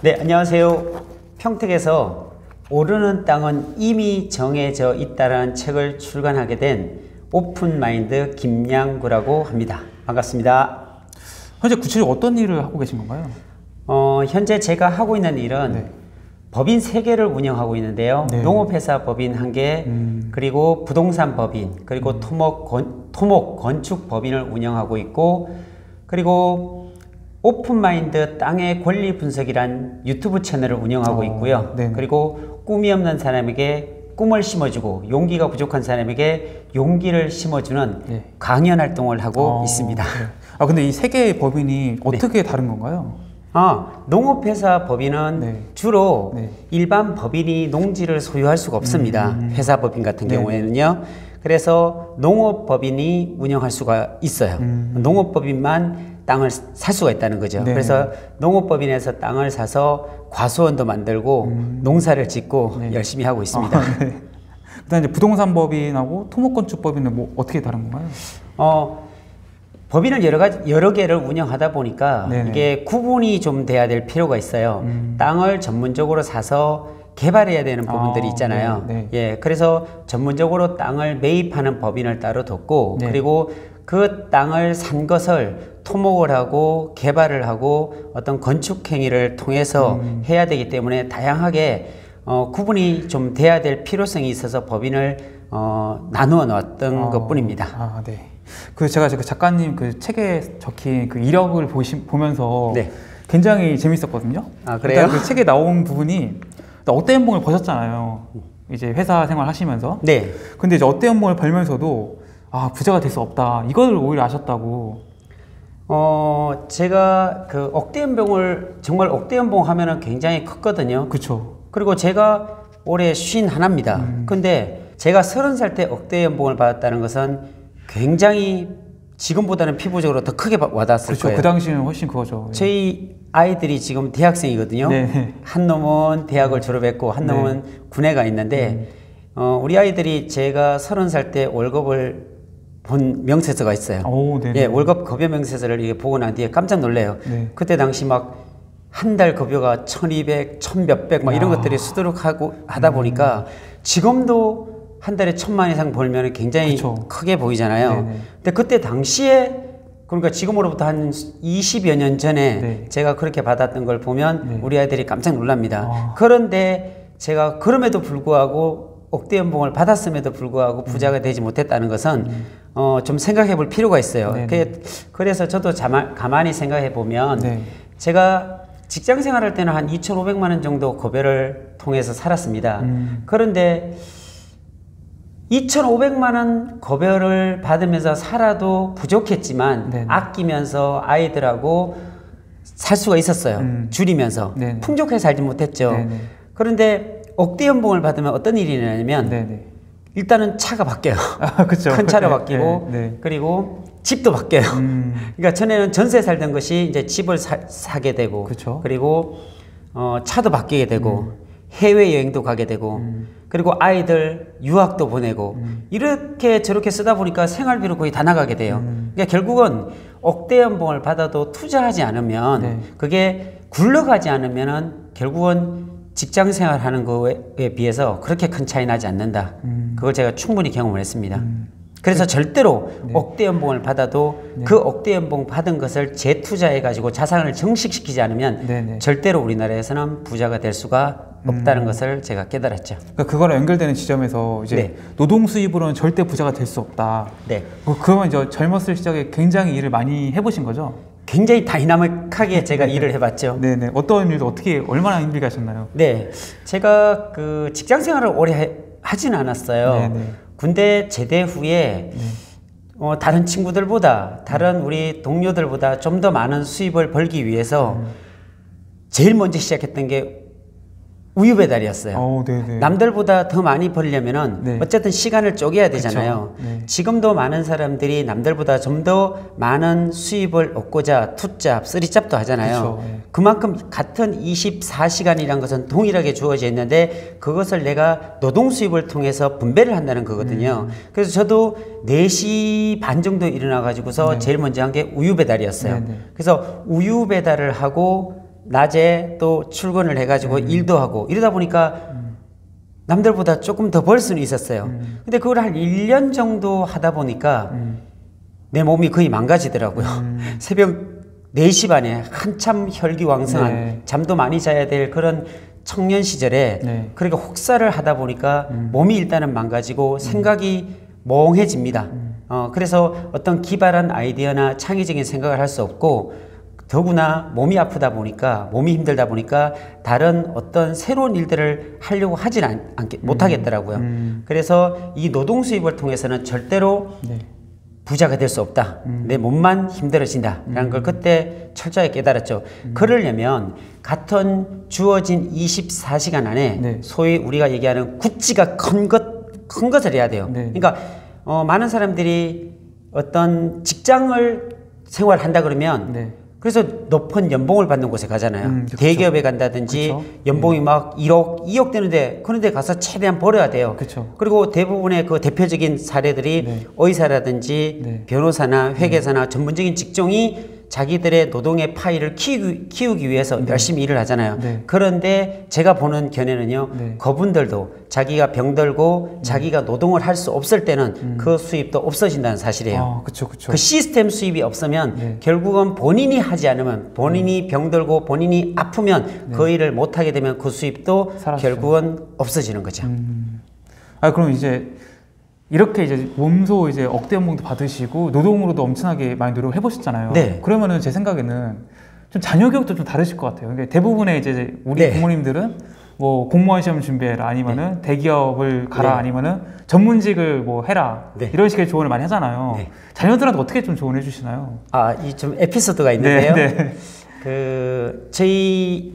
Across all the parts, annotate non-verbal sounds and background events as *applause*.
네, 안녕하세요. 평택에서 오르는 땅은 이미 정해져 있다라는 책을 출간하게 된 오픈마인드 김양구라고 합니다. 반갑습니다. 현재 구체적으로 어떤 일을 하고 계신 건가요? 어, 현재 제가 하고 있는 일은 네. 법인 세개를 운영하고 있는데요. 네. 농업회사 법인 한개 음. 그리고 부동산 법인, 그리고 토목, 건, 토목 건축 법인을 운영하고 있고, 그리고 오픈마인드 땅의 권리 분석이란 유튜브 채널을 운영하고 어, 있고요. 네네. 그리고 꿈이 없는 사람에게 꿈을 심어주고 용기가 부족한 사람에게 용기를 심어주는 네. 강연 활동을 하고 어, 있습니다. 그래요. 아 근데 이 세 개의 법인이 어떻게 다른 건가요? 아, 농업회사 법인은 네. 주로 네. 일반 법인이 농지를 소유할 수가 없습니다. 음. 회사 법인 같은. 경우에는요. 그래서 농업법인이 운영할 수가 있어요. 음. 농업법인만 땅을 살 수가 있다는 거죠. 네. 그래서 농업법인에서 땅을 사서 과수원도 만들고 농사를 짓고 음. 네. 열심히 하고 있습니다. 아, 네. 그다음 이제 부동산 법인하고 토목건축법인은 뭐 어떻게 다른 건가요? 어, 법인을 여러 가지 여러 개를 운영하다 보니까 네네. 이게 구분이 좀 돼야 될 필요가 있어요. 음. 땅을 전문적으로 사서 개발해야 되는 부분들이 아, 있잖아요. 네, 예, 그래서 전문적으로 땅을 매입하는 법인을 따로 뒀고 네. 그리고 그 땅을 산 것을 토목을 하고 개발을 하고 어떤 건축 행위를 통해서 음. 해야 되기 때문에 다양하게 어, 구분이 좀 돼야 될 필요성이 있어서 법인을 어, 나누어 놓았던 어, 것뿐입니다. 아 네. 그 제가 그 작가님 그 책에 적힌 그 이력을 보시, 보면서 네. 굉장히 재밌었거든요. 아, 그래요? 그 책에 나온 부분이 어때 연봉을 버셨잖아요. 이제 회사 생활 하시면서. 네. 근데 이제 어때 연봉을 벌면서도 아 부자가 될 수 없다. 이걸 오히려 아셨다고. 어, 제가 그 억대 연봉을 정말 억대 연봉 하면은 굉장히 컸거든요. 그쵸. 그리고 제가 올해 쉰 하나입니다. 음. 근데 제가 서른 살 때 억대 연봉을 받았다는 것은 굉장히 지금보다는 피부적으로 더 크게 와- 와닿았을 그렇죠. 거예요. 그 당시는 훨씬 그거죠. 예. 저희 아이들이 지금 대학생이거든요. 네. 한 놈은 대학을 졸업했고 한 놈은 군에 가 있는데 어, 우리 아이들이 제가 서른 살 때 월급을 본 명세서가 있어요. 오, 네. 예, 월급 급여 명세서를 이게 보고 난 뒤에 깜짝 놀래요. 네. 그때 당시 막 한 달 급여가 천이백, 천몇백 막 이런 야. 것들이 수두룩하고 하다 보니까 지금도 한 달에 천만 이상 벌면 굉장히 그쵸. 크게 보이잖아요. 네네. 근데 그때 당시에 그러니까 지금으로부터 한 20여 년 전에 네. 제가 그렇게 받았던 걸 보면 네. 우리 아이들이 깜짝 놀랍니다. 아. 그런데 제가 그럼에도 불구하고 억대 연봉을 받았음에도 불구하고 부자가 되지 못했다는 것은 어, 좀 생각해 볼 필요가 있어요. 음. 네네. 그- 그래서 저도 자마, 가만히 생각해 보면 네. 제가 직장 생활할 때는 한 2,500만 원 정도 급여를 통해서 살았습니다. 음. 그런데 2,500만 원 급여를 받으면서 살아도 부족했지만 네네. 아끼면서 아이들하고 살 수가 있었어요. 음. 줄이면서 네네. 풍족하게 살지 못했죠. 그런데 억대 연봉을 받으면 어떤 일이 네네. 일단은 차가 바뀌어요. 아, 그쵸. 큰 차로 네, 바뀌고 네, 네. 그리고 집도 바뀌어요. 음. *laughs* 그러니까 전에는 전세 살던 것이 이제 집을 사, 게 되고 그쵸. 그리고 어, 차도 바뀌게 되고 해외 여행도 가게 되고 음. 그리고 아이들 유학도 보내고 이렇게 저렇게 쓰다 보니까 생활비로 거의 다 나가게 돼요. 음. 그러니까 결국은 억대 연봉을 받아도 투자하지 않으면 네. 그게 굴러가지 않으면은 결국은 직장 생활하는 거에 비해서 그렇게 큰 차이 나지 않는다. 음. 그걸 제가 충분히 경험을 했습니다. 그래서 절대로 네. 억대 연봉을 받아도 그 억대 연봉 받은 것을 재투자해 가지고 자산을 정식시키지 않으면 네네. 절대로 우리나라에서는 부자가 될 수가 없다는 것을 제가 깨달았죠. 그러니까 그거랑 연결되는 지점에서 이제 네. 노동 수입으로는 절대 부자가 될 수 없다. 네. 어, 그러면 이제 젊었을 시절에 굉장히 일을 많이 해보신 거죠? 굉장히 다이나믹하게 제가 일을 해봤죠. 네네. 어떤 일도 어떻게 얼마나 힘들게 하셨나요? 네, 제가 그 직장 생활을 오래 해- 하진 않았어요. 네네. 군대 제대 후에 네. 어, 다른 친구들보다 다른 우리 동료들보다 좀 더 많은 수입을 벌기 위해서 음. 제일 먼저 시작했던 게 우유 배달이었어요. 어, 네네. 남들보다 더 많이 벌려면은 네. 어쨌든 시간을 쪼개야 되잖아요. 네. 지금도 많은 사람들이 남들보다 좀 더 많은 수입을 얻고자 투잡, 쓰리잡도 하잖아요. 네. 그만큼 같은 24시간이란 것은 동일하게 주어져 있는데 그것을 내가 노동 수입을 통해서 분배를 한다는 거거든요. 음. 그래서 저도 4시 반 정도 일어나 가지고서 제일 먼저 한 게 우유 배달이었어요. 네, 네. 그래서 우유 배달을 하고 낮에 또 출근을 해가지고 일도 하고 이러다 보니까 남들보다 조금 더 벌 수는 있었어요. 근데 그걸 한 1년 정도 하다 보니까 내 몸이 거의 망가지더라고요. *laughs* 새벽 4시 반에 한참 혈기왕성한 네. 잠도 많이 자야 될 그런 청년 시절에 네. 그러니까 혹사를 하다 보니까 몸이 일단은 망가지고 생각이 멍해집니다. 어, 그래서 어떤 기발한 아이디어나 창의적인 생각을 할 수 없고 더구나 몸이 아프다 보니까 몸이 힘들다 보니까 다른 어떤 새로운 일들을 하려고 하진 않, 않게 못 하겠더라고요. 그래서 이 노동 수입을 통해서는 절대로 네. 부자가 될 수 없다. 내 몸만 힘들어진다라는 걸 그때 철저하게 깨달았죠. 그러려면 같은 주어진 24시간 안에 네. 소위 우리가 얘기하는 구찌가 큰 것, 큰 것을 해야 돼요. 네. 그러니까 어, 많은 사람들이 어떤 직장을 생활한다 그러면 네. 그래서 높은 연봉을 받는 곳에 가잖아요. 음, 그쵸. 대기업에 간다든지 그쵸. 연봉이 막 1억, 2억 되는데 그런 데 가서 최대한 벌어야 돼요. 그쵸. 그리고 대부분의 그 대표적인 사례들이 네. 의사라든지 네. 변호사나 회계사나 전문적인 직종이 자기들의 노동의 파일을 키우기, 키우기 위해서 열심히 일을 하잖아요. 네. 그런데 제가 보는 견해는요, 네. 그분들도 자기가 병들고 자기가 노동을 할 수 없을 때는 그 수입도 없어진다는 사실이에요. 아, 그쵸, 그쵸. 그 시스템 수입이 없으면 네. 결국은 본인이 하지 않으면 본인이 병들고 본인이 아프면 그 일을 못 하게 되면 그 수입도 네. 사라지죠. 결국은 없어지는 거죠. 아 그럼 이제 이렇게 이제 몸소 이제 억대 연봉도 받으시고 노동으로도 엄청나게 많이 노력을 해보셨잖아요. 네. 그러면은 제 생각에는 좀 자녀 교육도 좀 다르실 것 같아요. 그러니까 대부분의 이제 우리 네. 부모님들은 뭐 공무원 시험 준비해라 아니면은 대기업을 가라 네. 아니면은 전문직을 뭐 해라 네. 이런 식의 조언을 많이 하잖아요. 네. 자녀들한테 어떻게 좀 조언해 주시나요? 아, 이 좀 에피소드가 있는데요. 네, 네. 그 저희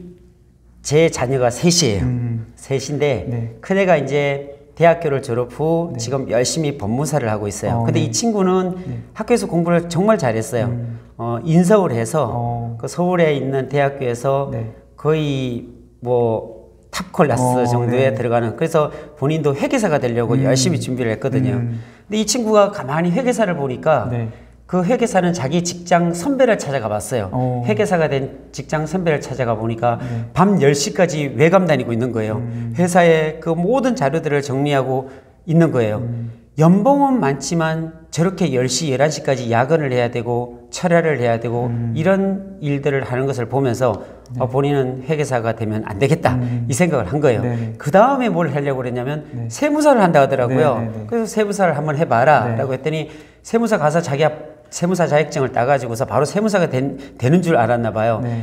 제 자녀가 셋이에요. 음, 셋인데 네. 큰애가 이제 대학교를 졸업 후 지금 열심히 법무사를 하고 있어요. 어, 근데 네. 이 친구는 학교에서 공부를 정말 잘했어요. 어, 인서울 해서 어. 그 서울에 있는 대학교에서 네. 거의 뭐 탑클래스 어, 정도에 네. 들어가는 그래서 본인도 회계사가 되려고 열심히 준비를 했거든요. 음. 근데 이 친구가 가만히 회계사를 보니까 네. 그 회계사는 자기 직장 선배를 찾아가 봤어요. 어. 네. 회계사가 된 직장 선배를 찾아가 보니까 밤 10시까지 외감 다니고 있는 거예요. 음. 회사의 그 모든 자료들을 정리하고 있는 거예요. 음. 연봉은 많지만 저렇게 10시, 11시까지 야근을 해야 되고 철야를 해야 되고 음. 이런 일들을 하는 것을 보면서 어, 본인은 회계사가 되면 안 되겠다 이 생각을 한 거예요. 음. 그 다음에 뭘 하려고 그랬냐면 네. 세무사를 한다 하더라고요. 그래서 세무사를 한번 해봐라 네. 라고 했더니 세무사 가서 자기가 세무사 자격증을 따가지고서 바로 세무사가 된, 되는 줄 알았나 봐요. 네.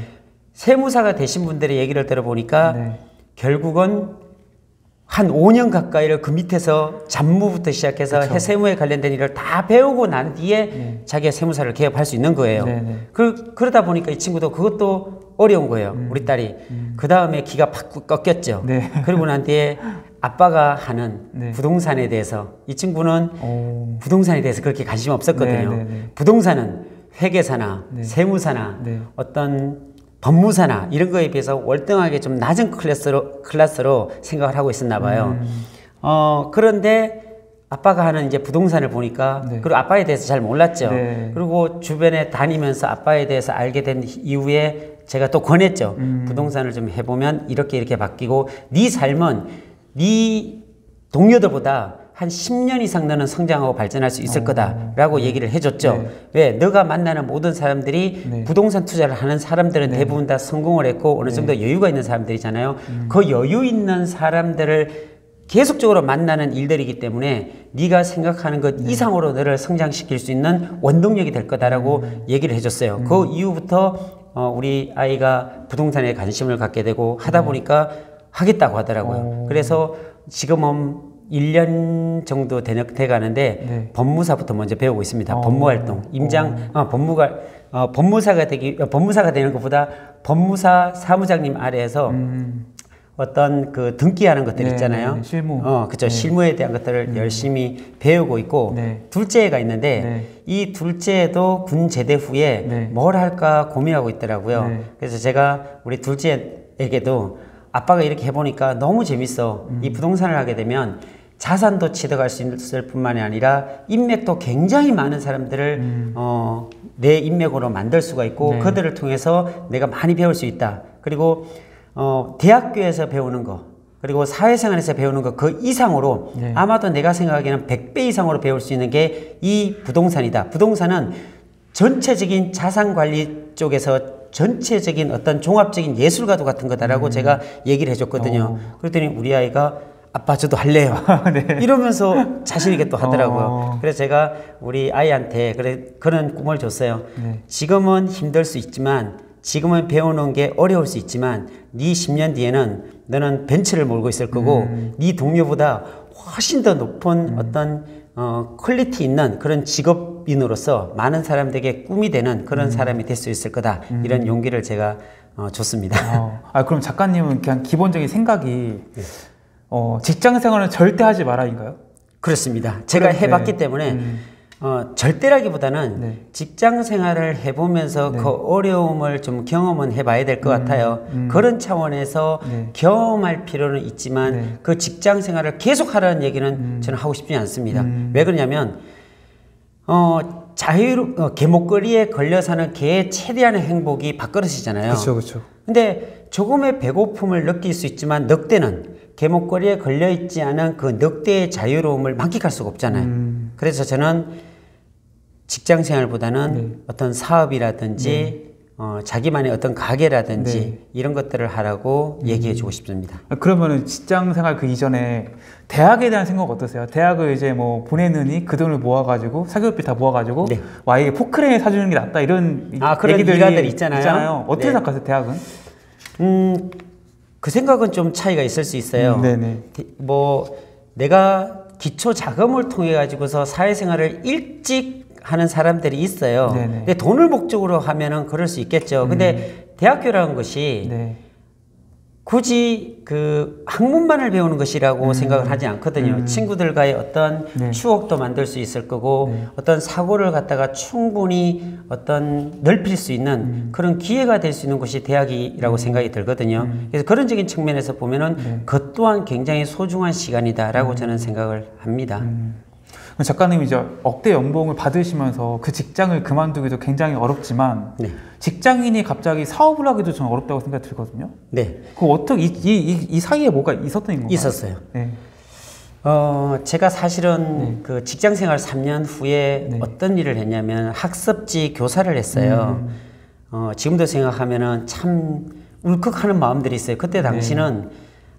세무사가 되신 분들의 얘기를 들어보니까 네. 결국은 한 5년 가까이를 그 밑에서 잡무부터 시작해서 그쵸. 해세무에 관련된 일을 다 배우고 난 뒤에 자기가 세무사를 개업할 수 있는 거예요. 네, 네. 그, 그러다 보니까 이 친구도 그것도 어려운 거예요. 우리 딸이. 그 다음에 기가 팍 꺾였죠. 음. 네. 그리고 난 뒤에 *laughs* 아빠가 하는 네. 부동산에 대해서 이 친구는 오. 부동산에 대해서 그렇게 관심 없었거든요. 네, 네, 네. 부동산은 회계사나 네. 세무사나 네. 어떤 법무사나 이런 거에 비해서 월등하게 좀 낮은 클래스로 클래스로 생각을 하고 있었나 봐요. 음. 어 그런데 아빠가 하는 이제 부동산을 보니까 네. 그리고 아빠에 대해서 잘 몰랐죠. 네. 그리고 주변에 다니면서 아빠에 대해서 알게 된 이후에 제가 또 권했죠. 음. 부동산을 좀 해보면 이렇게 이렇게 바뀌고 네 삶은 네 동료들보다 한 10년 이상 너는 성장하고 발전할 수 있을 거다라고 얘기를 해줬죠. 네. 왜? 너가 만나는 모든 사람들이 네. 부동산 투자를 하는 사람들은 대부분 다 성공을 했고 어느 정도 여유가 있는 사람들이잖아요. 그 여유 있는 사람들을 계속적으로 만나는 일들이기 때문에 네가 생각하는 것 이상으로 너를 성장시킬 수 있는 원동력이 될 거다라고 얘기를 해줬어요. 그 이후부터 어, 우리 아이가 부동산에 관심을 갖게 되고 하다 보니까 하겠다고 하더라고요. 오. 그래서 지금은 1년 정도 돼, 돼 가는데 네. 법무사부터 먼저 배우고 있습니다. 어. 법무 활동, 임장, 어, 법무가 어, 법무사가 되기 어, 법무사가 되는 것보다 법무사 사무장님 아래에서 음. 어떤 그 등기하는 것들 네, 있잖아요. 네, 네, 실무. 어, 그죠. 실무에 대한 것들을 열심히 배우고 있고 네. 둘째가 있는데 네. 이 둘째도 군 제대 후에 네. 뭘 할까 고민하고 있더라고요. 네. 그래서 제가 우리 둘째에게도 아빠가 이렇게 해보니까 너무 재밌어. 음. 이 부동산을 하게 되면 자산도 취득할 수 있을 뿐만이 아니라 인맥도 굉장히 많은 사람들을 음. 어, 내 인맥으로 만들 수가 있고 네. 그들을 통해서 내가 많이 배울 수 있다. 그리고 어, 대학교에서 배우는 거 그리고 사회생활에서 배우는 거 그 이상으로 네. 아마도 내가 생각하기에는 100배 이상으로 배울 수 있는 게 이 부동산이다. 부동산은 전체적인 자산 관리 쪽에서 전체적인 어떤 종합적인 예술가도 같은 거다라고 제가 얘기를 해줬거든요. 그랬더니 우리 아이가 아빠 저도 할래요. *laughs* 이러면서 자신 있게 또 하더라고요. 어. 그래서 제가 우리 아이한테 그래, 그런 꿈을 줬어요. 네. 지금은 힘들 수 있지만 지금은 배우는 게 어려울 수 있지만 네 10년 뒤에는 너는 벤츠를 몰고 있을 거고 네 동료보다 훨씬 더 높은 어떤 어, quality 있는 그런 직업 인으로서 많은 사람들에게 꿈이 되는 그런 사람이 될 수 있을 거다. 이런 용기를 제가 어, 줬습니다. 어, 아 그럼 작가님은 그냥 기본적인 생각이 네. 어, 직장 생활은 절대 하지 마라인가요? 그렇습니다. 제가 그럼, 해봤기 네. 때문에 음. 어, 절대라기보다는 네. 직장 생활을 해보면서 그 어려움을 좀 경험은 해봐야 될 것 같아요. 그런 차원에서 음. 네. 경험할 필요는 있지만 네. 음. 그 직장 생활을 계속 하라는 얘기는 저는 하고 싶지 않습니다. 왜 그러냐면 어, 자유로 어, 개목걸이에 걸려 사는 개의 최대한의 행복이 밥그릇이잖아요. 그렇죠. 근데 조금의 배고픔을 느낄 수 있지만 늑대는 개목걸이에 걸려 있지 않은 그 늑대의 자유로움을 만끽할 수가 없잖아요. 음. 그래서 저는 직장 생활보다는 네. 어떤 사업이라든지 어, 자기만의 어떤 가게라든지 네. 이런 것들을 하라고 음. 얘기해 주고 싶습니다. 그러면은 직장 생활 그 이전에 대학에 대한 생각 어떠세요? 대학을 이제 뭐 보내느니 그 돈을 모아가지고 사교육비 다 모아가지고 네. 와 이게 포크레인 사주는 게 낫다 이런 아, 그런 얘기들이 일화들 있잖아요. 어떻게 네. 생각하세요 대학은? 음, 그 생각은 좀 차이가 있을 수 있어요. 음, 네네. 뭐 내가 기초 자금을 통해 가지고서 사회생활을 일찍 하는 사람들이 있어요. 네네. 근데 돈을 목적으로 하면은 그럴 수 있겠죠. 근데 대학교라는 것이 네. 굳이 그 학문만을 배우는 것이라고 생각을 하지 않거든요. 친구들과의 어떤 음. 네. 추억도 만들 수 있을 거고 어떤 사고를 갖다가 충분히 어떤 넓힐 수 있는 음. 그런 기회가 될 수 있는 곳이 대학이라고 생각이 들거든요. 음. 그래서 그런적인 측면에서 보면은 네. 그것 또한 굉장히 소중한 음. 시간이다라고 저는 생각을 합니다. 작가님이 이제 억대 연봉을 받으시면서 그 직장을 그만두기도 굉장히 어렵지만 네. 직장인이 갑자기 사업을 하기도 저는 어렵다고 생각이 들거든요. 네. 그 어떻게 이, 이, 이, 이 사이에 뭐가 있었던 건가요? 있었어요. 네. 어, 제가 사실은 그 직장 생활 3년 후에 네. 어떤 일을 했냐면 학습지 교사를 했어요. 음. 어, 지금도 생각하면은 참 울컥하는 마음들이 있어요. 그때 당시는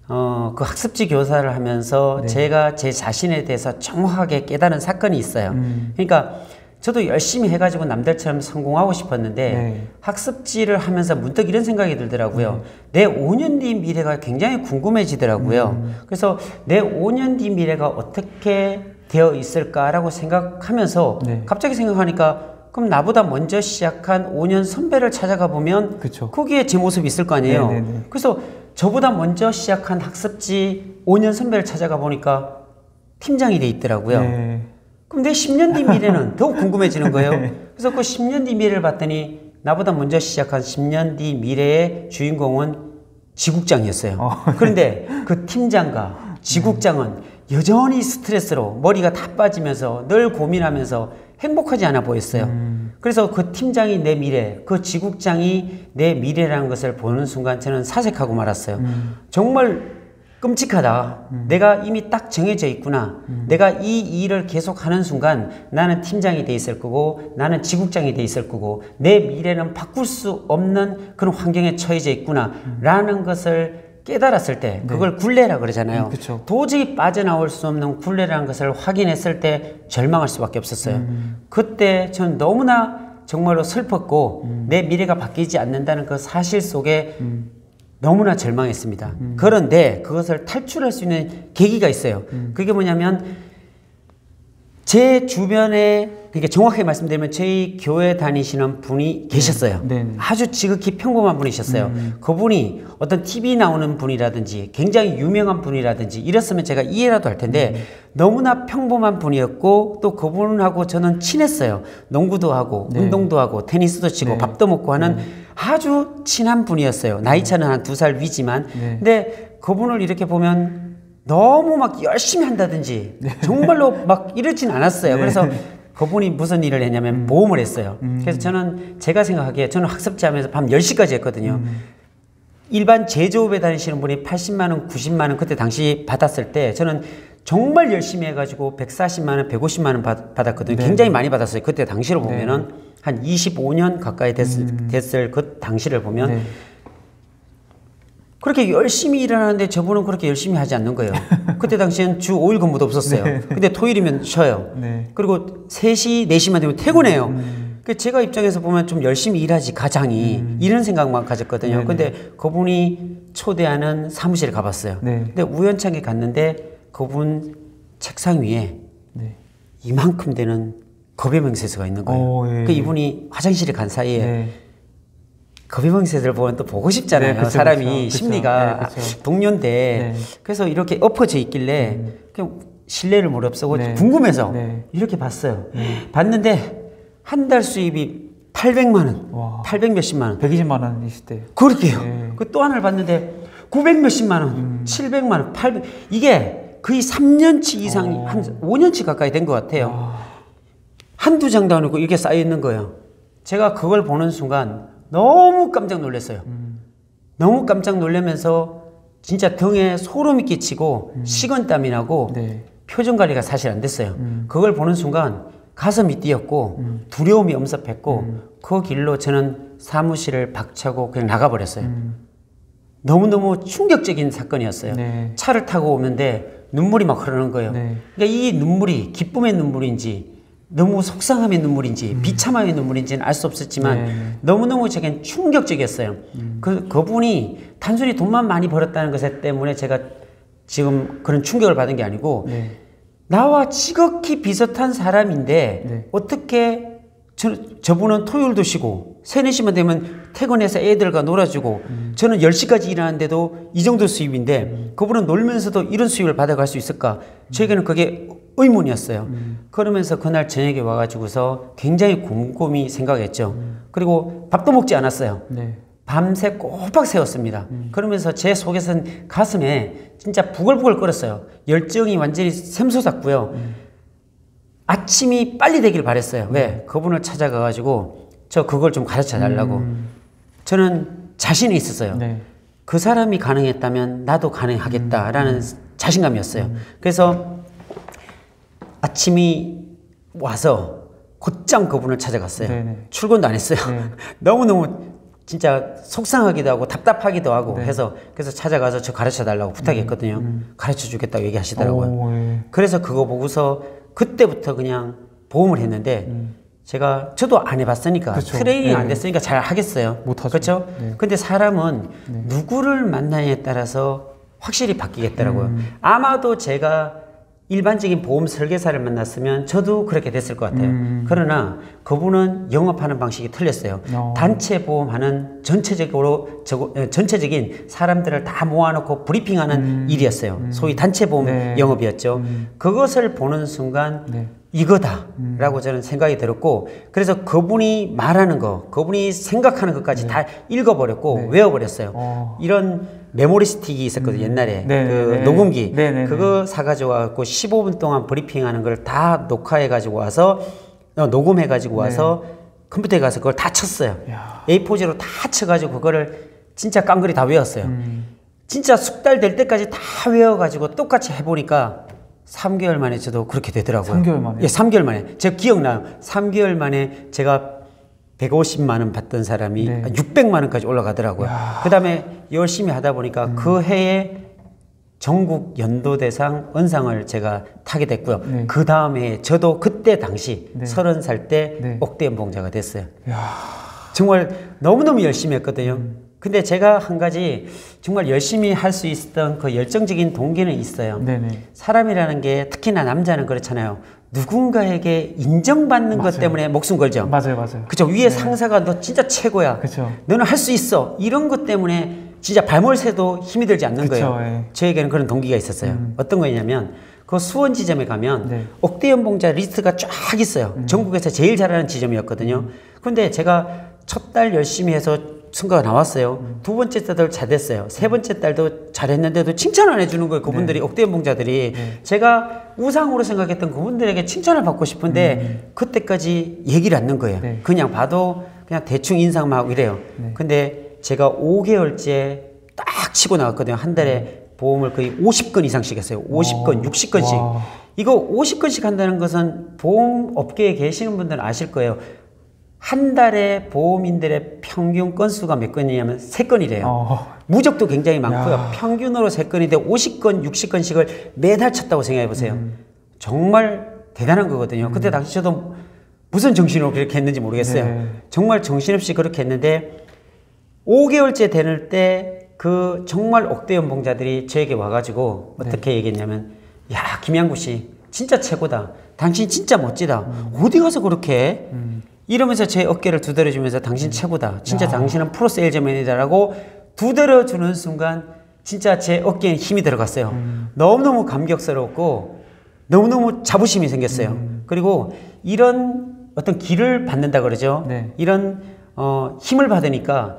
어, 그 학습지 교사를 하면서 네. 제가 제 자신에 대해서 정확하게 깨달은 사건이 있어요. 음. 그러니까 저도 열심히 해가지고 남들처럼 성공하고 싶었는데 네. 학습지를 하면서 문득 이런 생각이 들더라고요. 내 5년 뒤 미래가 굉장히 궁금해지더라고요. 음. 그래서 내 5년 뒤 미래가 어떻게 되어 있을까라고 생각하면서 네. 갑자기 생각하니까 그럼 나보다 먼저 시작한 5년 선배를 찾아가 보면 그쵸. 거기에 제 모습이 있을 거 아니에요. 네, 네, 네. 그래서 저보다 먼저 시작한 학습지 5년 선배를 찾아가 보니까 팀장이 돼 있더라고요. 네. 그럼 내 10년 뒤 미래는 *laughs* 더욱 궁금해지는 거예요. 그래서 그 10년 뒤 미래를 봤더니 나보다 먼저 시작한 10년 뒤 미래의 주인공은 지국장이었어요. 어, 그런데 *laughs* 그 팀장과 지국장은 여전히 스트레스로 머리가 다 빠지면서 늘 고민하면서 행복하지 않아 보였어요. 그래서 그 팀장이 내 미래, 그 지국장이 내 미래라는 것을 보는 순간 저는 사색하고 말았어요. 정말 끔찍하다. 내가 이미 딱 정해져 있구나. 내가 이 일을 계속 하는 순간 나는 팀장이 돼 있을 거고 나는 지국장이 돼 있을 거고 내 미래는 바꿀 수 없는 그런 환경에 처해져 있구나. 라는 것을 깨달았을 때 그걸 굴레라 그러잖아요. 음. 도저히 빠져나올 수 없는 굴레라는 것을 확인했을 때 절망할 수밖에 없었어요. 그때 전 너무나 정말로 슬펐고 내 미래가 바뀌지 않는다는 그 사실 속에 너무나 절망했습니다. 그런데 그것을 탈출할 수 있는 계기가 있어요. 그게 뭐냐면 제 주변에 그러니까 정확하게 말씀드리면 저희 교회 다니시는 분이 계셨어요. 네, 네. 아주 지극히 평범한 분이셨어요. 그분이 어떤 TV 나오는 분이라든지 굉장히 유명한 분이라든지 이랬으면 제가 이해라도 할 텐데 너무나 평범한 분이었고 또 그분하고 저는 친했어요. 농구도 하고 운동도 하고 테니스도 치고 밥도 먹고 하는 아주 친한 분이었어요. 나이 차는 한 두 살 위지만. 네. 근데 그분을 이렇게 보면 너무 막 열심히 한다든지 정말로 막 이러진 않았어요. 그래서 그분이 무슨 일을 했냐면 보험을 했어요. 그래서 저는 제가 생각하기에 저는 학습제 하면서 밤 10시까지 했거든요. 일반 제조업에 다니시는 분이 80만 원, 90만 원 그때 당시 받았을 때 저는 정말 열심히 해가지고 140만 원, 150만 원 받, 받았거든요. 네. 굉장히 많이 받았어요. 그때 당시로 보면은 한 25년 가까이 됐을, 됐을 그 당시를 보면 네. 그렇게 열심히 일하는데 저분은 그렇게 열심히 하지 않는 거예요. *laughs* 그때 당시엔 주 5일 근무도 없었어요. 근데 토요일이면 쉬어요. 네. 그리고 3시, 4시만 되면 퇴근해요. 그 제가 입장에서 보면 좀 열심히 일하지 가장이 이런 생각만 가졌거든요. 네네. 근데 그분이 초대하는 사무실에 가봤어요. 네. 근데 우연찮게 갔는데 그분 책상 위에 네. 이만큼 되는 겁의 명세서가 있는 거예요. 오, 예. 그 이분이 화장실에 간 사이에 네. 겁의 명세서를 보면 또 보고 싶잖아요. 네, 그쵸, 사람이 그쵸, 그쵸. 심리가 네. 동료인데 네. 그래서 이렇게 엎어져 있길래 그냥 신뢰를 무릅쓰고 네. 궁금해서 네. 이렇게 봤어요. 봤는데 한 달 수입이 800만 원, 와. 800 몇십만 원. 120만 원이실 때. 그렇게요. 네. 그또 하나를 봤는데 900 몇십만 원, 700만 원, 800 이게 거의 3년치 이상이 어. 한 5년치 가까이 된 것 같아요. 아, 한두 장도 아니고 이렇게 쌓여 있는 거예요. 제가 그걸 보는 순간 너무 깜짝 놀랐어요. 너무 깜짝 놀라면서 진짜 등에 소름이 끼치고 식은땀이 나고 네. 표정 관리가 사실 안 됐어요. 그걸 보는 순간 가슴이 뛰었고 두려움이 엄습했고 그 길로 저는 사무실을 박차고 그냥 나가버렸어요. 너무너무 충격적인 사건이었어요. 네. 차를 타고 오는데 눈물이 막 흐르는 거예요. 네. 그러니까 이 눈물이 기쁨의 눈물인지 너무 속상함의 눈물인지 비참함의 눈물인지는 알 수 없었지만 음. 네. 음. 너무너무 제겐 충격적이었어요. 그, 그분이 단순히 돈만 많이 벌었다는 것 때문에 제가 지금 그런 충격을 받은 게 아니고 네. 나와 지극히 비슷한 사람인데 네. 어떻게 저, 저분은 토요일도 쉬고 3, 4시만 되면 퇴근해서 애들과 놀아주고 저는 10시까지 일하는데도 이 정도 수입인데 그분은 놀면서도 이런 수입을 받아갈 수 있을까? 저에게는 그게 의문이었어요. 그러면서 그날 저녁에 와가지고서 굉장히 곰곰이 생각했죠. 그리고 밥도 먹지 않았어요. 네. 밤새 꼬박 세웠습니다. 그러면서 제 속에선 가슴에 진짜 부글부글 끓었어요. 열정이 완전히 샘솟았고요. 아침이 빨리 되길 바랬어요. 왜? 그분을 찾아가가지고 저 그걸 좀 가르쳐 달라고. 저는 자신이 있었어요. 네. 그 사람이 가능했다면 나도 가능하겠다라는 자신감이었어요. 그래서 아침이 와서 곧장 그분을 찾아갔어요. 네네. 출근도 안 했어요. 네. *laughs* 너무너무 진짜 속상하기도 하고 답답하기도 하고 네. 해서 그래서 찾아가서 저 가르쳐 달라고 부탁했거든요. 가르쳐 주겠다고 얘기하시더라고요. 오, 예. 그래서 그거 보고서 그때부터 그냥 보험을 했는데 제가 저도 안 해봤으니까 음. 그쵸. 트레이닝 안 네. 됐으니까 잘 하겠어요. 못하죠. 그렇죠? 네. 근데 사람은 누구를 만나냐에 따라서 확실히 바뀌겠더라고요. 음. 아마도 제가 일반적인 보험 설계사를 만났으면 저도 그렇게 됐을 것 같아요. 그러나 그분은 영업하는 방식이 틀렸어요. 음. 어. 단체 보험하는 전체적으로 저거, 어, 전체적인 사람들을 다 모아놓고 브리핑하는 일이었어요. 소위 단체 보험 음. 네. 영업이었죠. 그것을 보는 순간 네. 이거다라고 저는 생각이 들었고 그래서 그분이 말하는 거, 그분이 생각하는 것까지 다 읽어버렸고 외워버렸어요. 어. 이런 메모리 스틱이 있었거든 요 옛날에 네, 그 네, 네. 녹음기 네, 네, 네. 그거 사가지고 와갖고 15분 동안 브리핑하는 걸 다 녹화해가지고 와서 어, 녹음해가지고 와서 컴퓨터에 가서 그걸 다 쳤어요. 네. 야. A4지로 다 쳐가지고 그거를 진짜 깡그리 다 외웠어요. 음. 진짜 숙달 될 때까지 다 외워가지고 똑같이 해보니까 3개월 만에 저도 그렇게 되더라고요. 3개월 만에요? 예, 3개월 만에. 제가 기억나요. 3개월 만에 제가 150만 원 받던 사람이 네. 600만 원까지 올라가더라고요. 그 다음에 열심히 하다 보니까 음. 그 해에 전국 연도 대상 은상을 제가 타게 됐고요. 네. 그 다음에 저도 그때 당시 네. 서른 살때 네. 옥대 연봉자가 됐어요. 야. 정말 너무너무 열심히 했거든요. 음. 근데 제가 한 가지 정말 열심히 할 수 있었던 그 열정적인 동기는 있어요. 네네. 사람이라는 게 특히나 남자는 그렇잖아요. 누군가에게 인정받는 것 맞아요. 때문에 목숨 걸죠. 맞아요, 맞아요. 그죠? 위에 상사가 너 진짜 최고야. 그쵸. 너는 할 수 있어. 이런 것 때문에 진짜 발몰 새도 힘이 들지 않는 그쵸, 거예요. 예. 저에게는 그런 동기가 있었어요. 어떤 거냐면 그 수원 지점에 가면 네. 억대 연봉자 리스트가 쫙 있어요. 전국에서 제일 잘하는 지점이었거든요. 근데 제가 첫 달 열심히 해서 성과가 나왔어요. 두 번째 딸도 잘 됐어요. 세 번째 딸도 잘했는데도 칭찬 안 해주는 거예요. 그분들이 억대 연봉자들이 제가 우상으로 생각했던 그분들에게 칭찬을 받고 싶은데 그때까지 얘기를 않는 거예요. 네. 그냥 봐도 그냥 대충 인상만 하고 이래요. 근데 제가 5개월째 딱 치고 나갔거든요. 한 달에 보험을 거의 50건 이상씩 했어요. 50건, 60건씩. 와. 이거 50건씩 한다는 것은 보험 업계에 계시는 분들은 아실 거예요. 한 달에 보험인들의 평균 건수가 몇 건이냐면 3건이래요. 어. 무적도 굉장히 많고요. 야. 평균으로 3건인데 50건, 60건씩을 매달 쳤다고 생각해 보세요. 정말 대단한 거거든요. 그때 당시 저도 무슨 정신으로 그렇게 했는지 모르겠어요. 네. 정말 정신없이 그렇게 했는데 5개월째 되는 때 그 정말 억대 연봉자들이 저에게 와가지고 어떻게 얘기했냐면 야 김양구 씨 진짜 최고다. 당신 진짜 멋지다. 어디 가서 그렇게 해? 이러면서 제 어깨를 두드려주면서 당신 최고다. 진짜 당신은 프로 세일즈맨이다라고 두드려주는 순간 진짜 제 어깨에 힘이 들어갔어요. 너무너무 감격스럽고 너무너무 자부심이 생겼어요. 그리고 이런 어떤 길을 받는다 그러죠. 네. 이런 어, 힘을 받으니까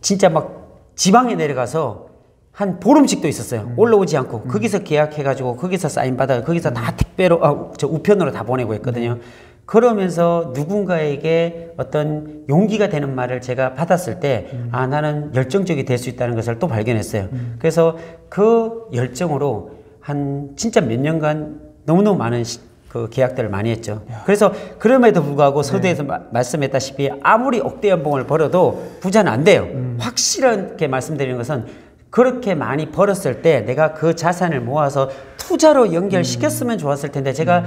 진짜 막 지방에 내려가서 한 보름씩도 있었어요. 올라오지 않고 거기서 계약해가지고 거기서 사인 받아 거기서 다 택배로 아, 저 우편으로 다 보내고 했거든요. 그러면서 누군가에게 어떤 용기가 되는 말을 제가 받았을 때, 아, 나는 열정적이 될 수 있다는 것을 또 발견했어요. 그래서 그 열정으로 한 진짜 몇 년간 너무너무 많은 시- 그 계약들을 많이 했죠. 그래서 그럼에도 불구하고 서두에서 마- 말씀했다시피 아무리 억대 연봉을 벌어도 부자는 안 돼요. 확실하게 말씀드리는 것은 그렇게 많이 벌었을 때 내가 그 자산을 모아서 투자로 연결시켰으면 좋았을 텐데 제가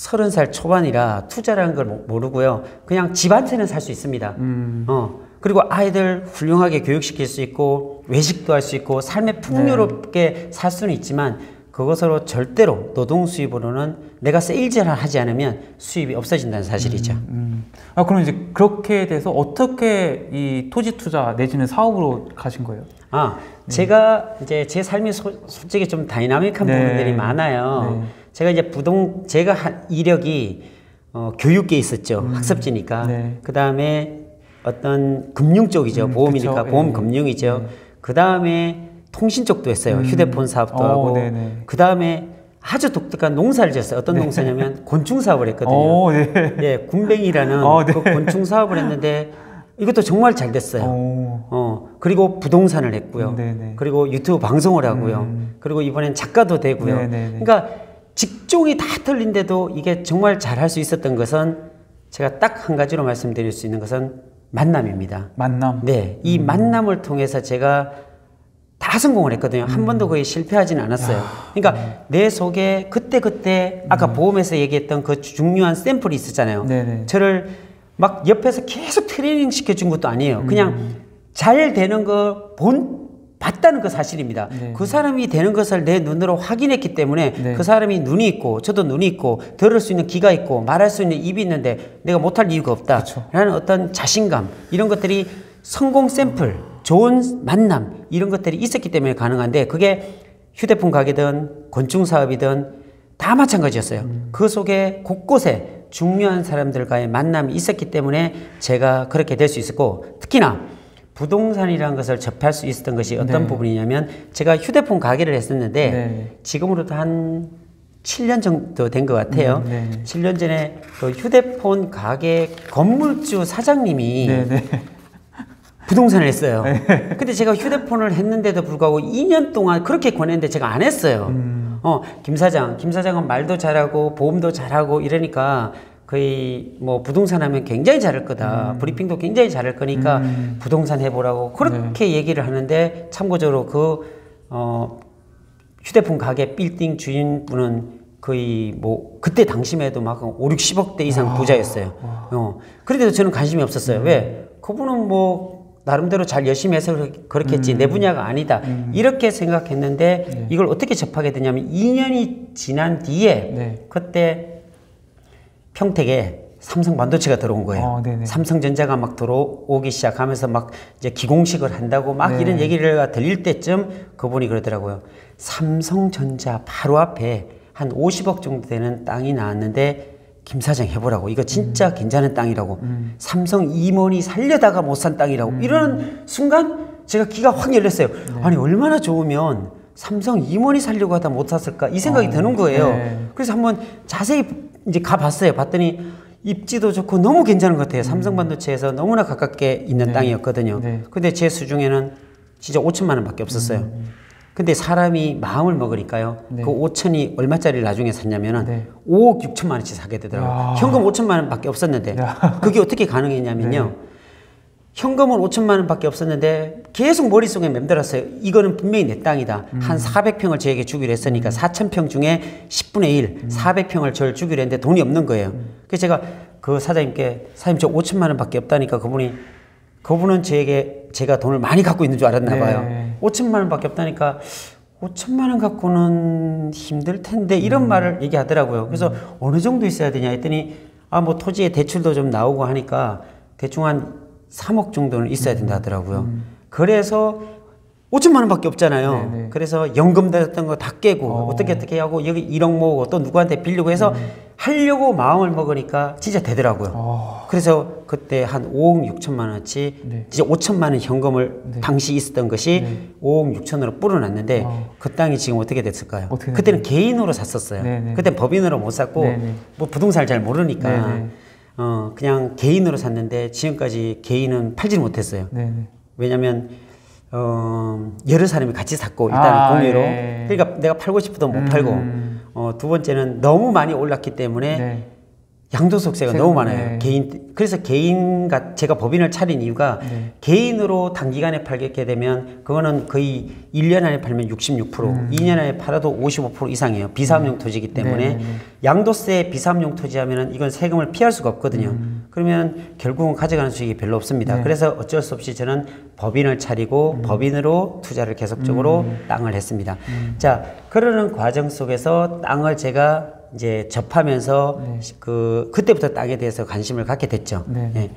서른 살 초반이라 투자라는 걸 모- 모르고요. 그냥 집 한 채는 살 수 있습니다. 어. 그리고 아이들 훌륭하게 교육시킬 수 있고 외식도 할 수 있고 삶에 풍요롭게 살 수는 있지만 그것으로 절대로 노동 수입으로는 내가 세일즈를 하지 않으면 수입이 없어진다는 사실이죠. 음. 아 그럼 이제 그렇게 돼서 어떻게 이 토지 투자 내지는 사업으로 가신 거예요? 아, 제가 이제 제 삶이 소, 솔직히 좀 다이나믹한 네. 부분들이 많아요. 네. 제가 이제 부동, 제가 한 이력이 어, 교육계 있었죠. 학습지니까. 네. 그 다음에 어떤 금융 쪽이죠. 음, 보험이니까 그쵸. 보험 예. 금융이죠. 그 다음에 통신 쪽도 했어요. 음. 휴대폰 사업도 어, 하고. 네네. 그 다음에 아주 독특한 농사를 지었어요. 어떤 농사냐면 *laughs* 곤충 사업을 했거든요. 어, 네. 예, 굼벵이라는 어, 네. 그 곤충 사업을 했는데 이것도 정말 잘 됐어요. 어. 어, 그리고 부동산을 했고요. 네네. 그리고 유튜브 방송을 하고요. 음. 그리고 이번엔 작가도 되고요. 네네네. 그러니까 직종이 다 틀린데도 이게 정말 잘할 수 있었던 것은 제가 딱 한 가지로 말씀드릴 수 있는 것은 만남입니다. 만남. 네, 이 만남을 통해서 제가 다 성공을 했거든요. 한 번도 거의 실패하지는 않았어요. 그러니까 내 속에 그때 그때 아까 보험에서 얘기했던 그 중요한 샘플이 있었잖아요. 네네. 저를 막 옆에서 계속 트레이닝 시켜준 것도 아니에요. 그냥 잘 되는 거 본 봤다는 그 사실입니다. 네. 그 사람이 되는 것을 내 눈으로 확인했기 때문에 네. 그 사람이 눈이 있고 저도 눈이 있고 들을 수 있는 귀가 있고 말할 수 있는 입이 있는데 내가 못할 이유가 없다. 라는 어떤 자신감 이런 것들이 성공 샘플, 좋은 만남 이런 것들이 있었기 때문에 가능한데 그게 휴대폰 가게든 건축 사업이든 다 마찬가지였어요. 그 속에 곳곳에 중요한 사람들과의 만남이 있었기 때문에 제가 그렇게 될 수 있었고 특히나 부동산이라는 것을 접할 수 있었던 것이 어떤 네. 부분이냐면 제가 휴대폰 가게를 했었는데 네. 지금으로도 한 7년 정도 된 것 같아요. 음, 네. 7년 전에 그 휴대폰 가게 건물주 사장님이 네네. 부동산을 했어요. 근데 제가 휴대폰을 했는데도 불구하고 2년 동안 그렇게 권했는데 제가 안 했어요. 음. 어, 김 사장, 김 사장은 말도 잘하고 보험도 잘하고 이러니까 거의 뭐 부동산 하면 굉장히 잘할 거다. 브리핑도 굉장히 잘할 거니까 음. 부동산 해보라고 그렇게 네. 얘기를 하는데 참고적으로 그, 어, 휴대폰 가게 빌딩 주인분은 거의 뭐 그때 당시에도 막 5, 60억대 이상 부자였어요. 어. 그런데도 저는 관심이 없었어요. 왜? 그분은 뭐 나름대로 잘 열심히 해서 그렇- 그렇겠지. 내 분야가 아니다. 이렇게 생각했는데 이걸 어떻게 접하게 되냐면 2년이 지난 뒤에 네. 그때 평택에 삼성 반도체가 들어온 거예요. 어, 네네. 삼성전자가 막 들어오기 시작하면서 막 이제 기공식을 한다고 막 네. 이런 얘기를 들릴 때쯤 그분이 그러더라고요. 삼성전자 바로 앞에 한 50억 정도 되는 땅이 나왔는데 김 사장 해보라고 이거 진짜 음. 괜찮은 땅이라고 삼성 임원이 살려다가 못 산 땅이라고 음. 이러는 순간 제가 기가 확 열렸어요. 네. 아니 얼마나 좋으면 삼성 임원이 살려고 하다 못 샀을까 이 생각이 어, 드는 거예요. 네. 그래서 한번 자세히 이제 가봤어요. 봤더니 입지도 좋고 너무 괜찮은 것 같아요. 삼성 반도체에서 너무나 가깝게 있는 음. 네. 땅이었거든요. 네. 근데 제 수중에는 진짜 5천만 원밖에 없었어요. 근데 사람이 마음을 먹으니까요. 음. 네. 그 5천이 얼마짜리를 나중에 샀냐면은 네. 5억 6천만 원치 사게 되더라고요. 야. 현금 5천만 원밖에 없었는데 야. 그게 어떻게 가능했냐면요. 네. 현금은 5천만 원밖에 없었는데 계속 머릿속에 맴돌았어요. 이거는 분명히 내 땅이다. 음. 한 400평을 저에게 주기로 했으니까 4,000평 중에 10분의 1, 음. 400평을 저를 주기로 했는데 돈이 없는 거예요. 그래서 제가 그 사장님께 사장님 저 5천만 원밖에 없다니까 그분이 그분은 저에게 제가 돈을 많이 갖고 있는 줄 알았나 봐요. 네. 5천만 원밖에 없다니까 5천만 원 갖고는 힘들 텐데 이런 음. 말을 얘기하더라고요. 그래서 어느 정도 있어야 되냐 했더니 아 뭐 토지에 대출도 좀 나오고 하니까 대충 한 3억 정도는 있어야 된다 하더라고요. 그래서 5천만 원밖에 없잖아요. 네, 네. 그래서 연금 들었던 거 다 깨고 어. 어. 떻게 어떻게 하고 여기 1억 모으고 또 누구한테 빌리고 해서 하려고 마음을 먹으니까 진짜 되더라고요. 어, 그래서 그때 한 5억 6천만 원어치 네. 이제 5천만 원 현금을 네. 당시 있었던 것이 네. 5억 6천으로 불어났는데 어. 그 땅이 지금 어떻게 됐을까요? 어떻게 그때는 개인으로 샀었어요. 네, 네. 그때 법인으로 못 샀고. 뭐 부동산을 잘 모르니까. 어 그냥 개인으로 샀는데 지금까지 개인은 팔지를 못했어요. 네네. 왜냐면 어 여러 사람이 같이 샀고 일단 아, 공유로 예. 그러니까 내가 팔고 싶어도 못 음. 팔고 어 두 번째는 너무 많이 올랐기 때문에 네. 양도소득세가 너무 많아요. 네. 개인 그래서 개인가 제가 법인을 차린 이유가 네. 개인으로 단기간에 팔게 되면 그거는 거의 1년 안에 팔면 66%, 2년 안에 팔아도 55% 이상이에요. 비사업용 토지이기 때문에 음. 네, 네, 네. 양도세 비사업용 토지 하면은 이건 세금을 피할 수가 없거든요. 음. 그러면 결국은 가져가는 수익이 별로 없습니다. 네. 그래서 어쩔 수 없이 저는 법인을 차리고 음. 법인으로 투자를 계속적으로 땅을 했습니다. 음. 자, 그러는 과정 속에서 땅을 제가 이제 접하면서 네. 그 그때부터 땅에 대해서 관심을 갖게 됐죠. 네. 예.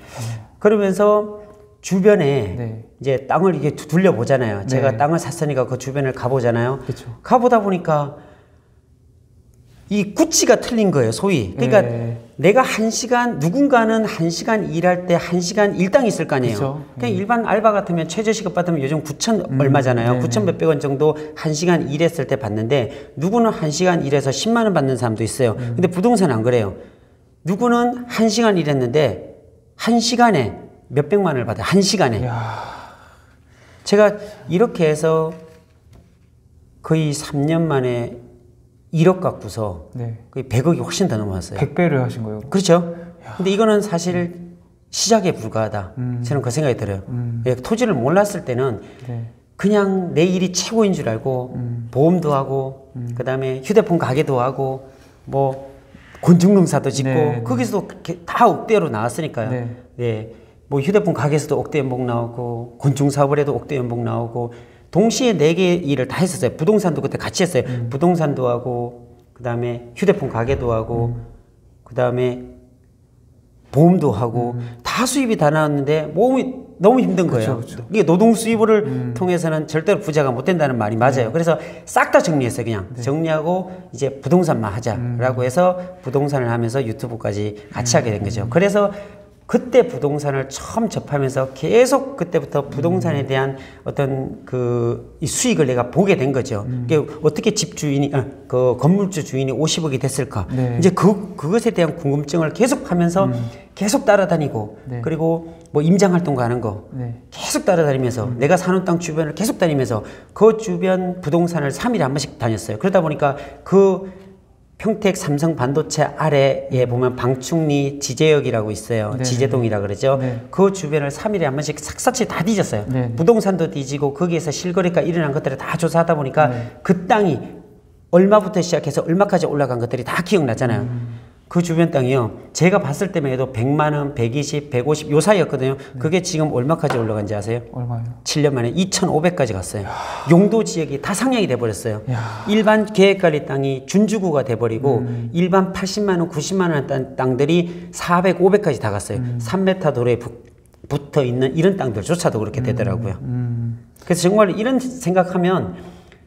그러면서 주변에 네. 이제 땅을 이게 둘려 보잖아요. 제가 네. 땅을 샀으니까 그 주변을 가보잖아요. 그쵸. 가보다 보니까 이 구치가 틀린 거예요, 소위. 그러니까 네. 내가 한 시간 누군가는 한 시간 일할 때 한 시간 일당 있을 거 아니에요. 그쵸. 그냥 일반 알바 같으면 최저 시급 받으면 요즘 9천 얼마잖아요. 네, 9천 몇백 원 정도 한 시간 일했을 때 받는데 누구는 한 시간 일해서 10만 원 받는 사람도 있어요. 음. 근데 부동산은 안 그래요. 누구는 한 시간 일했는데 한 시간에 몇백만 원을 받아요. 한 시간에. 야, 제가 이렇게 해서 거의 3년 만에 1억 갖고서 네. 거의 100억이 훨씬 더 넘어왔어요. 100배를 하신 거예요. 그렇죠. 근데 이거는 사실 시작에 불과하다. 저는 그 생각이 들어요. 음. 예, 토지를 몰랐을 때는 네. 그냥 내 일이 최고인 줄 알고 음. 보험도 하고 그다음에 휴대폰 가게도 하고 뭐 곤충농사도 짓고 네. 거기서도 그렇게 다 억대로 나왔으니까요. 네. 예. 뭐 휴대폰 가게에서도 억대 연봉 나오고 곤충 사업을 해도 억대 연봉 나오고 동시에 네 개 일을 다 했었어요. 부동산도 그때 같이 했어요. 음. 부동산도 하고 그다음에 휴대폰 가게도 하고 음. 그다음에 보험도 하고 다 수입이 다 나왔는데 몸이 너무 힘든 거예요. 그쵸, 그쵸. 이게 노동 수입을 통해서는 절대로 부자가 못 된다는 말이 맞아요. 그래서 싹 다 정리했어요. 그냥 정리하고 이제 부동산만 하자라고 해서 부동산을 하면서 유튜브까지 같이 하게 된 거죠. 그래서 그때 부동산을 처음 접하면서 계속 그때부터 부동산에 대한 어떤 그이 수익을 내가 보게 된 거죠. 이게 어떻게 집 주인이 아, 그 건물주 주인이 50억이 됐을까? 네. 이제 그 그것에 대한 궁금증을 계속 하면서 계속 따라다니고 네. 그리고 뭐 임장 활동 가는 거 네. 계속 따라다니면서 내가 사는 땅 주변을 계속 다니면서 그 주변 부동산을 3일에 한 번씩 다녔어요. 그러다 보니까 그 평택 삼성 반도체 아래에 보면 방충리 지제역이라고 있어요. 네, 지제동이라 그러죠. 네. 그 주변을 3일에 한 번씩 삭삭히 다 뒤졌어요. 네. 부동산도 뒤지고 거기에서 실거래가 일어난 것들을 다 조사하다 보니까 네. 그 땅이 얼마부터 시작해서 얼마까지 올라간 것들이 다 기억나잖아요. 음. 그 주변 땅이요. 제가 봤을 때만 해도 100만 원, 120, 150 요 사이였거든요. 네. 그게 지금 얼마까지 올라간지 아세요? 얼마예요? 7년 만에 2,500까지 갔어요. 용도 지역이 다 상향이 돼 버렸어요. 야. 일반 계획관리 땅이 준주구가 돼 버리고 음. 일반 80만 원, 90만 원 땅, 땅들이 400, 500까지 다 갔어요. 음. 3m 도로에 부- 붙어 있는 이런 땅들조차도 그렇게 되더라고요. 음. 그래서 정말 이런 생각하면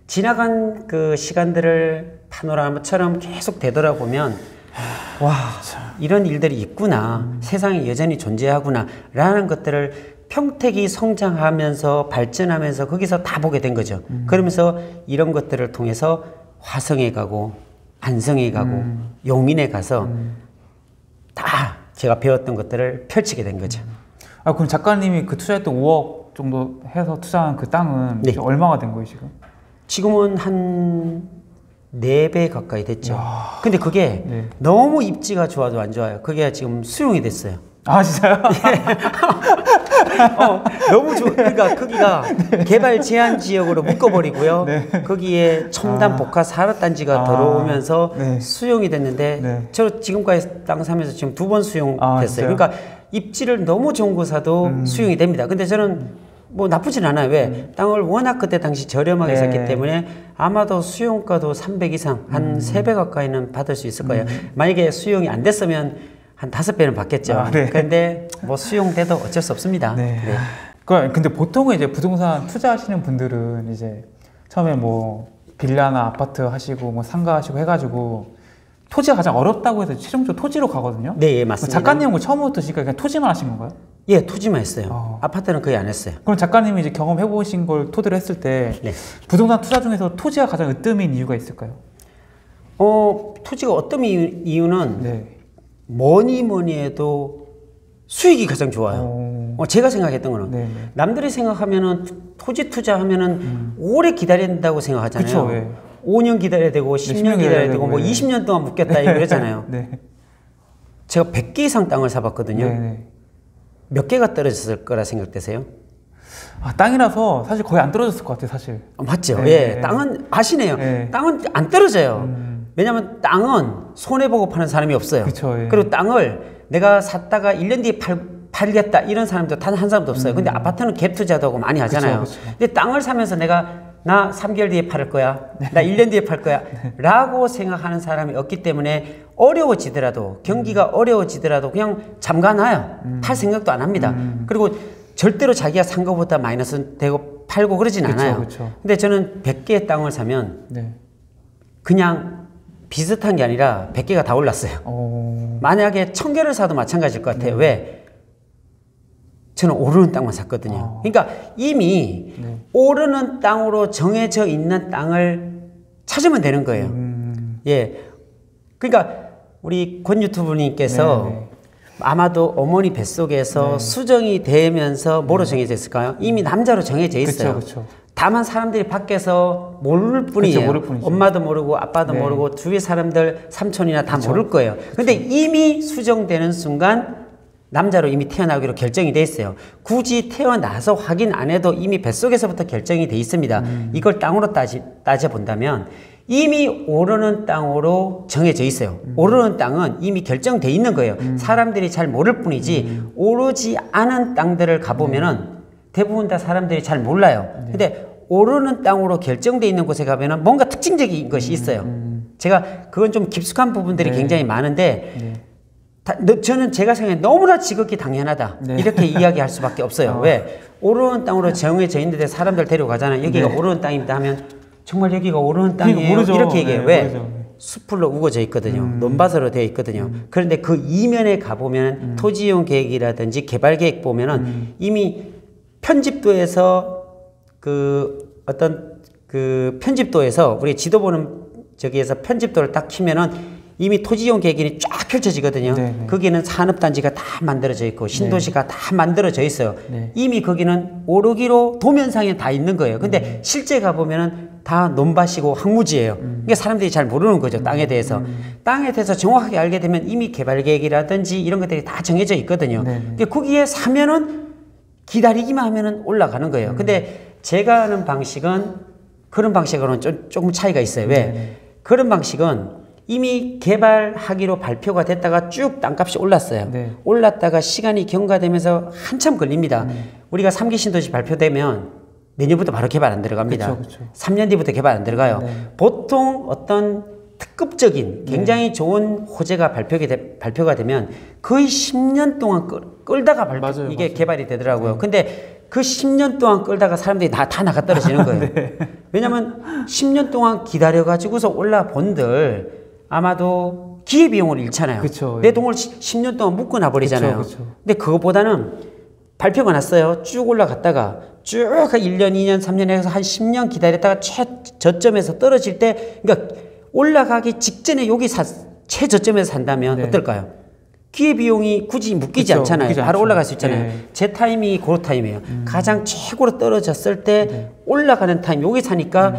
지나간 그 시간들을 파노라마처럼 계속 되돌아보면 와 이런 일들이 있구나. 세상에 여전히 존재하구나. 라는 것들을 평택이 성장하면서 발전하면서 거기서 다 보게 된 거죠. 그러면서 이런 것들을 통해서 화성에 가고 안성에 가고 용인에 가서 다 제가 배웠던 것들을 펼치게 된 거죠. 아 그럼 작가님이 그 투자했던 5억 정도 해서 투자한 그 땅은 네. 얼마가 된 거예요 지금? 지금은 한 네 배 가까이 됐죠. 근데 그게 네. 너무 입지가 좋아도 안 좋아요. 그게 지금 수용이 됐어요. 아 진짜요? *laughs* *laughs* 어, 너무 좋. 그러니까 거기가 *laughs* 개발 제한 지역으로 묶어버리고요. 거기에 첨단 복합 산업단지가 아, 들어오면서 네. 수용이 됐는데 네. 저 지금까지 땅 사면서 지금 두 번 수용됐어요. 아? 음. 그러니까 입지를 너무 좋은 곳 사도 수용이 됩니다. 근데 저는 뭐 나쁘진 않아요. 왜? 땅을 워낙 그때 당시 저렴하게 네. 샀기 때문에 아마도 수용가도 300 이상, 음. 한세배 가까이는 받을 수 있을 거예요. 만약에 수용이 안 됐으면 한 다섯 배는 받겠죠. 아, 네. 근데 뭐 수용돼도 어쩔 수 없습니다. 네. 그 근데 보통은 이제 부동산 투자하시는 분들은 이제 처음에 뭐 빌라나 아파트 하시고 뭐 상가 하시고 해가지고 토지가 가장 어렵다고 해서 최종적으로 토지로 가거든요. 네, 예, 맞습니다. 작가님은 뭐 처음부터 시니까 그냥 토지만 하신 건가요? 예, 투지만 했어요. 어. 아파트는 거의 안 했어요. 그럼 작가님이 이제 경험해 보신 걸 토대로 했을 때 네. 부동산 투자 중에서 토지가 가장 으뜸인 이유가 있을까요? 어, 토지가 어떤 이유, 이유는 네. 뭐니 뭐니 해도 수익이 가장 좋아요. 어, 어, 제가 생각했던 거는 네. 네. 남들이 생각하면은 투- 토지 투자하면은 오래 기다려야 된다고 생각하잖아요. 그쵸, 예. 5년 기다려야 되고 10년 10년 기다려야 되고 뭐 예. 20년 동안 묶였다 이거 그러잖아요. *laughs* 네. 제가 100개 이상 땅을 사봤거든요. 네. 네. 몇 개가 떨어졌을 거라 생각되세요? 아 땅이라서 사실 거의 안 떨어졌을 것 같아요, 사실. 어, 맞죠. 네. 예, 땅은 아시네요. 네. 땅은 안 떨어져요. 음. 왜냐하면 땅은 손해 보고 파는 사람이 없어요. 그쵸, 예. 그리고 땅을 내가 샀다가 1년 뒤에 팔, 팔겠다 이런 사람도 단 한 사람도 없어요. 근데 아파트는 갭 투자도 하고 많이 하잖아요. 음. 그쵸, 그쵸. 근데 땅을 사면서 내가 나 3개월 뒤에 팔 거야. 네. 나 1년 뒤에 팔 거야. *laughs* 라고 생각하는 사람이 없기 때문에 어려워지더라도 경기가 음. 어려워지더라도 그냥 잠가놔요. 팔 생각도 안 합니다. 음. 그리고 절대로 자기가 산 것보다 마이너스 되고 팔고 그러진 그쵸, 않아요. 그쵸. 근데 저는 100개의 땅을 사면 네. 그냥 비슷한 게 아니라 100개가 다 올랐어요. 어. 만약에 1000개를 사도 마찬가지일 것 같아요. 왜? 저는 오르는 땅만 샀거든요. 어. 그러니까 이미 네. 오르는 땅으로 정해져 있는 땅을 찾으면 되는 거예요. 음. 예. 그러니까 우리 권 유튜브님께서 네, 네. 아마도 어머니 뱃속에서 수정이 되면서 뭐로 정해져 있을까요? 이미 남자로 정해져 있어요. 네. 그쵸, 그쵸. 다만 사람들이 밖에서 모를 뿐이에요. 그쵸, 모를. 엄마도 모르고 아빠도 네. 모르고 주위 사람들 삼촌이나 다 모를 거예요. 근데 이미 수정되는 순간 남자로 이미 태어나기로 결정이 돼 있어요. 굳이 태어나서 확인 안 해도 이미 뱃속에서부터 결정이 돼 있습니다. 음. 이걸 땅으로 따지, 따져 본다면 이미 오르는 땅으로 정해져 있어요. 음. 오르는 땅은 이미 결정돼 있는 거예요. 사람들이 잘 모를 뿐이지 음. 오르지 않은 땅들을 가보면은 대부분 다 사람들이 잘 몰라요. 네. 근데 오르는 땅으로 결정돼 있는 곳에 가면은 뭔가 특징적인 것이 있어요. 제가 그건 좀 깊숙한 부분들이 음, 네. 굉장히 많은데 네. 다, 너- 저는 제가 생각에 너무나 지극히 당연하다 네. 이렇게 *laughs* 이야기할 수밖에 없어요. 어. 왜 오르는 땅으로 정해져 있는데 사람들 데려가잖아요. 여기가 네. 오르는 땅입니다 하면 정말 여기가 오르는 그러니까 땅이에요. 모르죠. 이렇게 얘기해요. 네, 왜 모르죠. 네. 숲으로 우거져 있거든요. 음. 논밭으로 되어 있거든요. 그런데 그 이면에 가보면 토지 이용 계획이라든지 개발 계획 보면은 음. 이미 편집도에서 그 어떤 그 편집도에서 우리 지도 보는 저기에서 편집도를 딱 키면은 이미 토지 이용 계획이 쫙 펼쳐지거든요. 네, 네. 거기는 산업단지가 다 만들어져 있고 신도시가 다 만들어져 있어요. 네. 이미 거기는 오르기로 도면상에 다 있는 거예요. 근데 음. 실제 가보면은 다 논밭이고 황무지예요. 그러니까 사람들이 잘 모르는 거죠. 땅에 대해서. 땅에 대해서 정확하게 알게 되면 이미 개발 계획이라든지 이런 것들이 다 정해져 있거든요. 네, 네. 근데 거기에 사면은 기다리기만 하면은 올라가는 거예요. 음. 근데 제가 하는 방식은 그런 방식으로는 좀, 조금 차이가 있어요. 왜? 네, 그런 방식은 이미 개발하기로 발표가 됐다가 쭉 땅값이 올랐어요. 네. 올랐다가 시간이 경과되면서 한참 걸립니다. 우리가 삼기 신도시 발표되면 내년부터 바로 개발 안 들어갑니다. 그쵸, 그쵸. 3년 뒤부터 개발 안 들어가요. 네. 보통 어떤 특급적인 굉장히 좋은 호재가 발표가, 되, 발표가 되면 거의 10년 동안 끌, 끌다가 발, 맞아요, 이게 맞아요. 개발이 되더라고요. 근데 그 10년 동안 끌다가 사람들이 다, 다 나가 떨어지는 거예요. 왜냐면 10년 동안 기다려가지고서 올라 본들 아마도 기회비용을 잃잖아요. 그쵸, 내 예. 돈을 10년 동안 묶어놔 버리잖아요. 그쵸, 그쵸. 근데 그것보다는 발표가 났어요. 쭉 올라갔다가 쭉 1년, 2년, 3년 해서 한 10년 기다렸다가 최 저점에서 떨어질 때, 그러니까 올라가기 직전에 여기 사, 최저점에서 산다면 네. 어떨까요? 기회 비용이 굳이 묶이지 그쵸, 않잖아요. 묶이지 바로 않죠. 올라갈 수 있잖아요. 네. 제 타임이 그 타임이에요. 가장 최고로 떨어졌을 때 올라가는 타임, 여기 사니까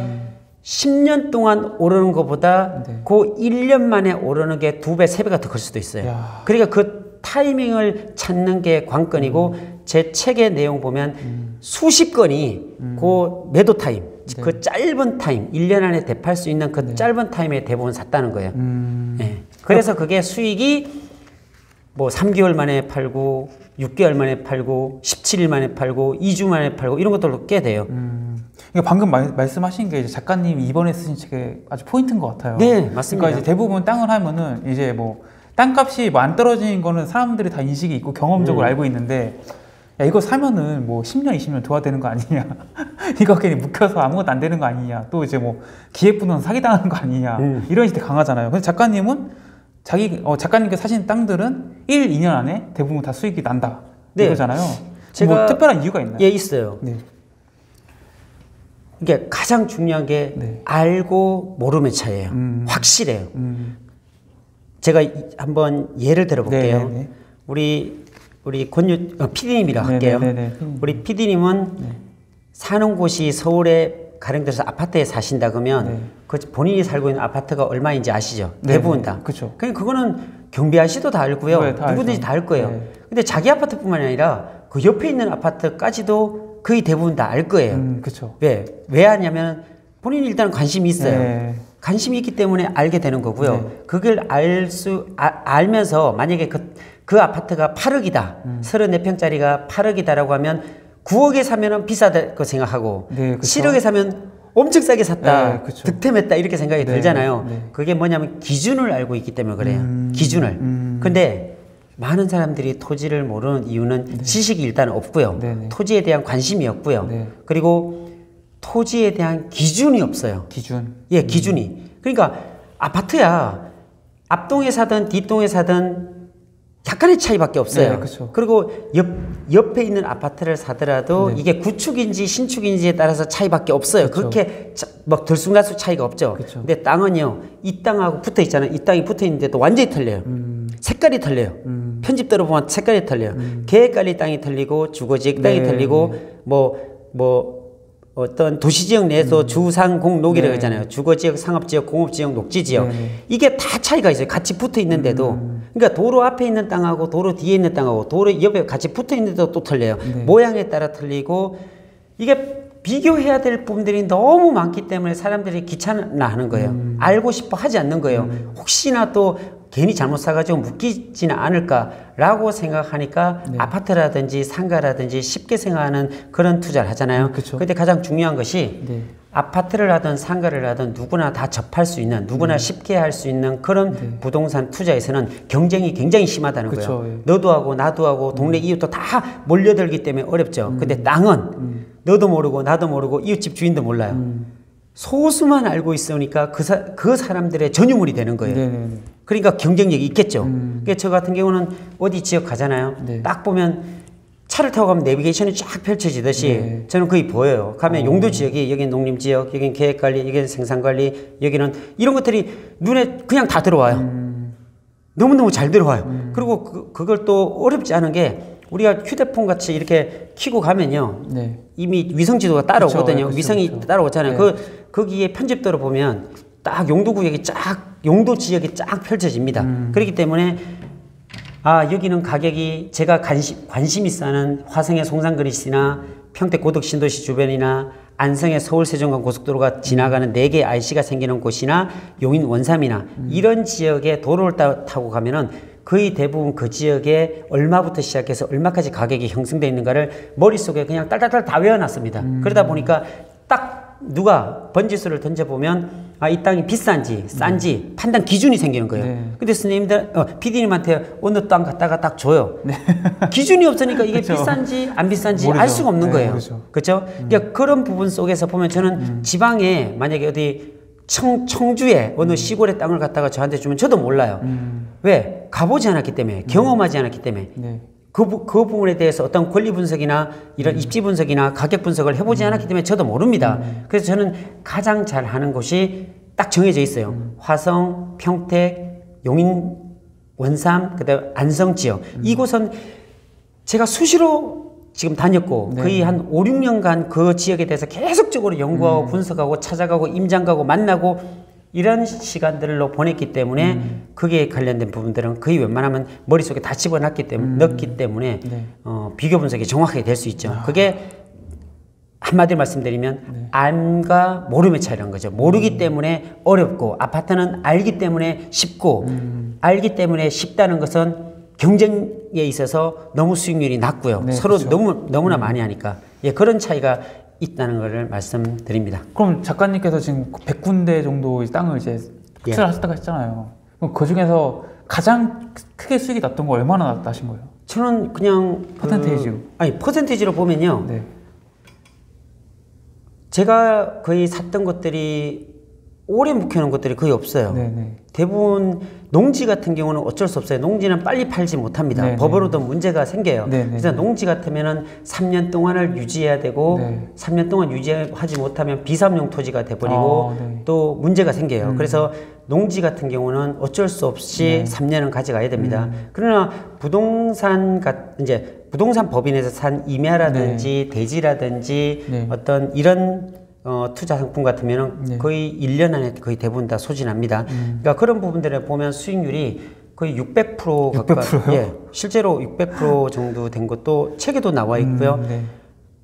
10년 동안 오르는 것보다 네. 그 1년 만에 오르는 게 두 배, 세 배가 더 클 수도 있어요. 야. 그러니까 그 타이밍을 찾는 게 관건이고 음. 제 책의 내용 보면 수십 건이 그 매도 타임, 네. 그 짧은 타임, 1년 안에 되팔 수 있는 그 짧은 타임에 대부분 샀다는 거예요. 음. 예. 그래서 그게 수익이 뭐 3개월 만에 팔고 6개월 만에 팔고 17일 만에 팔고 2주 만에 팔고 이런 것들도 꽤 돼요. 음. 그러니까 방금 말, 말씀하신 게 이제 작가님이 이번에 쓰신 책의 아주 포인트인 것 같아요. 네, 맞습니다. 그러니까 이제 대부분 땅을 하면은 이제 뭐 땅값이 뭐 안 떨어지는 거는 사람들이 다 인식이 있고 경험적으로 음. 알고 있는데 야 이거 사면은 뭐 10년 20년 도야 되는 거 아니냐 *laughs* 이거 괜히 묶여서 아무것도 안 되는 거 아니냐 또 이제 뭐 기획부는 사기 당하는 거 아니냐 음. 이런 식이 강하잖아요 근데 작가님은 자기 어, 작가님께서 사신 땅들은 1, 2년 안에 대부분 다 수익이 난다 네. 이거잖아요 제가- 뭐 특별한 이유가 있나요? 예, 있어요. 네. 이게 가장 중요한 게 네. 알고 모름의 차이예요. 음. 확실해요. 음. 제가 이- 한번 예를 들어볼게요. 네, 네, 네. 우리 우리 권유 어, PD님이라 네, 할게요. 네, 네, 네. 우리 PD님은 사는 곳이 서울에 가령 들어서 아파트에 사신다 그러면 네. 그 본인이 살고 있는 아파트가 얼마인지 아시죠? 네, 대부분 네. 다. 그쵸. 그러니까 그거는 경비 아저씨도 다 알고요. 네, 다 누구든지. 다 알 거예요. 네. 근데 자기 아파트뿐만 아니라 그 옆에 있는 아파트까지도 거의 대부분 다 알 거예요. 음, 그렇죠. 왜? 왜 하냐면 본인이 일단 관심이 있어요. 네. 관심이 있기 때문에 알게 되는 거고요. 네. 그걸 알 수, 아- 알면서 만약에 그, 그 아파트가 8억이다. 음. 34평짜리가 8억이다라고 하면 9억에 사면은 비싸다 거 생각하고 네, 그쵸. 7억에 사면 엄청 싸게 샀다. 네. 득템했다. 이렇게 생각이 네, 들잖아요. 네. 그게 뭐냐면 기준을 알고 있기 때문에 그래요. 음, 기준을. 음. 근데 많은 사람들이 토지를 모르는 이유는 지식이 일단 없고요. 네, 네. 토지에 대한 관심이 없고요. 네. 그리고 토지에 대한 기준이 없어요. 기준. 예, 기준이. 그러니까 아파트야 앞동에 사든 뒷동에 사든 약간의 차이밖에 없어요. 네, 그쵸. 그리고 옆 옆에 있는 아파트를 사더라도 네. 이게 구축인지 신축인지에 따라서 차이밖에 없어요. 그쵸. 그렇게 차- 막 들쑥날쑥 차이가 없죠. 그쵸. 근데 땅은요, 이 땅하고 붙어 있잖아요. 이 땅이 붙어 있는데도 완전히 틀려요. 음. 색깔이 틀려요. 음. 편집대로 보면 색깔이 틀려요. 계획관리 땅이 틀리고 주거지역 땅이 네. 틀리고 뭐 뭐 어떤 도시지역 내에서 주상공록이라고 네. 하잖아요. 주거지역, 상업지역, 공업지역, 녹지지역 네. 이게 다 차이가 있어요. 같이 붙어 있는데도 음. 그러니까 도로 앞에 있는 땅하고 도로 뒤에 있는 땅하고 도로 옆에 같이 붙어 있는데도 또 틀려요. 네. 모양에 따라 틀리고 이게 비교해야 될 부분들이 너무 많기 때문에 사람들이 귀찮아하는 거예요. 음. 알고 싶어 하지 않는 거예요. 혹시나 또 괜히 잘못 사가지고 묶이지는 않을까라고 생각하니까 네. 아파트라든지 상가라든지 쉽게 생각하는 그런 투자를 하잖아요. 음, 그쵸. 근데 가장 중요한 것이 네. 아파트를 하든 상가를 하든 누구나 다 접할 수 있는 누구나 음. 쉽게 할 수 있는 그런 네. 부동산 투자에서는 경쟁이 굉장히 심하다는 그쵸, 거예요. 예. 너도 하고 나도 하고 동네 이웃도 다 몰려들기 때문에 어렵죠. 음. 근데 땅은 너도 모르고 나도 모르고 이웃집 주인도 몰라요. 음. 소수만 알고 있으니까 그, 사, 그 사람들의 전유물이 되는 거예요. 네네네. 그러니까 경쟁력이 있겠죠. 음. 그러니까 저 같은 경우는 어디 지역 가잖아요. 네. 딱 보면 차를 타고 가면 내비게이션이 쫙 펼쳐지듯이 네. 저는 거의 보여요. 가면 용도 지역이 여기는 농림 지역, 여기는 계획 관리, 여기는 생산 관리, 여기는 이런 것들이 눈에 그냥 다 들어와요. 음. 너무너무 잘 들어와요. 그리고 그, 그걸 또 어렵지 않은 게 우리가 휴대폰 같이 이렇게 키고 가면요. 네. 이미 위성 지도가 따라오거든요. 그쵸, 그쵸, 위성이 그쵸. 따라오잖아요. 네. 그 거기에 편집도를 보면 딱 용도 구역이 쫙 용도 지역이 쫙 펼쳐집니다. 음. 그렇기 때문에 아 여기는 가격이 제가 관심 관심 있어 하는 화성의 송산그리스나 평택 고덕 신도시 주변이나 안성의 서울 세종간 고속도로가 지나가는 네 개 IC가 생기는 곳이나 용인 원삼이나 이런 지역에 도로를 따, 타고 가면은 거의 대부분 그 지역에 얼마부터 시작해서 얼마까지 가격이 형성돼 있는가를 머릿속에 그냥 딸딸딸 다 외워놨습니다. 그러다 보니까 딱 누가 번지수를 던져보면 아, 이 땅이 비싼지 싼지 판단 기준이 생기는 거예요. 네. 근데 스님들, 어, PD님한테 어느 땅 갖다가 딱 줘요. *laughs* 기준이 없으니까 이게 그쵸. 비싼지 안 비싼지 알 모르죠. 수가 없는 네, 거예요. 모르죠. 그렇죠? 그러니까 그런 부분 속에서 보면 저는 지방에 만약에 어디 청, 청주에 어느 시골의 땅을 갖다가 저한테 주면 저도 몰라요. 음. 왜? 가보지 않았기 때문에, 경험하지 않았기 때문에. 네. 그, 부- 그 부분에 대해서 어떤 권리 분석이나 이런 음. 입지 분석이나 가격 분석을 해보지 않았기 때문에 저도 모릅니다. 그래서 저는 가장 잘 하는 곳이 딱 정해져 있어요. 음. 화성, 평택, 용인, 원삼, 그다음 안성 지역. 음. 이곳은 제가 수시로 지금 다녔고 네. 거의 한 5, 6년간 그 지역에 대해서 계속적으로 연구하고 음. 분석하고 찾아가고 임장 가고 만나고 이런 시간들로 보냈기 때문에 음. 그게 관련된 부분들은 거의 웬만하면 머릿속에 다 집어넣기 때문에 넣기 때문에 네. 어, 비교 분석이 정확하게 될 수 있죠. 그게 한마디로 말씀드리면 네. 암과 모름의 차이라는 거죠. 모르기 때문에 어렵고 아파트는 알기 때문에 쉽고 음. 알기 때문에 쉽다는 것은 경쟁에 있어서 너무 수익률이 낮고요. 네, 서로 그렇죠. 너무 너무나 많이 하니까 예, 그런 차이가 있다는 것을 말씀드립니다. 그럼 작가님께서 지금 100군데 정도 이 땅을 이제 예. 투자를 하셨다고 했잖아요. 그럼 그 중에서 가장 크게 수익이 났던 거 얼마나 났- 나신 거예요? 저는 그냥 그- 퍼센테이지로. 아니 퍼센테이지로 보면요. 네. 제가 거의 샀던 것들이 오래 묵혀놓은 것들이 거의 없어요. 네, 네. 대부분 농지 같은 경우는 어쩔 수 없어요. 농지는 빨리 팔지 못합니다. 네, 법으로도 문제가 생겨요. 네, 네, 그래서 농지 같으면은 3년 동안을 유지해야 되고 네. 3년 동안 유지하지 못하면 비삼용 토지가 돼버리고 어, 네. 음. 또 문제가 생겨요. 그래서 농지 같은 경우는 어쩔 수 없이 네. 3년은 가져가야 됩니다. 음. 그러나 부동산 같 이제 부동산 법인에서 산 임야라든지 대지라든지 네. 어떤 이런 어, 투자 상품 같으면은 네. 음. 거의 1년 안에 거의 대부분 다 소진합니다. 그러니까 그런 부분들에 보면 수익률이 거의 600% 가까이 600% 요? 예, 실제로 600% 정도 된 것도 책에도 나와 있고요. 음, 네.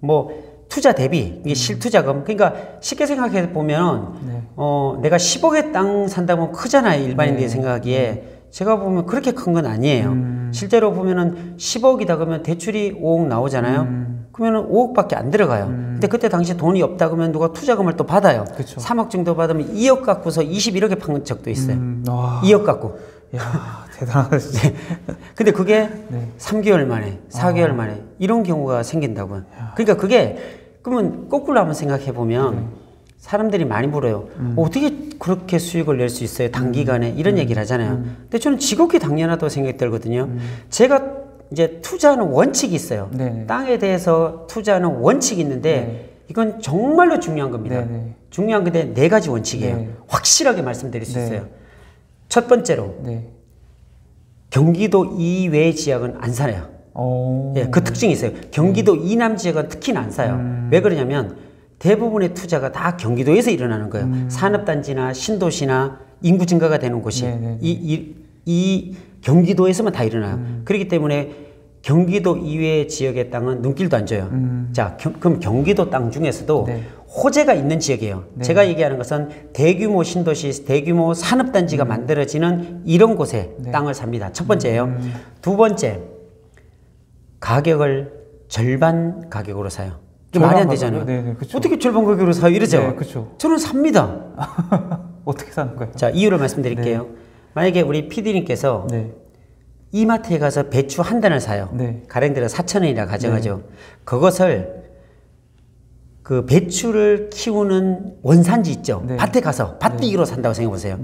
뭐 투자 대비 이게 실투자금 그러니까 쉽게 생각해 보면 네. 어 내가 10억의 땅 산다면 크잖아요 일반인들이 네. 생각하기에 제가 보면 그렇게 큰 건 아니에요 음. 실제로 보면은 10억이다 그러면 대출이 5억 나오잖아요 음. 그러면은 5억밖에 안 들어가요 근데 그때 당시 돈이 없다 그러면 누가 투자금을 또 받아요 그쵸. 3억 정도 받으면 2억 갖고서 21억에 판 적도 있어요 음, 와. 2억 갖고 야, 대단하다 진짜. *laughs* 근데 그게 네. 3개월 만에, 4개월 만에 이런 경우가 생긴다고요. 그러니까 그게 그러면 거꾸로 한번 생각해 보면 사람들이 많이 물어요. 어떻게 그렇게 수익을 낼 수 있어요? 단기간에 이런 얘기를 하잖아요. 근데 저는 지극히 당연하다고 생각이 들거든요. 제가 이제 투자하는 원칙이 있어요. 네. 땅에 대해서 투자하는 원칙이 있는데 이건 정말로 중요한 겁니다. 네, 네. 중요한 건데 네 가지 원칙이에요. 네. 확실하게 말씀드릴 수 네. 있어요. 첫 번째로 네. 경기도 이외 지역은 안. 오. 예, 그 특징이 있어요. 경기도 이남 지역은 특히나 안 사요. 음. 왜 그러냐면 대부분의 투자가 다 경기도에서 일어나는 거예요. 음. 산업단지나 신도시나 인구 증가가 되는 곳이 네, 네, 네. 이, 이, 이 경기도에서만 다 일어나요. 음. 그렇기 때문에 경기도 이외의 지역의 땅은 눈길도 안 줘요. 음. 자, 경- 그럼 경기도 땅 중에서도 네. 호재가 있는 지역이에요. 제가 얘기하는 것은 대규모 신도시, 대규모 산업단지가 만들어지는 이런 곳에 네. 땅을 삽니다. 첫 번째예요. 음. 두 번째, 가격을 절반 가격으로 사요. 절반 말이 안? 되잖아요. 네, 네, 그쵸. 어떻게 절반 가격으로 사요? 이러죠? 네, 그쵸. 저는 삽니다. *laughs* 어떻게 사는 거예요? 자, 이유를 말씀드릴게요. 만약에 우리 PD님께서 네. 이마트에 가서 배추 한 단을 사요. 네. 가령 들어 4천 원이라 가정하죠. 그것을 그 배추를 키우는 원산지 있죠. 네. 밭에 가서 밭대기로 산다고 생각해 보세요.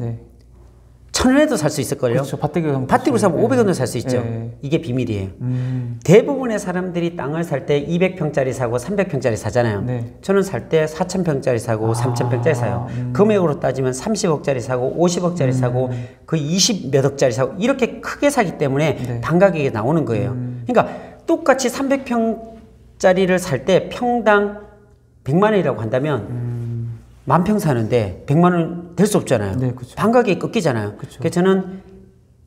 네. 천 원에도 살 수 있을걸요. 그렇죠. 밭대기로 사면 밭대기로. 사면 500원도 살수 있죠. 네. 이게 비밀이에요. 음. 대부분의 사람들이 땅을 살 때 200평짜리 사고 300평짜리 사잖아요. 네. 저는 살 때 4,000평짜리 사고 3,000평짜리 사요. 음. 금액으로 따지면 30억짜리 사고 50억짜리 사고 그 20 몇 억짜리 사고 이렇게 크게 사기 때문에 네. 음. 단가격이 나오는 거예요. 그러니까 똑같이 300평짜리를 살 때 평당 100만 원이라고 한다면 만 평 사는데 100만 원 될 수 없잖아요. 네, 그쵸. 반가격이 꺾이잖아요. 그래서 저는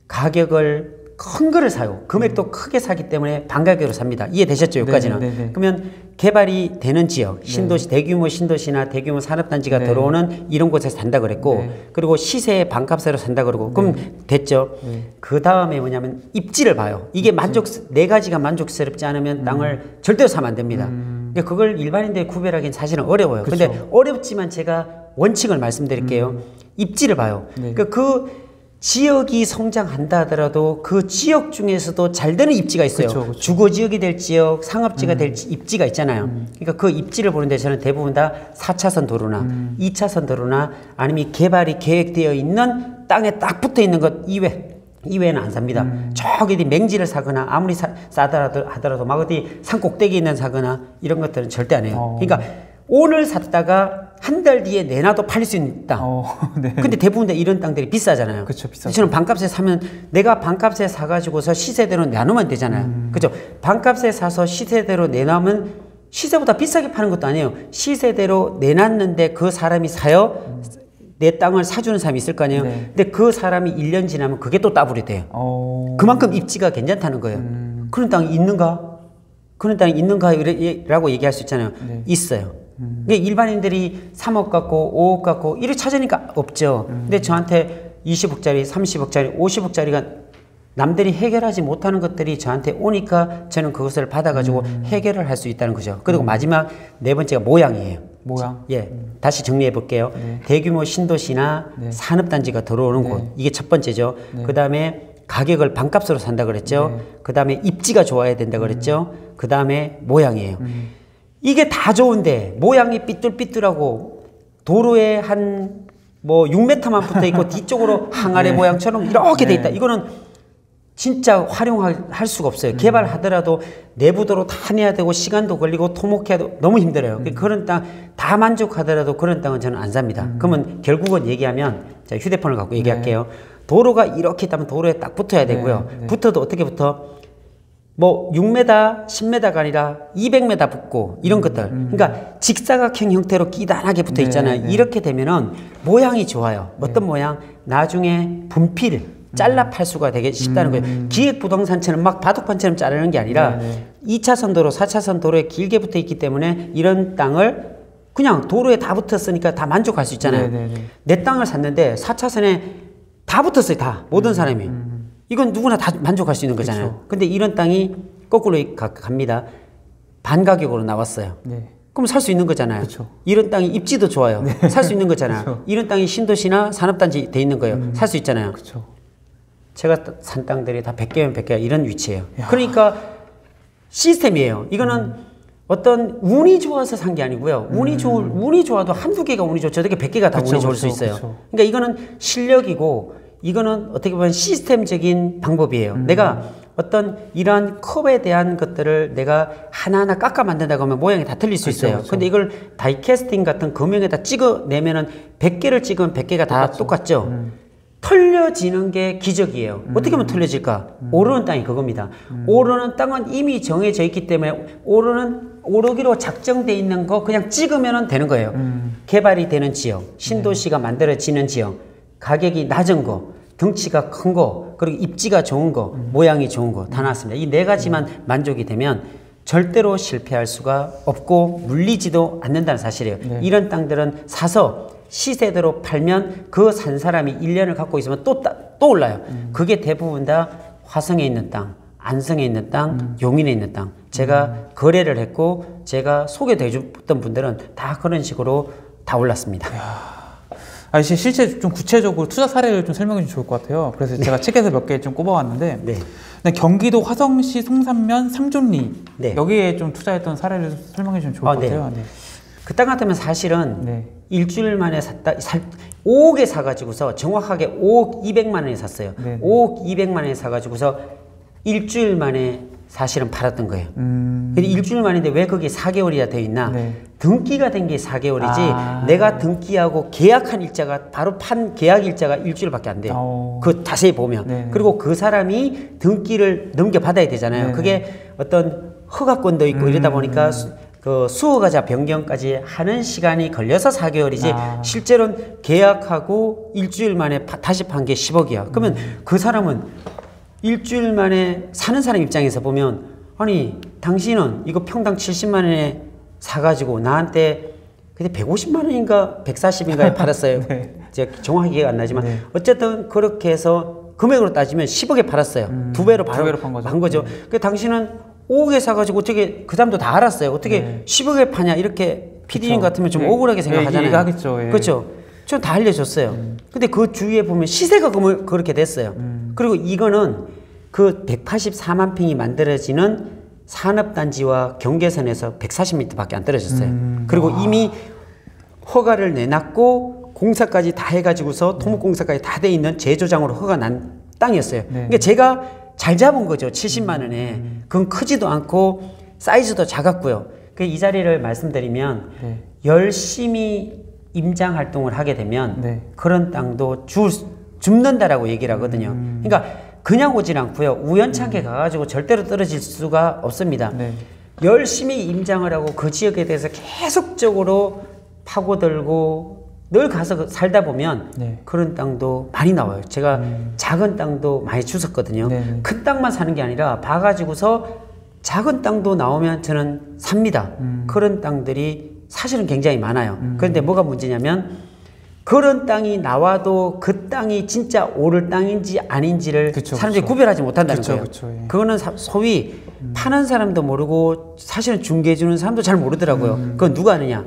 가격을 큰 거를 사요. 금액도 크게 사기 때문에 반가격으로 삽니다. 이해되셨죠? 여기까지는. 네, 네, 네. 그러면 개발이 되는 지역, 신도시, 대규모 신도시나 대규모 산업단지가 네. 들어오는 이런 곳에서 산다 그랬고, 네. 그리고 시세의 반값으로 산다 그러고, 그럼 됐죠? 네. 그 다음에 뭐냐면 입지를 봐요. 이게 만족, 네 가지가 만족스럽지 않으면 음. 땅을 절대로 사면 안 됩니다. 근데 그걸 일반인들이 구별하기는 사실은 어려워요. 근데 그쵸. 어렵지만 제가 원칙을 말씀드릴게요. 입지를 봐요. 네. 그러니까 그 지역이 성장한다 하더라도 그 지역 중에서도 잘 되는 입지가 있어요. 그쵸, 그쵸. 주거 지역이 될 지역, 상업지가 될 지- 입지가 있잖아요. 그러니까 그 입지를 보는데 저는 대부분 다 4차선 도로나 2차선 도로나 아니면 개발이 계획되어 있는 땅에 딱 붙어 있는 것 이외 이외에는 안 삽니다. 저기 어디 맹지를 사거나 아무리 사, 싸더라도 하더라도 막 어디 산 꼭대기 있는 사거나 이런 것들은 절대 안 해요. 어. 그러니까 오늘 샀다가 한 달 뒤에 내놔도 팔릴 수 있는 땅. 어, *laughs* 네. 근데 대부분 다 이런 땅들이 비싸잖아요. 그쵸, 비싸죠. 저는 반값에 사면 내가 반값에 사가지고서 시세대로 내놓으면 되잖아요. 음. 그죠? 반값에 사서 시세대로 내놓으면 시세보다 비싸게 파는 것도 아니에요. 시세대로 내놨는데 그 사람이 사요? 내 땅을 사주는 사람이 있을 거 아니에요. 네. 근데 그 사람이 1년 지나면 그게 또 따블이 돼요. 어, 그만큼 입지가 괜찮다는 거예요. 음. 그런 땅이 있는가? 그런 땅이 있는가? 이래- 라고 얘기할 수 있잖아요. 네. 있어요. 음. 근데 일반인들이 3억 갖고 5억 갖고 이를 찾으니까 없죠. 음. 근데 저한테 20억짜리, 30억짜리, 50억짜리가 남들이 해결하지 못하는 것들이 저한테 오니까 저는 그것을 받아가지고 음. 해결을 할 수 있다는 거죠. 그리고 마지막 네 번째가 모양이에요. 모양. 예, 다시 정리해 볼게요. 네. 대규모 신도시나 네. 산업단지가 들어오는 곳 이게 첫 번째죠. 그 다음에 가격을 반값으로 산다 그랬죠. 네. 그 다음에 입지가 좋아야 된다 그랬죠. 그 다음에 모양이에요. 음. 이게 다 좋은데 모양이 삐뚤삐뚤하고 도로에 한 뭐 6m만 붙어 있고 *laughs* 뒤쪽으로 항아리 네. 모양처럼 이렇게 돼 있다. 이거는 진짜 활용할 할 수가 없어요. 개발하더라도 내부도로 다 내야 되고 시간도 걸리고 토목해도 너무 힘들어요. 음. 그 그런 땅 다 만족하더라도 그런 땅은 저는 안 삽니다. 음. 그러면 결국은 얘기하면 자 휴대폰을 갖고 얘기할게요. 네. 도로가 이렇게 있다면 도로에 딱 붙어야 되고요. 네, 네. 붙어도 어떻게 붙어? 뭐 6m, 10m가 아니라 200m 붙고 이런 것들. 그러니까 직사각형 형태로 끼단하게 붙어 음. 네, 있잖아요. 네. 이렇게 되면은 모양이 좋아요. 어떤 모양? 나중에 분필 잘라 팔 수가 되게 쉽다는 거예요. 기획 부동산처럼 막 바둑판처럼 자르는 게 아니라 음. 네, 네. 2차선 도로, 4차선 도로에 길게 붙어 있기 때문에 이런 땅을 그냥 도로에 다 붙었으니까 다 만족할 수 있잖아요. 네, 네, 네. 내 땅을 샀는데 4차선에 다 붙었어요, 다. 모든 사람이. 이건 누구나 다 만족할 수 있는 거잖아요. 음, 그쵸. 근데 이런 땅이 거꾸로 가, 갑니다. 반 가격으로 나왔어요. 네. 그럼 살 수 있는 거잖아요. 그쵸. 이런 땅이 입지도 좋아요. 살수 있는 거잖아요. *laughs* 그쵸. 이런 땅이 신도시나 산업단지 돼 있는 거예요. 살수 있잖아요. 제가 따- 산 땅들이 다 100개면 100개가 이런 위치예요. 그러니까 시스템이에요. 이거는 어떤 운이 좋아서 산 게 아니고요. 운이 좋을 운이 좋아도 한두 개가 운이 좋죠. 어떻게 100개가 다 그쵸, 운이 좋을 수 그쵸, 있어요. 그쵸. 그러니까 이거는 실력이고 이거는 어떻게 보면 시스템적인 방법이에요. 음. 내가 어떤 이러한 컵에 대한 것들을 내가 하나하나 깎아 만든다고 하면 모양이 다 틀릴 수 있어요. 그쵸. 근데 이걸 다이캐스팅 같은 금형에다 찍어내면은 100개를 찍으면 100개가 다 똑같죠. 음. 털려지는 게 기적이에요. 어떻게 하면 털려질까? 오르는 땅이 그겁니다. 오르는 땅은 이미 정해져 있기 때문에 오르는 오르기로 작정돼 있는 거 그냥 찍으면 되는 거예요. 개발이 되는 지역, 신도시가 만들어지는 지역, 가격이 낮은 거, 덩치가 큰 거, 그리고 입지가 좋은 거, 모양이 좋은 거 다 나왔습니다. 이 네 가지만 만족이 되면 절대로 실패할 수가 없고 물리지도 않는다는 사실이에요. 이런 땅들은 사서 시세대로 팔면 그 산 사람이 1년을 갖고 있으면 또, 따- 또 올라요. 그게 대부분 다 화성에 있는 땅, 안성에 있는 땅, 용인에 있는 땅. 제가 거래를 했고 제가 소개해 줬던 분들은 다 그런 식으로 다 올랐습니다. 아, 이제 실제 좀 구체적으로 투자 사례를 좀 설명해 주면 좋을 것 같아요. 그래서 제가 책에서 몇 개 좀 꼽아왔는데, 네. 경기도 화성시 송산면 삼존리 네. 여기에 좀 투자했던 사례를 설명해 주면 좋을 아, 것 네. 같아요. 네. 그땅 같으면 사실은 네. 일주일 만에 샀다, 살, 5억에 사가지고서 정확하게 5억 200만 원에 샀어요. 네네. 5억 200만 원에 사가지고서 일주일 만에 사실은 팔았던 거예요. 음, 근데 일주일 만인데 왜 거기 4개월이나 되어 있나? 네. 등기가 된 게 4개월이지 아. 내가 등기하고 계약한 일자가 바로 판 계약 일자가 일주일밖에 안 돼요. 어. 그 자세히 보면 네네. 그리고 그 사람이 등기를 넘겨 받아야 되잖아요. 네네. 음. 그게 어떤 허가권도 있고 이러다 보니까 수, 그 수호가자 변경까지 하는 시간이 걸려서 4개월이지 아. 실제로는 계약하고 일주일 만에 파- 다시 판 게 10억이야. 그러면 음. 그 사람은 일주일 만에 사는 사람 입장에서 보면 아니 당신은 이거 평당 70만 원에 사가지고 나한테 그때 150만 원인가 140인가에 *laughs* 팔았어요. 네. 제가 정확히 기억 안 나지만 네. 어쨌든 그렇게 해서 금액으로 따지면 10억에 팔았어요. 두 배로 두 배로 판 거죠. 판 거죠. 그 당신은 5억에 사가지고 어떻게 그 사람도 다 알았어요. 어떻게 네. 10억에 파냐 이렇게 피디님. 같으면 좀 네. 억울하게 네, 생각하잖아요. 이해하겠죠. 예. 그렇죠. 좀다 알려줬어요. 근데 그 주위에 보면 시세가 그렇게 됐어요. 그리고 이거는 그 184만 평이 만들어지는 산업단지와 경계선에서 140m밖에 안 떨어졌어요. 그리고 이미 허가를 내놨고 공사까지 다 해가지고서 토목공사까지 다 돼 있는 제조장으로 허가 난 땅이었어요. 그러니까 제가 잘 잡은 거죠. 70만 원에. 그건 크지도 않고 사이즈도 작았고요. 그 이 자리를 말씀드리면 네. 열심히 임장 활동을 하게 되면 네. 그런 땅도 주, 줍는다라고 얘기를 하거든요. 음. 그러니까 그냥 오질 않고요. 우연찮게 가가지고 절대로 떨어질 수가 없습니다. 네. 열심히 임장을 하고 그 지역에 대해서 계속적으로 파고들고 늘 가서 그 살다 보면 네. 그런 땅도 많이 나와요. 제가 작은 땅도 많이 주웠거든요. 네, 네. 큰 땅만 사는 게 아니라 봐가지고서 작은 땅도 나오면 저는 삽니다. 음. 그런 땅들이 사실은 굉장히 많아요. 그런데 뭐가 문제냐면 그런 땅이 나와도 그 땅이 진짜 오를 땅인지 아닌지를 그쵸, 사람들이 그쵸. 구별하지 못한다는 그쵸, 거예요. 그쵸, 예. 그거는 사- 소위 파는 사람도 모르고 사실은 중개해 주는 사람도 잘 모르더라고요. 음. 그건 누가 아느냐?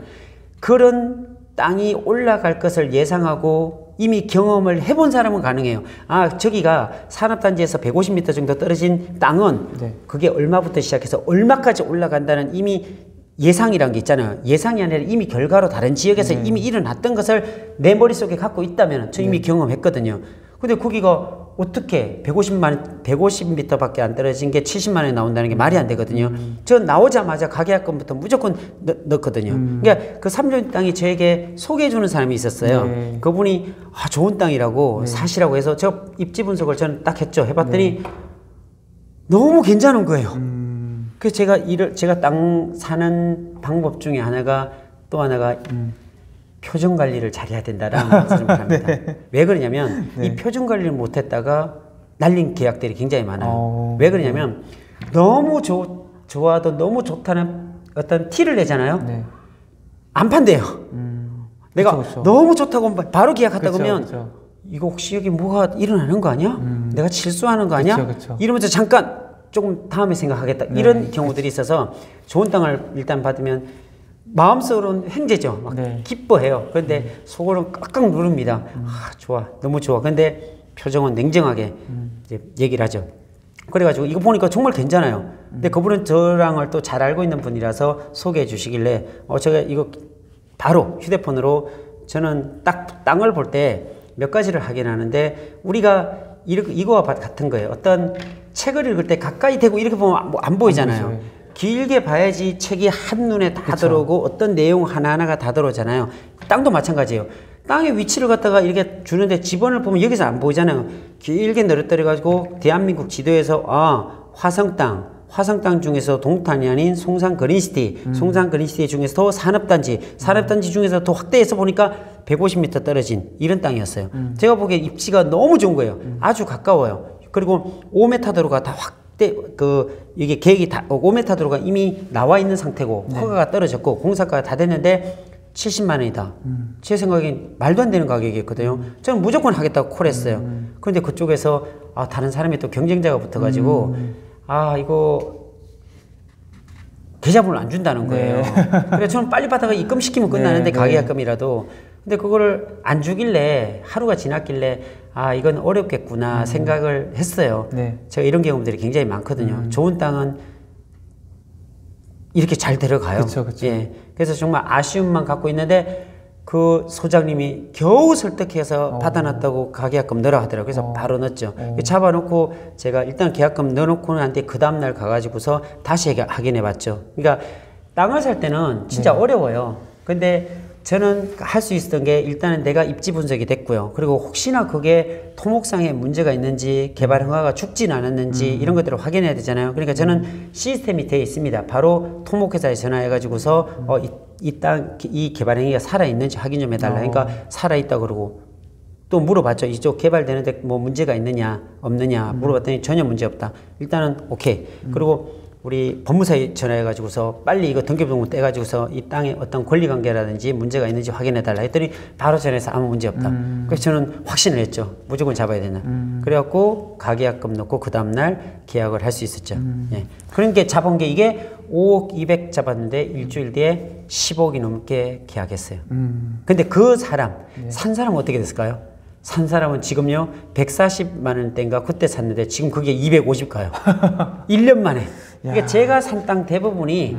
그런 땅이 올라갈 것을 예상하고 이미 경험을 해본 사람은 가능해요. 아 저기가 산업단지에서 150m 정도 떨어진 땅은 네. 그게 얼마부터 시작해서 얼마까지 올라간다는 이미 예상이란 게 있잖아요. 예상이 아니라 이미 결과로 다른 지역에서 네. 이미 일어났던 것을 내 머릿속에 갖고 있다면 저 이미 경험했거든요. 근데 거기가 어떻게 150만 150m밖에 안 떨어진 게 70만 원에 나온다는 게 말이 안 되거든요. 음. 저 나오자마자 가계약금부터 무조건 넣, 넣거든요. 그러니까 그 삼종 땅이 저에게 소개해 주는 사람이 있었어요. 네. 그분이 아 좋은 땅이라고 사시라고 해서 저 입지 분석을 저는 딱 했죠. 해봤더니 너무 괜찮은 거예요. 음. 그래서 제가 이를 제가 땅 사는 방법 중에 하나가 또 하나가 음. 표정 관리를 잘해야 된다라는 *laughs* 말씀을 합니다. 네. 왜 그러냐면 이 표정 관리를 못했다가 날린 계약들이 굉장히 많아요. 어. 왜 그러냐면 너무 좋 좋아도 너무 좋다는 어떤 티를 내잖아요. 네. 안 판대요. 음. 내가 그쵸, 그쵸. 너무 좋다고 바로 계약하다 그쵸, 그러면. 이거 혹시 여기 뭐가 일어나는 거 아니야? 내가 실수하는 거 아니야? 음. 이러면서 잠깐 조금 다음에 생각하겠다. 네, 이런 경우들이 있어서 좋은 땅을 일단 받으면 마음속으로는 횡재죠. 막 네. 기뻐해요. 그런데 속으로는 꽉꽉 누릅니다. 아, 좋아. 너무 좋아. 근데 표정은 냉정하게 이제 얘기를 하죠. 그래가지고 이거 보니까 정말 괜찮아요. 근데 그분은 저랑을 또 잘 알고 있는 분이라서 소개해 주시길래 어 제가 이거 바로 휴대폰으로 저는 딱 땅을 볼 때 몇 가지를 하긴 하는데 우리가 이러- 이거와 바- 같은 거예요. 어떤 책을 읽을 때 가까이 대고 이렇게 보면 뭐안 보이잖아요. 보이죠, 길게 봐야지 책이 한눈에 다 들어오고 어떤 내용 하나하나가 다 들어오잖아요. 땅도 마찬가지예요. 땅의 위치를 갖다가 이렇게 주는데 지번을 보면 여기서 안 보이잖아요. 길게 늘어뜨려 가지고 대한민국 지도에서 아 화성 땅, 화성 땅 중에서 동탄이 아닌 송산 그린시티, 송산 그린시티 중에서도 산업단지, 산업단지 중에서 더 확대해서 보니까 150m 떨어진 이런 땅이었어요. 제가 보기에 입지가 너무 좋은 거예요. 아주 가까워요. 그리고 5m 도로가 다 확 대그 이게 계획이 다 5m 도로가 이미 나와 있는 상태고 허가가 떨어졌고 공사가 다 됐는데 70만 원이다. 제 생각엔 말도 안 되는 가격이었거든요. 저는 무조건 하겠다고 콜했어요. 그런데 그쪽에서 아, 다른 사람이 또 경쟁자가 붙어가지고 아 이거 계좌번호를 안 준다는 거예요. 그래서 저는 빨리 받아가 입금시키면 끝나는데 네, 가계약금이라도 근데 그거를 안 주길래 하루가 지났길래 아 이건 어렵겠구나 생각을 했어요. 네. 제가 이런 경험들이 굉장히 많거든요. 좋은 땅은 이렇게 잘 들어가요. 그쵸, 그쵸. 예. 그래서 정말 아쉬움만 갖고 있는데 그 소장님이 겨우 설득해서 받아놨다고 가계약금 넣으라 하더라고요. 그래서 바로 넣었죠. 잡아놓고 제가 일단 계약금 넣어놓고 난데 그 다음날 가가지고서 다시 확인해봤죠. 그러니까 땅을 살 때는 진짜 어려워요. 근데 저는 할 수 있었던 게 일단은 내가 입지 분석이 됐고요. 그리고 혹시나 그게 토목상에 문제가 있는지 개발 허가가 죽진 않았는지 이런 것들을 확인해야 되잖아요. 그러니까 저는 시스템이 되어 있습니다. 바로 토목회사에 전화해가지고서 어, 이, 이 땅, 이 개발 행위가 살아 있는지 확인 좀 해달라. 그러니까 살아 있다 그러고 또 물어봤죠. 이쪽 개발되는데 뭐 문제가 있느냐, 없느냐 물어봤더니 전혀 문제 없다. 일단은 오케이. 그리고 우리 법무사에 전화해가지고서 빨리 이거 등기부등본 떼가지고서 이 땅에 어떤 권리관계라든지 문제가 있는지 확인해달라 했더니 바로 전해서 아무 문제 없다. 그래서 저는 확신을 했죠. 무조건 잡아야 된다. 그래갖고 가계약금 넣고 그 다음날 계약을 할 수 있었죠. 예. 그런 게 잡은 게 이게 5억 200 잡았는데 일주일 뒤에 10억이 넘게 계약했어요. 음. 근데 그 사람 산 사람은 어떻게 됐을까요? 산 사람은 지금요 140만 원대인가 그때 샀는데 지금 그게 250 가요. *laughs* 1년 만에. 그러니까 제가 산 땅 대부분이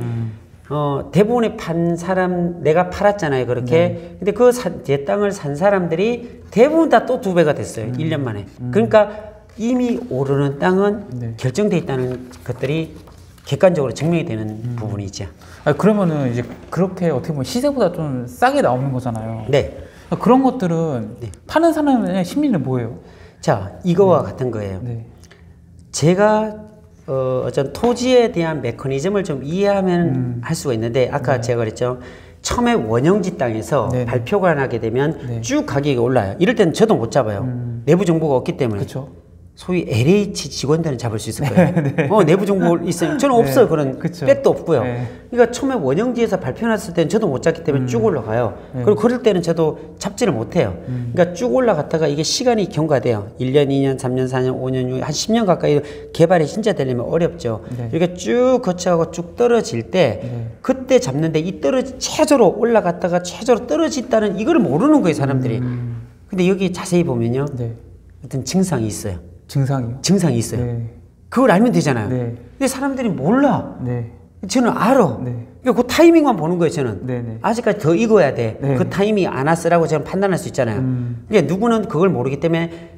어 대부분이 판 사람 내가 팔았잖아요 그렇게. 근데 그제 땅을 산 사람들이 대부분 다 또 두 배가 됐어요. 1년 만에. 그러니까 이미 오르는 땅은 네. 결정돼 있다는 것들이 객관적으로 증명이 되는 부분이죠. 아 그러면은 이제 그렇게 어떻게 보면 시세보다 좀 싸게 나오는 거잖아요. 네. 그런 것들은 파는 사람의 심리는 뭐예요? 자 이거와 같은 거예요. 네. 제가 어, 어떤 토지에 대한 메커니즘을 좀 이해하면 할 수가 있는데 아까 제가 그랬죠. 처음에 원형지 땅에서 음. 네네. 발표가 나게 되면 네. 음. 쭉 가격이 올라요. 이럴 때는 저도 못 잡아요. 내부 정보가 없기 때문에. 그렇죠. 소위 LH 직원들은 잡을 수 있을 거예요. 어, *laughs* 내부 정보 있어요. 저는 없어요. 그런 네. 그쵸. 백도 없고요. 네. 그러니까 처음에 원형지에서 발표났을 때는 저도 못 잡기 때문에 쭉 올라가요. 그리고 그럴 때는 저도 잡지를 못해요. 그러니까 쭉 올라갔다가 이게 시간이 경과돼요. 1년, 2년, 3년, 4년, 5년, 6년, 한 10년 가까이 개발이 진짜 되려면 어렵죠. 네. 이렇게 쭉 거쳐가고 쭉 떨어질 때 네. 그때 잡는데 이 떨어지 최저로 올라갔다가 최저로 떨어졌다는 이걸 모르는 거예요, 사람들이. 근데 여기 자세히 보면요. 네. 어떤 증상이 있어요. 증상이요. 증상이 있어요. 네. 그걸 알면 되잖아요. 네. 근데 사람들이 몰라. 네. 저는 알아. 네. 그러니까 그 타이밍만 보는 거예요, 저는. 네. 네. 아직까지 더 익어야 돼. 네. 그 타이밍이 안 왔으라고 저는 판단할 수 있잖아요. 음. 그러니까 누구는 그걸 모르기 때문에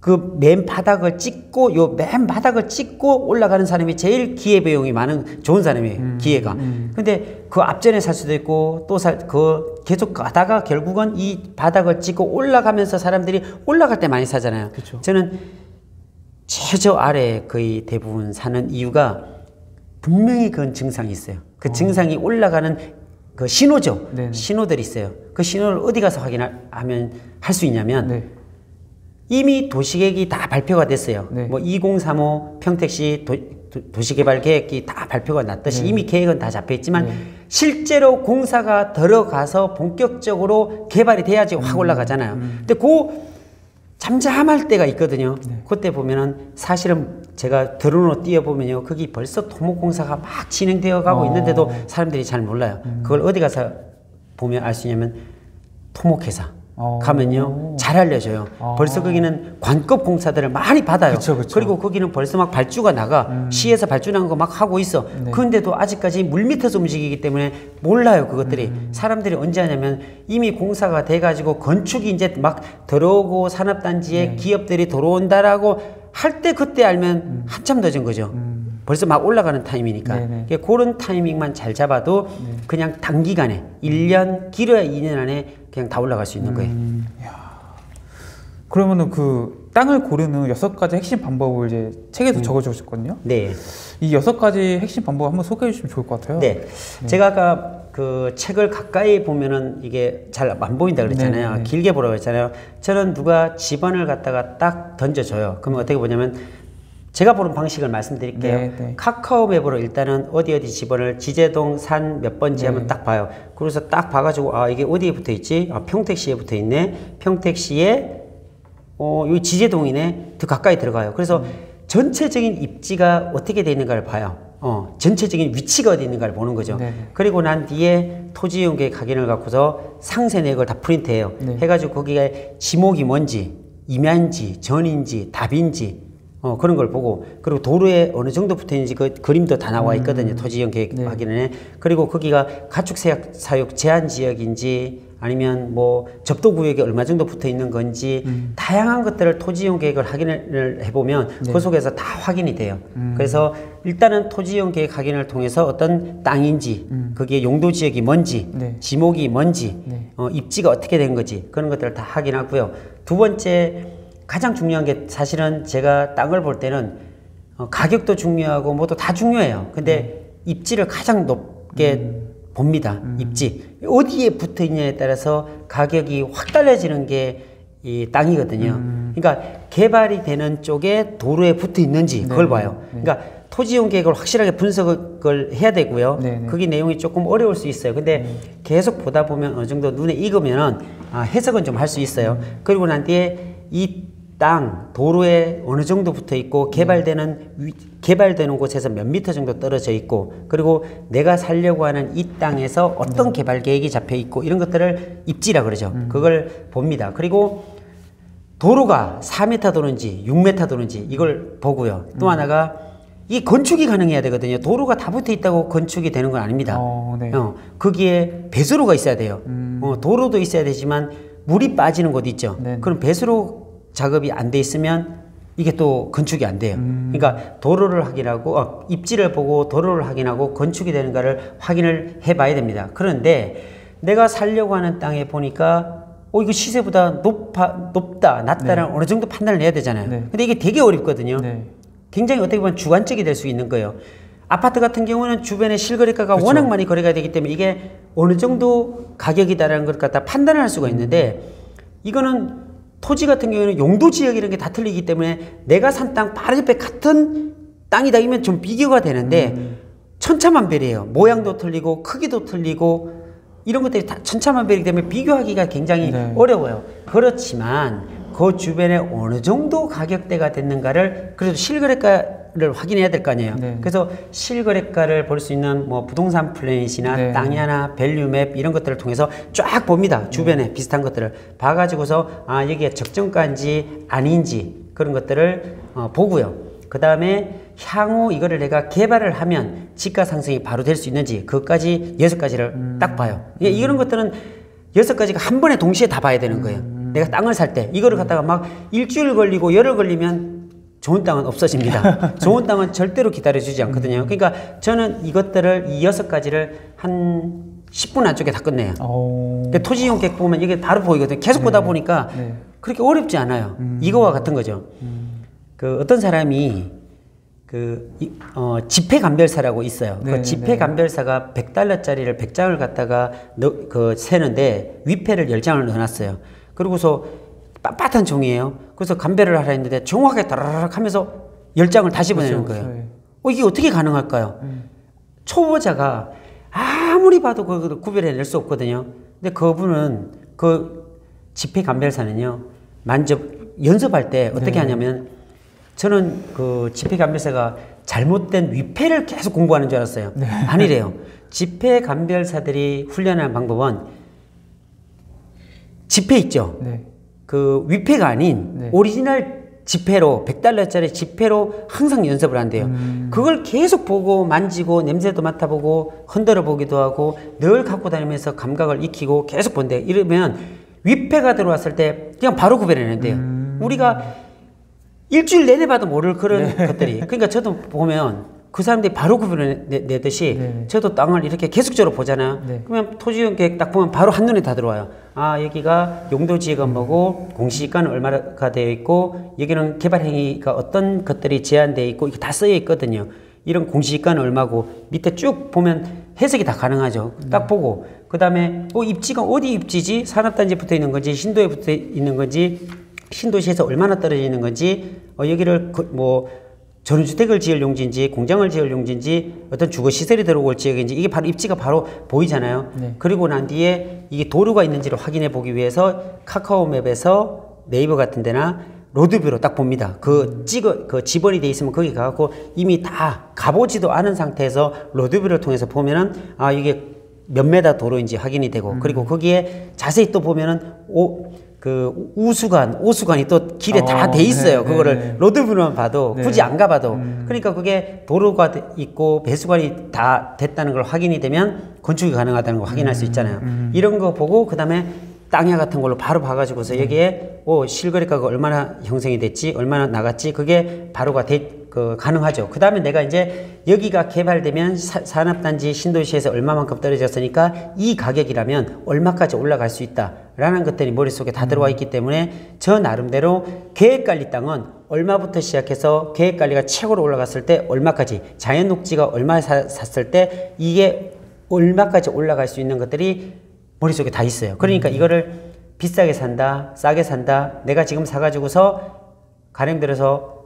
그 맨 바닥을 찍고 요 맨 바닥을 찍고 올라가는 사람이 제일 기회 비용이 많은 좋은 사람이에요. 기회가. 근데 그 앞전에 살 수도 있고 또 살 그 계속 가다가 결국은 이 바닥을 찍고 올라가면서 사람들이 올라갈 때 많이 사잖아요. 그쵸. 저는 최저 아래 거의 대부분 사는 이유가 분명히 그런 증상이 있어요. 그 증상이 올라가는 그 신호죠. 네네. 신호들이 있어요. 그 신호를 어디 가서 확인하면 할 수 있냐면 네. 이미 도시계획이 다 발표가 됐어요. 네. 뭐2035 평택시 도, 시개발 계획이 다 발표가 났듯이 네. 이미 계획은 다 잡혀 있지만 실제로 공사가 들어가서 본격적으로 개발이 돼야지 음. 확 올라가잖아요. 근데 그 잠잠할 때가 있거든요. 네. 그때 보면은 사실은 제가 드론으로 띄워보면요. 거기 벌써 토목공사가 막 진행되어 가고 어. 음. 있는데도 사람들이 잘 몰라요. 그걸 어디 가서 보면 알 수 있냐면 토목회사. 어. 가면요 잘 알려줘요. 어. 벌써 거기는 관급 공사들을 많이 받아요. 그쵸, 그쵸. 리고 거기는 벌써 막 발주가 나가 시에서 발주 나는 거 막 하고 있어. 네. 그런데도 아직까지 물 밑에서 움직이기 때문에 몰라요 그것들이. 음. 사람들이 언제 하냐면 이미 공사가 돼가지고 건축이 이제 막 들어오고 산업단지에 네. 기업들이 들어온다라고 할 때 그때 알면 음. 한참 늦은 거죠. 벌써 막 올라가는 타임이니까. 네네. 그러니까 그런 타이밍만 잘 잡아도 그냥 단기간에 1년 길어야 2년 안에 그냥 다 올라갈 수 있는 거예요. 음, 그러면은 그 땅을 고르는 여섯 가지 핵심 방법을 이제 음. 책에도 적어주셨거든요. 네. 이 여섯 가지 핵심 방법 한번 소개해 주시면 좋을 것 같아요. 네. 제가 아까 그 책을 가까이 보면은 이게 잘 안 보인다 그랬잖아요. 네네네. 길게 보라고 했잖아요. 저는 누가 집안을 갖다가 딱 던져줘요. 그러면 어떻게 보냐면 제가 보는 방식을 말씀드릴게요. 네, 네. 카카오 맵으로 일단은 어디 어디 집안을 지제동 산 몇 번지 네. 하면 딱 봐요. 그래서 딱 봐가지고 아 이게 어디에 붙어 있지? 아 평택시에 붙어 있네. 평택시에 어, 여기 지제동이네. 더 가까이 들어가요. 그래서 전체적인 입지가 어떻게 돼 있는가를 봐요. 어, 전체적인 위치가 어디 있는가를 보는 거죠. 네네. 그리고 난 뒤에 토지 이용계 각인을 갖고서 상세 내역을 다 프린트해요. 네. 해가지고 거기에 지목이 뭔지, 임야인지, 전인지, 답인지, 어, 그런 걸 보고, 그리고 도로에 어느 정도 붙어 있는지 그 그림도 다 나와 있거든요. 토지 이용 계획 네. 확인에. 그리고 거기가 가축 사육, 제한 지역인지, 아니면 뭐 접도 구역에 얼마 정도 붙어 있는 건지 다양한 것들을 토지 이용 계획을 확인을 해보면 그 속에서 다 확인이 돼요. 그래서 일단은 토지 이용 계획 확인을 통해서 어떤 땅인지 거기에 용도 지역이 뭔지 네. 지목이 뭔지 네. 어, 입지가 어떻게 된 거지 그런 것들을 다 확인하고요. 두 번째 가장 중요한 게 사실은 제가 땅을 볼 때는 어, 가격도 중요하고 뭐도 다 중요해요. 근데 입지를 가장 높게 봅니다. 입지 어디에 붙어 있냐에 따라서 가격이 확 달라지는 게 이 땅이거든요. 그러니까 개발이 되는 쪽에 도로에 붙어 있는지 그걸 네, 봐요. 그러니까 토지용 계획을 확실하게 분석을 해야 되고요. 네, 네. 그게 내용이 조금 어려울 수 있어요. 근데 계속 보다 보면 어느 정도 눈에 익으면은 아, 해석은 좀 할 수 있어요. 그리고 난 뒤에 이 땅, 도로에 어느 정도 붙어 있고 개발되는 위- 개발되는 곳에서 몇 미터 정도 떨어져 있고 그리고 내가 살려고 하는 이 땅에서 어떤 개발 계획이 잡혀 있고 이런 것들을 입지라 그러죠. 그걸 봅니다. 그리고 도로가 4m 도는지 6m 도는지 이걸 보고요. 또 하나가 이 건축이 가능해야 되거든요. 도로가 다 붙어 있다고 건축이 되는 건 아닙니다. 어, 네. 어, 거기에 배수로가 있어야 돼요. 어, 도로도 있어야 되지만 물이 빠지는 곳 있죠. 네. 그럼 배수로 작업이 안 돼 있으면 이게 또 건축이 안 돼요. 그러니까 도로를 확인하고 어, 입지를 보고 도로를 확인하고 건축이 되는가를 확인을 해봐야 됩니다. 그런데 내가 살려고 하는 땅에 보니까 어 이거 시세보다 높아 높다 낮다라는 어느 정도 판단을 내야 되잖아요. 네. 근데 이게 되게 어렵거든요. 네. 굉장히 어떻게 보면 주관적이 될 수 있는 거예요. 아파트 같은 경우는 주변에 실거래가가 그렇죠. 워낙 많이 거래가 되기 때문에 이게 어느 정도 가격이다라는 걸 갖다 판단을 할 수가 있는데 이거는 토지 같은 경우에는 용도 지역 이런 게 다 틀리기 때문에 내가 산 땅 바로 옆에 같은 땅이다 이면 좀 비교가 되는데 음. 천차만별이에요. 모양도 틀리고 크기도 틀리고 이런 것들이 다 천차만별이기 때문에 비교하기가 굉장히 네. 어려워요. 그렇지만 그 주변에 어느 정도 가격대가 됐는가를 그래도 실거래가를 확인해야 될 거 아니에요. 네. 그래서 실거래가를 볼 수 있는 뭐 부동산 플래닛이나 네. 땅이나 밸류맵 이런 것들을 통해서 쫙 봅니다. 주변에 비슷한 것들을 봐가지고서 아 여기에 적정가인지 아닌지 그런 것들을 어, 보고요. 그 다음에 향후 이거를 내가 개발을 하면 지가 상승이 바로 될 수 있는지 그것까지 여섯 가지를 딱 봐요. 이게 이런 것들은 여섯 가지가 한 번에 동시에 다 봐야 되는 거예요. 내가 땅을 살 때 이거를 갖다가 막 일주일 걸리고 열흘 걸리면 좋은 땅은 없어집니다. *laughs* 좋은 땅은 절대로 기다려주지 않거든요. 그러니까 저는 이것들을 이 여섯 가지를 한 10분 안쪽에 다 끝내요. 어. 근데 토지 이용객 보면 이게 바로 보이거든요. 계속 보다 보니까 네. 그렇게 어렵지 않아요. 이거와 같은 거죠. 그 어떤 사람이 그 이- 어, 집회감별사라고 있어요. 네, 그 집회감별사가 100달러짜리를 100장을 갖다가 넣, 그 세는데 위패를 10장을 넣어놨어요. 그러고서 빳빳한 종이에요. 그래서 감별을 하라 했는데 정확하게 따라락 하면서 10장을 다시 보내는 그렇죠. 거예요. 네. 어, 이게 어떻게 가능할까요? 초보자가 아무리 봐도 그걸 구별해낼 수 없거든요. 근데 그분은 그 집회 감별사는요, 만져 연습할 때 어떻게 네. 하냐면 저는 그 집회 감별사가 잘못된 위패를 계속 공부하는 줄 알았어요. 네. 아니래요. *laughs* 집회 감별사들이 훈련하는 방법은 지폐 있죠. 네. 그 위패가 아닌 네. 오리지널 지폐로 100달러짜리 지폐로 항상 연습을 한대요. 음. 그걸 계속 보고 만지고 냄새도 맡아보고 흔들어 보기도 하고 늘 갖고 다니면서 감각을 익히고 계속 본대. 이러면 위패가 들어왔을 때 그냥 바로 구별해낸대요. 음. 우리가 일주일 내내 봐도 모를 그런 것들이. 그러니까 저도 보면 그 사람들이 바로 구별해내듯이 네. 저도 땅을 이렇게 계속적으로 보잖아요. 네. 그러면 토지용 계획 딱 보면 바로 한눈에 다 들어와요. 아, 여기가 용도지역은 뭐고, 공시지가는 얼마가 되어 있고, 여기는 개발행위가 어떤 것들이 제한되어 있고, 이게 다 쓰여 있거든요. 이런 공시지가는 얼마고, 밑에 쭉 보면 해석이 다 가능하죠. 딱 보고, 그 다음에, 어, 입지가 어디 입지지? 산업단지에 붙어 있는 건지, 신도에 붙어 있는 건지, 신도시에서 얼마나 떨어져 있는 건지, 어, 여기를 그, 뭐, 전원주택을 지을 용지인지 공장을 지을 용지인지 어떤 주거 시설이 들어올 지역인지 이게 바로 입지가 바로 보이잖아요. 네. 그리고 난 뒤에 이게 도로가 있는지를 확인해 보기 위해서 카카오맵에서 네이버 같은 데나 로드뷰로 딱 봅니다. 그 찍어 그 지번이 돼 있으면 거기 가고 이미 다 가보지도 않은 상태에서 로드뷰를 통해서 보면은 아 이게 몇 메다 도로인지 확인이 되고 그리고 거기에 자세히 또 보면은 오 그 우수관, 오수관이 또 길에 다 어, 돼 있어요. 네, 그거를 네. 로드뷰만 봐도 네. 굳이 안 가봐도 그러니까 그게 도로가 돼 있고 배수관이 다 됐다는 걸 확인이 되면 건축이 가능하다는 걸 확인할 수 있잖아요. 이런 거 보고 그다음에 땅야 같은 걸로 바로 봐가지고서 여기에 오 실거래가가 얼마나 형성이 됐지, 얼마나 나갔지, 그게 바로가 돼, 그 가능하죠. 그 다음에 내가 이제 여기가 개발되면 사, 산업단지 신도시에서 얼마만큼 떨어졌으니까 이 가격이라면 얼마까지 올라갈 수 있다라는 것들이 머릿속에 다 들어와 있기 때문에 저 나름대로 계획관리 땅은 얼마부터 시작해서 계획관리가 최고로 올라갔을 때 얼마까지 자연녹지가 얼마 사, 샀을 때 이게 얼마까지 올라갈 수 있는 것들이 머릿속에 다 있어요. 그러니까 이거를 비싸게 산다, 싸게 산다, 내가 지금 사가지고서 가령 들어서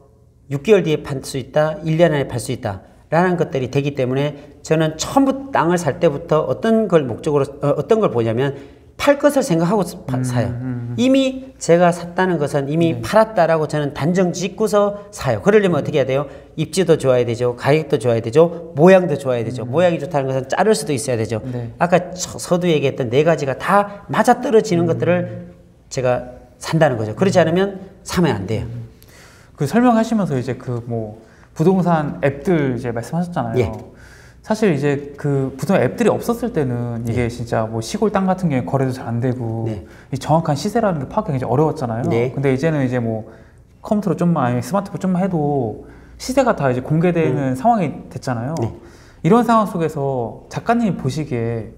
6개월 뒤에 팔 수 있다, 1년 안에 팔 수 있다. 라는 것들이 되기 때문에 저는 처음부터 땅을 살 때부터 어떤 걸 목적으로, 어, 어떤 걸 보냐면 팔 것을 생각하고 파- 사요. 이미 제가 샀다는 것은 이미 팔았다라고 저는 단정 짓고서 사요. 그러려면 어떻게 해야 돼요? 입지도 좋아야 되죠. 가격도 좋아야 되죠. 모양도 좋아야 되죠. 모양이 좋다는 것은 자를 수도 있어야 되죠. 네. 아까 서- 서두 얘기했던 네 가지가 다 맞아 떨어지는 것들을 제가 산다는 거죠. 그렇지 않으면 사면 안 돼요. 그 설명하시면서 이제 그 뭐 부동산 앱들 이제 말씀하셨잖아요. 예. 사실 이제 그 부동산 앱들이 없었을 때는 이게 진짜 뭐 시골 땅 같은 경우에 거래도 잘 안 되고 네. 이 정확한 시세라는 게 파악이 굉장히 어려웠잖아요. 네. 근데 이제는 이제 뭐 컴퓨터로 좀만 아니면 스마트폰 좀만 해도 시세가 다 이제 공개되는 상황이 됐잖아요. 네. 이런 상황 속에서 작가님이 보시기에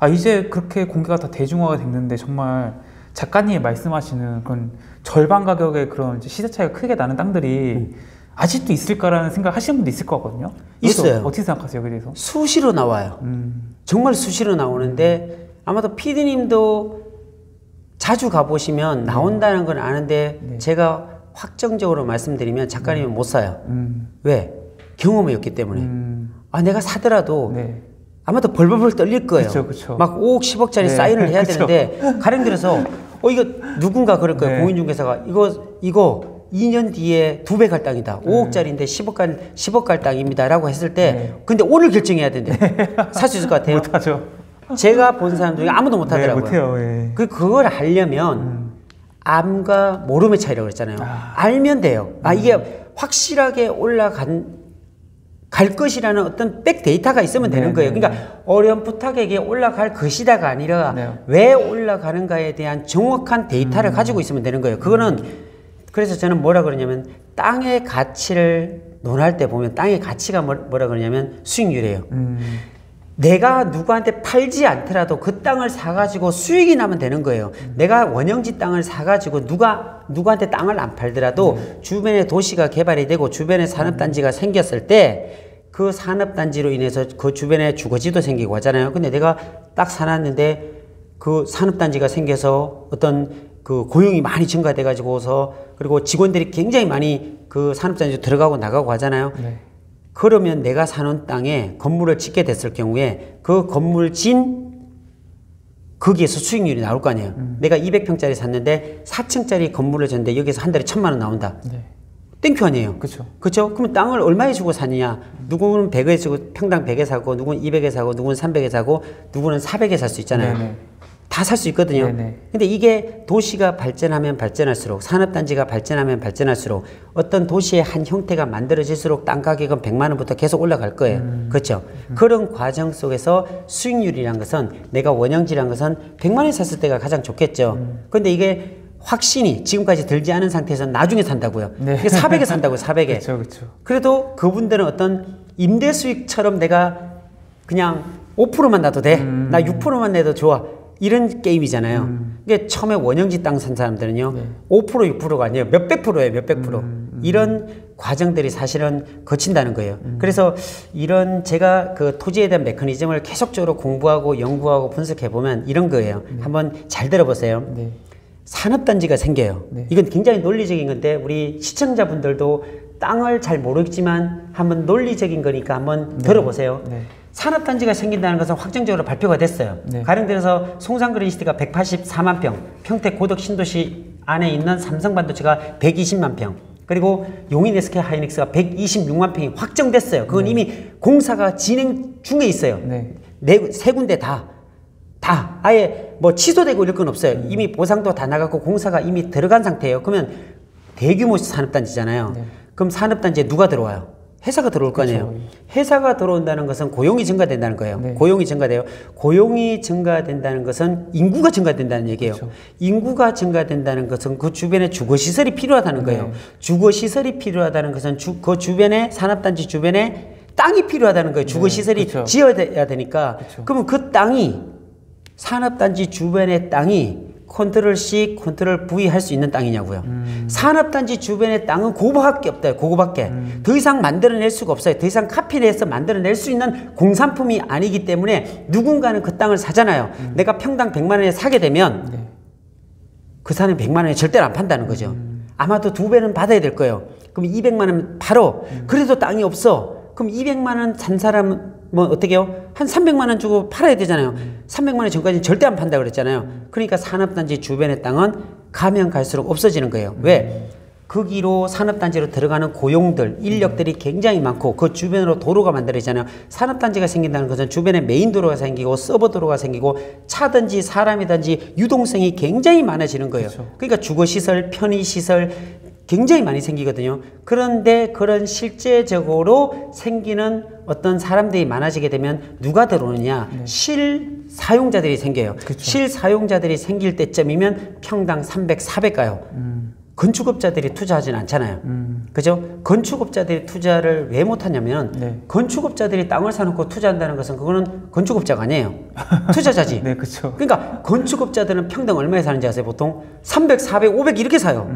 아 이제 그렇게 공개가 다 대중화가 됐는데 정말 작가님이 말씀하시는 그런 절반 가격의 그런 시세 차이가 크게 나는 땅들이 아직도 있을까라는 생각 하시는 분도 있을 거거든요. 이것도 있어요. 어떻게 생각하세요, 대해서? 수시로 나와요. 음, 정말 수시로 나오는데 아마도 피디님도 자주 가보시면 나온다는 건 아는데 네. 제가 확정적으로 말씀드리면 작가님은 못 사요. 음, 왜? 경험이 없기 때문에. 음, 아 내가 사더라도 네, 아마도 벌벌벌 떨릴 거예요. 그쵸, 그쵸. 막 5억, 10억짜리 네, 사인을 해야. 되는데 가령 들어서 어 이거 누군가 그럴 거예요. 네. 공인중개사가 이거 이거 2년 뒤에 두 배갈 땅이다. 5억짜리인데 10억 갈 10억 갈 땅입니다라고 했을 때 네. 근데 오늘 결정해야 된대. *laughs* 살 수 있을 것 같아요. 못하죠. 제가 본 사람 중에 아무도 못 네, 하더라고요. 못해요. 예. 그 그걸 하려면 암과 모름의 차이라고 그랬잖아요. 아. 알면 돼요. 아 이게 확실하게 올라간 갈 것이라는 어떤 백 데이터가 있으면 네, 되는 거예요. 네, 그러니까 어렴풋하게 이게 올라갈 것이다가 아니라 네. 왜 올라가는가에 대한 정확한 데이터를 음. 가지고 있으면 되는 거예요. 그거는 그래서 저는 뭐라 그러냐면 땅의 가치를 논할 때 보면 땅의 가치가 뭐- 뭐라 그러냐면 수익률이에요. 음, 내가 누구한테 팔지 않더라도 그 땅을 사가지고 수익이 나면 되는 거예요. 내가 원형지 땅을 사가지고 누가 누구한테 땅을 안 팔더라도 주변에 도시가 개발이 되고 주변에 산업단지가 생겼을 때 그 산업단지로 인해서 그 주변에 주거지도 생기고 하잖아요. 근데 내가 딱 사놨는데 그 산업단지가 생겨서 어떤 그 고용이 많이 증가돼가지고서 그리고 직원들이 굉장히 많이 그 산업단지로 들어가고 나가고 하잖아요. 네. 그러면 내가 사는 땅에 건물을 짓게 됐을 경우에 그 건물 진 거기에서 수익률이 나올 거 아니에요. 내가 200평짜리 샀는데 4층짜리 건물을 졌는데 여기서 한 달에 천만 원 나온다. 네. Thank you 아니에요. 그렇죠. 그렇죠? 그러면 땅을 얼마에 주고 사느냐? 누구는 100에 주고 평당 100에 사고 누구는 200에 사고 누구는 300에 사고 누구는 400에 살 수 있잖아요. 네네. 다 살 수 있거든요. 네네. 근데 이게 도시가 발전하면 발전할수록 산업단지가 발전하면 발전할수록 어떤 도시의 한 형태가 만들어질수록 땅 가격은 100만 원부터 계속 올라갈 거예요. 음. 그렇죠? 그런 과정 속에서 수익률이란 것은 내가 원형지란 것은 100만 원에 샀을 때가 가장 좋겠죠. 음. 근데 이게 확신이 지금까지 들지 않은 상태에서 나중에 산다고요. 네. 이게 400에 산다고요. 400에. 그렇죠, 그렇죠. 그래도 그분들은 어떤 임대 수익처럼 내가 그냥 5%만 놔도 돼. 음. 나 6%만 내도 좋아. 이런 게임이잖아요. 이게 처음에 원형지 땅 산 사람들은요. 네. 5% 6%가 아니에요. 몇백 프로예요. 몇백 프로. 음, 이런 과정들이 사실은 거친다는 거예요. 음. 그래서 이런 제가 그 토지에 대한 메커니즘을 계속적으로 공부하고 연구하고 분석해 보면 이런 거예요. 한번 잘 들어보세요. 네. 산업단지가 생겨요. 네. 이건 굉장히 논리적인 건데 우리 시청자분들도 땅을 잘 모르겠지만 한번 논리적인 거니까 한번 들어보세요. 네. 산업단지가 생긴다는 것은 확정적으로 발표가 됐어요. 네. 가령 들어서 송산그린시티가 184만 평, 평택 고덕 신도시 안에 있는 삼성반도체가 120만 평, 그리고 용인 SK 하이닉스가 126만 평이 확정됐어요. 그건 이미 공사가 진행 중에 있어요. 네. 네, 세 군데 다. 다. 아예 뭐 취소되고 이럴 건 없어요. 이미 보상도 다 나갔고 공사가 이미 들어간 상태예요. 그러면 대규모 산업단지잖아요. 네. 그럼 산업단지에 누가 들어와요? 회사가 들어올 거 아니에요. 회사가 들어온다는 것은 고용이 증가된다는 거예요. 네. 고용이 증가돼요. 고용이 증가된다는 것은 인구가 증가된다는 얘기예요. 그렇죠. 인구가 증가된다는 것은 그 주변에 주거 시설이 필요하다는 거예요. 네. 주거 시설이 필요하다는 것은 주, 그 주변에 산업단지 주변에 땅이 필요하다는 거예요. 주거 네, 시설이 그렇죠. 지어야 되니까. 그렇죠. 그러면 그 땅이 산업단지 주변의 땅이 control C, control V 할 수 있는 땅이냐고요. 음. 산업단지 주변의 땅은 그거밖에 없다. 그거밖에. 음. 더 이상 만들어낼 수가 없어요. 더 이상 카피해서 만들어낼 수 있는 공산품이 아니기 때문에 누군가는 그 땅을 사잖아요. 음. 내가 평당 100만 원에 사게 되면 네. 그 사람이 100만 원에 절대로 안 판다는 거죠. 아마도 두 배는 받아야 될 거예요. 그럼 200만 원 팔어. 그래도 땅이 없어. 그럼 200만 원 산 사람 뭐 어떻게요? 한 300만 원 주고 팔아야 되잖아요. 300만 원 전까지 절대 안 판다 그랬잖아요. 그러니까 산업단지 주변의 땅은 가면 갈수록 없어지는 거예요. 왜? 거기로 산업단지로 들어가는 고용들, 인력들이 굉장히 많고 그 주변으로 도로가 만들어지잖아요. 산업단지가 생긴다는 것은 주변에 메인 도로가 생기고 sub 도로가 생기고 차든지 사람이든지 유동성이 굉장히 많아지는 거예요. 그러니까 주거시설, 편의시설 굉장히 많이 생기거든요. 그런데 그런 실제적으로 생기는 어떤 사람들이 많아지게 되면 누가 들어오느냐? 실 사용자들이 생겨요. 실 사용자들이 생길 때쯤이면 평당 300, 400 가요. 건축업자들이 투자하진 않잖아요. 그죠? 건축업자들이 투자를 왜 못하냐면 네. 건축업자들이 땅을 사놓고 투자한다는 것은 그거는 건축업자가 아니에요. 투자자지. *laughs* 네, 그렇죠. 그러니까 건축업자들은 평당 얼마에 사는지 아세요? 보통 300, 400, 500 이렇게 사요.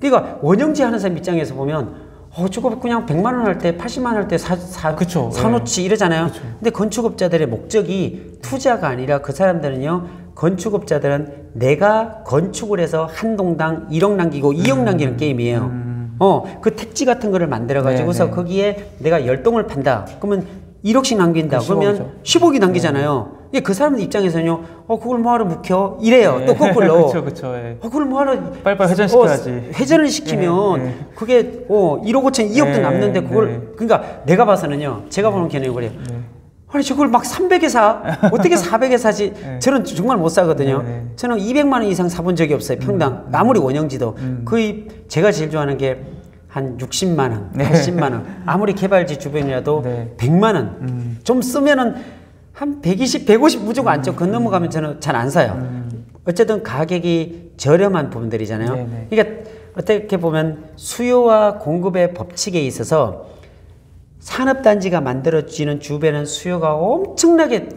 그러니까 원형지 하는 사람 입장에서 보면 어, 저거 그냥 100만 원 할 때, 80만 원 할 때 사, 사, 그쵸. 사놓지 이러잖아요. 근데 건축업자들의 목적이 투자가 아니라 그 사람들은요, 건축업자들은 내가 건축을 해서 한 동당 1억 남기고 2억 남기는 게임이에요. 어, 그 택지 같은 거를 만들어가지고서 네, 네. 거기에 내가 열 동을 판다. 그러면 1억씩 남긴다. 그 그러면 10억이죠. 10억이 남기잖아요. 이 게그 사람들 입장에서는요, 어, 그걸 뭐하러 묵혀? 이래요. 또 거꾸로. *laughs* 그렇죠, 그렇죠. 예. 어, 그걸 뭐하러 빨리빨리 회전시켜야지. 어, 회전을 시키면 네, 네. 그게 어 1억 5천 2억도 네, 남는데 그걸 네. 그러니까 내가 봐서는요 제가 보는 견해는 그래요 아니 저걸 막 300에 사 어떻게 400에 사지 *laughs* 저는 정말 못 사거든요. 저는 200만 원 이상 사본 적이 없어요 평당 아무리 원형지도 거의 제가 제일 좋아하는 게 한 60만 원, 80만 원 아무리 개발지 주변이라도 네. 100만 원좀 쓰면은 한 120, 150 무조건 안쪽 건 넘어가면 저는 잘 안 사요. 어쨌든 가격이 저렴한 부분들이잖아요. 네네. 그러니까 어떻게 보면 수요와 공급의 법칙에 있어서 산업단지가 만들어지는 주변은 수요가 엄청나게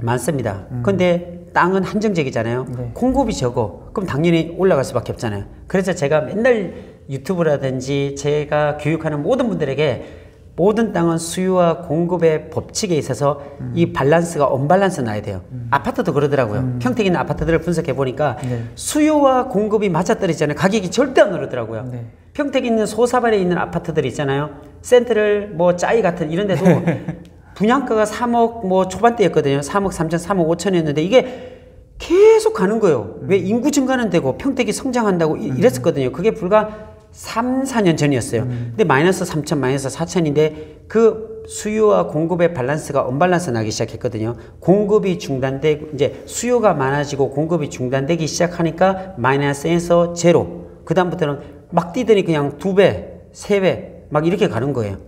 많습니다. 근데 땅은 한정적이잖아요. 네. 공급이 적어. 그럼 당연히 올라갈 수밖에 없잖아요. 그래서 제가 맨날 유튜브라든지 제가 교육하는 모든 분들에게 모든 땅은 수요와 공급의 법칙에 있어서 이 밸런스가 언밸런스 나야 돼요. 아파트도 그러더라고요. 평택에 있는 아파트들을 분석해 보니까 네. 수요와 공급이 맞아떨어지잖아요. 가격이 절대 안 오르더라고요. 네. 평택에 있는 소사벌에 있는 아파트들 있잖아요. 센트럴 뭐 자이 같은 이런 데도 *laughs* 분양가가 3억 뭐 초반대였거든요. 3억 3천, 3억 5천이었는데 이게 계속 가는 거예요. 왜 인구 증가는 되고 평택이 성장한다고 이- 이랬었거든요. 그게 불과 3, 4년 전이었어요. 근데 마이너스 3천, 마이너스 4천인데 그 수요와 공급의 밸런스가 언밸런스 나기 시작했거든요. 공급이 중단되고 이제 수요가 많아지고 공급이 중단되기 시작하니까 마이너스에서 제로. 그 다음부터는 막 뛰더니 그냥 두 배, 세 배 막 이렇게 가는 거예요.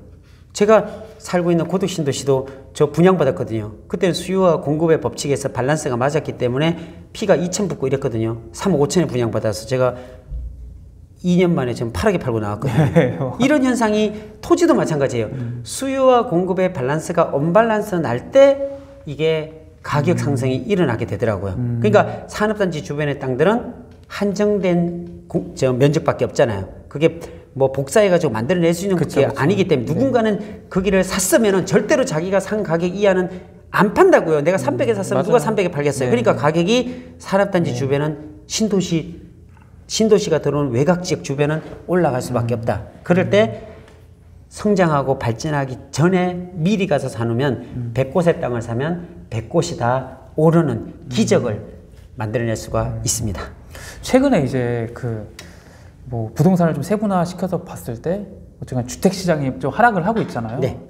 제가 살고 있는 고덕 신도시도 저 분양받았거든요. 그때는 수요와 공급의 법칙에서 밸런스가 맞았기 때문에 피가 2천 붙고 이랬거든요. 3억 5천에 분양받아서 제가 2년 만에 지금 8억에 팔고 나왔거든요. *laughs* 이런 현상이 토지도 마찬가지예요. 수요와 공급의 밸런스가 언밸런스 날 때 이게 가격 상승이 일어나게 되더라고요. 그러니까 산업단지 주변의 땅들은 한정된 공- 저 면적밖에 없잖아요. 그게 뭐 복사해가지고 만들어낼 수 있는 그쵸, 게 그쵸. 아니기 때문에 누군가는 거기를 샀으면은 절대로 자기가 산 가격 이하는 안 판다고요. 내가 300에 샀으면 누가 맞아요. 300에 팔겠어요. 네. 그러니까 가격이 산업단지 주변은 신도시 신도시가 들어오는 외곽 지역 주변은 올라갈 수밖에 없다. 그럴 때 성장하고 발전하기 전에 미리 가서 사놓으면 100곳의 땅을 사면 100곳이 다 오르는 기적을 만들어낼 수가 있습니다. 최근에 이제 그 뭐 부동산을 좀 세분화 시켜서 봤을 때 어쨌든 주택 시장이 좀 하락을 하고 있잖아요. 네.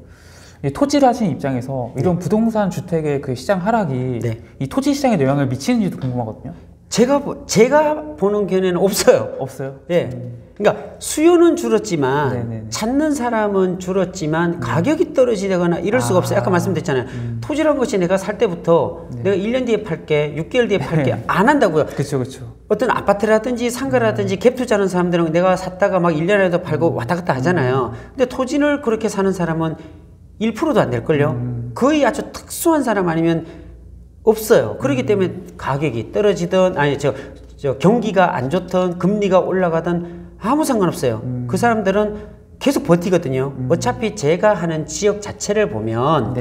이 토지를 하시는 입장에서 이런 부동산 주택의 그 시장 하락이 네. 이 토지 시장에 영향을 미치는지도 궁금하거든요. 제가 보- 제가 보는 견해는 없어요. 없어요? 예. 그러니까 수요는 줄었지만 네네네. 찾는 사람은 줄었지만 가격이 떨어지거나 이럴 수가 없어요. 아까 말씀드렸잖아요. 토지라는 것이 내가 살 때부터 내가 1년 뒤에 팔게, 6개월 뒤에 팔게 안 한다고요. 그렇죠, 그렇죠. 어떤 아파트라든지 상가라든지 갭 투자하는 사람들은 내가 샀다가 막 1년에도 팔고 왔다 갔다 하잖아요. 근데 토지를 그렇게 사는 사람은 1%도 안 될걸요? 거의 아주 특수한 사람 아니면 없어요. 그렇기 때문에 가격이 떨어지든, 아니, 저, 저 경기가 안 좋든 금리가 올라가든 아무 상관없어요. 그 사람들은 계속 버티거든요. 어차피 제가 하는 지역 자체를 보면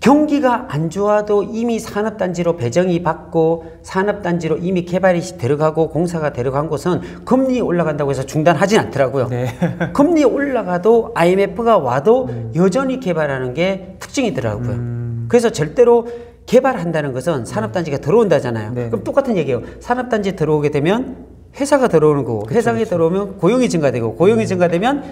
경기가 안 좋아도 이미 산업단지로 배정이 받고 산업단지로 이미 개발이 들어가고 공사가 들어간 곳은 금리 올라간다고 해서 중단하진 않더라고요. 네. *laughs* 금리 올라가도 IMF가 와도 여전히 개발하는 게 특징이더라고요. 음. 그래서 절대로 개발한다는 것은 산업단지가 들어온다잖아요. 네. 그럼 똑같은 얘기예요. 산업단지 들어오게 되면 회사가 들어오는 거고 회사가 들어오면 고용이 증가되고 고용이 증가되면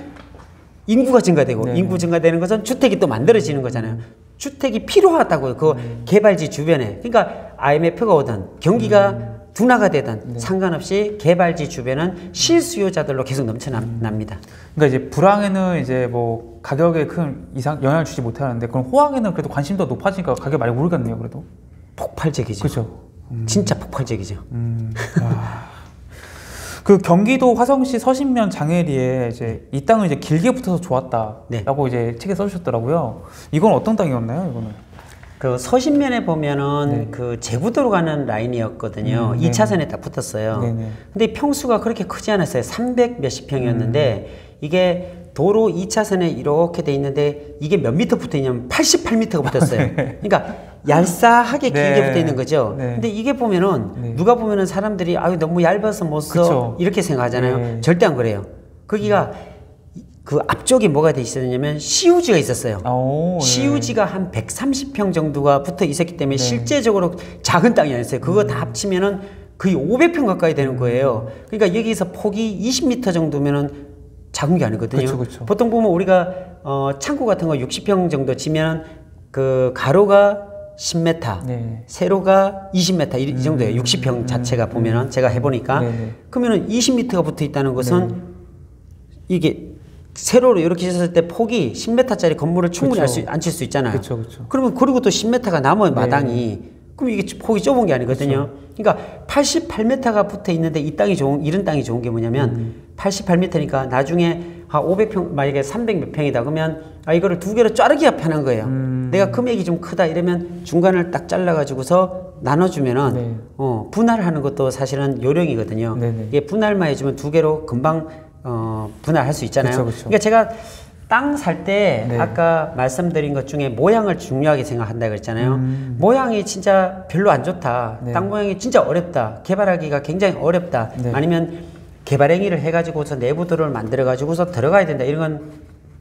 인구가 증가되고 네. 인구 증가되는 것은 주택이 또 만들어지는 거잖아요. 주택이 필요하다고요. 그 개발지 주변에. 그러니까 IMF가 오든 경기가 둔화가 되든 상관없이 개발지 주변은 실수요자들로 계속 넘쳐납니다. 그러니까 이제 불황에는 이제 뭐 가격에 큰 이상 영향을 주지 못하는데 그럼 호황에는 그래도 관심이 더 높아지니까 가격 많이 오르겠네요, 그래도. 폭발적이죠. 그렇죠. 진짜 폭발적이죠. 음. 아. 그 경기도 화성시 서신면 장애리에 이제 이 땅을 이제 길게 붙어서 좋았다라고 이제 책에 써주셨더라고요. 이건 어떤 땅이었나요, 이거는? 그 서신면에 보면은 네. 그 제구도로 가는 라인이었거든요. 음, 이 네. 2차선에 딱 붙었어요. 네네. 근데 평수가 그렇게 크지 않았어요. 300 몇십 평이었는데 음. 이게 도로 2차선에 이렇게 돼 있는데 이게 몇 미터 붙어 있냐면 88미터가 붙었어요. *laughs* 그러니까 얄싸하게 길게 네. 붙어 있는 거죠. 네. 근데 이게 보면은 네. 누가 보면은 사람들이 아유 너무 얇아서 못 써. 이렇게 생각하잖아요. 네. 절대 안 그래요. 거기가 그 앞쪽에 뭐가 돼 있었냐면 CUG가 있었어요. 오, 예. CUG가 한 130평 정도가 붙어 있었기 때문에 네. 실제적으로 작은 땅이 아니었어요. 그거 음. 다 합치면은 거의 500평 가까이 되는 거예요. 그러니까 여기서 폭이 20m 정도면은 작은 게 아니거든요. 그쵸, 그쵸. 보통 보면 우리가 어, 창고 같은 거 60평 정도 지면 그 가로가 10m, 네. 세로가 20m 이, 이 정도예요. 60평 자체가 보면은 제가 해보니까 음. 네네. 그러면은 20m가 붙어 있다는 것은 이게 세로로 이렇게 했을 때 폭이 10m짜리 건물을 충분히 그쵸. 할 수, 앉힐 수 있잖아요. 그쵸, 그쵸. 그러면 그리고 또 10m가 남아요, 네. 마당이. 그럼 이게 폭이 좁은 게 아니거든요. 그러니까 88m가 붙어 있는데 이 땅이 좋은, 이런 땅이 좋은 게 뭐냐면 음. 88m니까 나중에 한 500평, 만약에 300 몇 평이다. 그러면 아, 이거를 두 개로 자르기가 편한 거예요. 음. 내가 금액이 좀 크다 이러면 중간을 딱 잘라가지고서 나눠주면은 네. 어, 분할하는 것도 사실은 요령이거든요. 네네. 이게 분할만 해주면 두 개로 금방 어, 분할할 수 있잖아요. 그쵸, 그쵸. 그러니까 제가 땅 살때 네. 아까 말씀드린 것 중에 모양을 중요하게 생각한다 그랬잖아요. 모양이 진짜 별로 안 좋다. 음. 네. 땅 모양이 진짜 어렵다. 개발하기가 굉장히 어렵다. 네. 아니면 개발 행위를 해가지고서 내부도를 만들어가지고서 들어가야 된다. 이런 건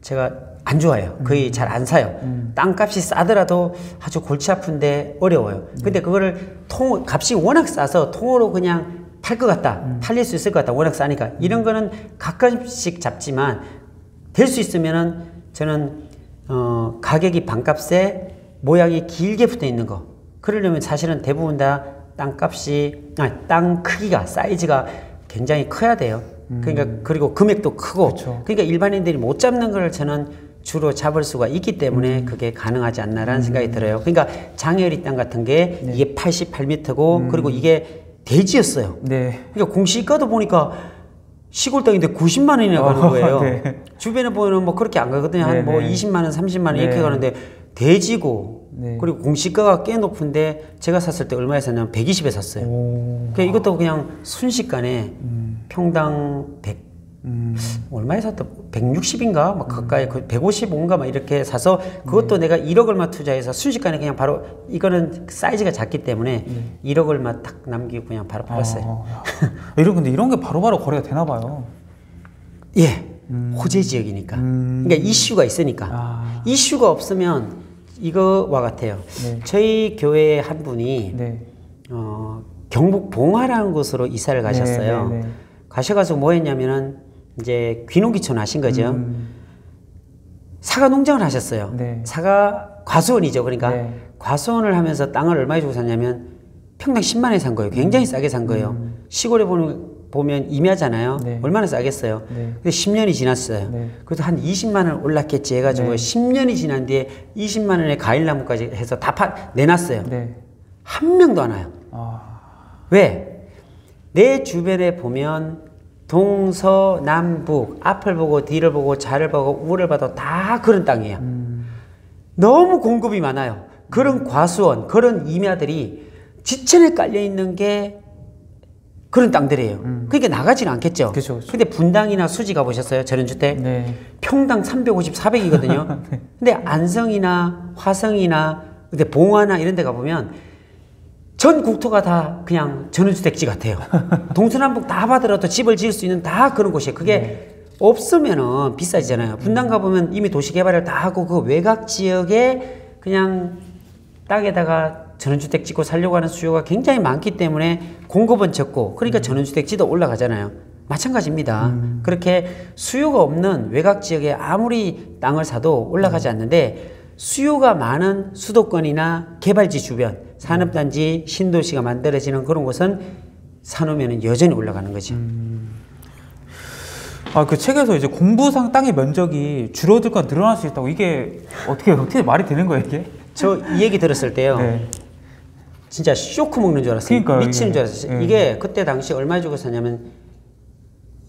제가 안 좋아해요. 거의 잘 안 사요. 땅값이 싸더라도 아주 골치 아픈데 어려워요. 근데 그거를 통 값이 워낙 싸서 통으로 그냥 팔 것 같다. 팔릴 수 있을 것 같다. 워낙 싸니까. 이런 거는 가끔씩 잡지만 될 수 있으면은 저는 어, 가격이 반값에 모양이 길게 붙어 있는 거. 그러려면 사실은 대부분 다 땅값이 아니, 땅 크기가 사이즈가 굉장히 커야 돼요. 그러니까 그리고 금액도 크고 그쵸. 그러니까 일반인들이 못 잡는 걸 저는 주로 잡을 수가 있기 때문에 그게 가능하지 않나라는 생각이 들어요. 그러니까 장애리 땅 같은 게 이게 88m고 그리고 이게 대지였어요. 네. 그러니까 공시가도 보니까 시골 땅인데 90만 원이나 가는 어, 거예요. 네. 주변에 보면 뭐 그렇게 안 가거든요. 한뭐 네, 네. 20만 원, 30만 원 이렇게 네. 가는데 대지고 네. 그리고 공시가가 꽤 높은데 제가 샀을 때 얼마에 샀냐면 120에 샀어요. 오. 그러니까 이것도 그냥 순식간에 평당 100 음. 얼마에 샀다? 160인가? 막 가까이 그 155인가 막 이렇게 사서 그것도 내가 1억 얼마 투자해서 순식간에 그냥 바로 이거는 사이즈가 작기 때문에 1억 얼마 딱 남기고 그냥 바로 팔았어요. 어, 야. 이런 근데 이런 게 바로 바로 거래가 되나 봐요. 예. 호재 지역이니까. 음. 그러니까 이슈가 있으니까. 아. 이슈가 없으면 이거와 같아요. 네. 저희 교회 한 분이 네. 어, 경북 봉화라는 곳으로 이사를 가셨어요. 네, 네, 네. 가셔가지고 뭐 했냐면은 이제 귀농귀촌 하신 거죠. 음. 사과 농장을 하셨어요. 네. 사과 과수원이죠. 그러니까 네. 과수원을 하면서 땅을 얼마에 주고 샀냐면 평당 10만에 산 거예요. 굉장히 싸게 산 거예요. 시골에 보면, 보면 임야잖아요. 네. 얼마나 싸겠어요. 네. 근데 10년이 지났어요. 네. 그래서 한 20만 원 올랐겠지 해가지고 네. 10년이 지난 뒤에 20만 원의 과일나무까지 해서 다 파, 내놨어요. 네. 한 명도 안 와요. 아. 왜? 내 주변에 보면 동서남북 앞을 보고 뒤를 보고 좌를 보고 우를 봐도 다 그런 땅이에요. 너무 공급이 많아요. 그런 과수원, 그런 임야들이 지천에 깔려 있는 게 그런 땅들이에요. 그러니까 나가지는 않겠죠. 그쵸, 그쵸. 근데 분당이나 수지 가보셨어요? 저런주택? 네. 평당 350, 400이거든요. *laughs* 근데 안성이나 화성이나 근데 봉화나 이런 데 가보면 전 국토가 다 그냥 전원주택지 같아요. *laughs* 동서남북 다 받으라도 집을 지을 수 있는 다 그런 곳이에요. 그게 없으면은 비싸지잖아요. 분당 가보면 이미 도시 개발을 다 하고 그 외곽 지역에 그냥 땅에다가 전원주택 짓고 살려고 하는 수요가 굉장히 많기 때문에 공급은 적고 그러니까 전원주택지도 올라가잖아요. 마찬가지입니다. 그렇게 수요가 없는 외곽 지역에 아무리 땅을 사도 올라가지 않는데 수요가 많은 수도권이나 개발지 주변 산업단지 신도시가 만들어지는 그런 곳은 사놓으면 여전히 올라가는 거죠. 아그 책에서 이제 공부상 땅의 면적이 줄어들거나 늘어날 수 있다고 이게 어떻게 어떻게 말이 되는 거예요 이게? 저 이 얘기 들었을 때요. 네. 진짜 쇼크 먹는 줄 알았어요. 그러니까요, 미치는 이게. 줄 알았어요. 네. 이게 그때 당시 얼마 주고 샀냐면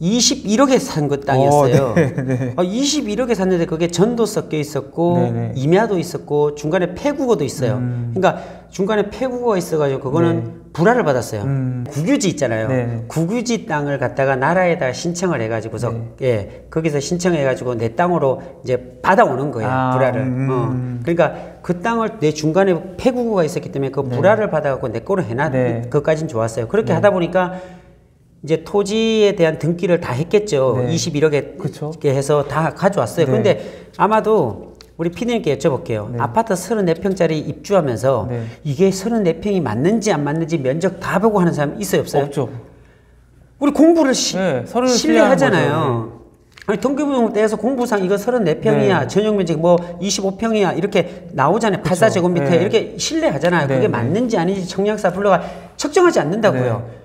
21억에 산그 땅이었어요. 어, 네, 네. 아, 21억에 샀는데 그게 전도 섞여 있었고 네, 네. 임야도 있었고 중간에 폐국어도 있어요. 음. 그러니까 중간에 폐국어가 있어가지고 그거는 불화를 받았어요. 음. 국유지 있잖아요. 네. 국유지 땅을 갖다가 나라에다가 신청을 해가지고서 네. 예 거기서 신청해가지고 내 땅으로 이제 받아오는 거예요. 아, 불화를. 음. 어. 그러니까 그 땅을 내 중간에 폐국어가 있었기 때문에 그 불화를 받아갖고 내 거로 해놔. 네. 그것까진 좋았어요. 그렇게 하다 보니까 이제 토지에 대한 등기를 다 했겠죠. 네. 21억에 그쵸. 해서 다 가져왔어요. 네. 근데 아마도 우리 피디님께 여쭤볼게요. 네. 아파트 34평짜리 입주하면서 네. 이게 34평이 맞는지 안 맞는지 면적 다 보고 하는 사람 있어요, 없어요? 없죠. 우리 공부를 시, 네, 신뢰하잖아요. 아니 등기부등록대에서 공부상 이거 34평이야 네. 전용 면적 뭐 25평이야 이렇게 나오잖아요 84제곱미터 네. 이렇게 신뢰하잖아요 네, 그게 네. 맞는지 아닌지 청약사 불러가 측정하지 않는다고요 네.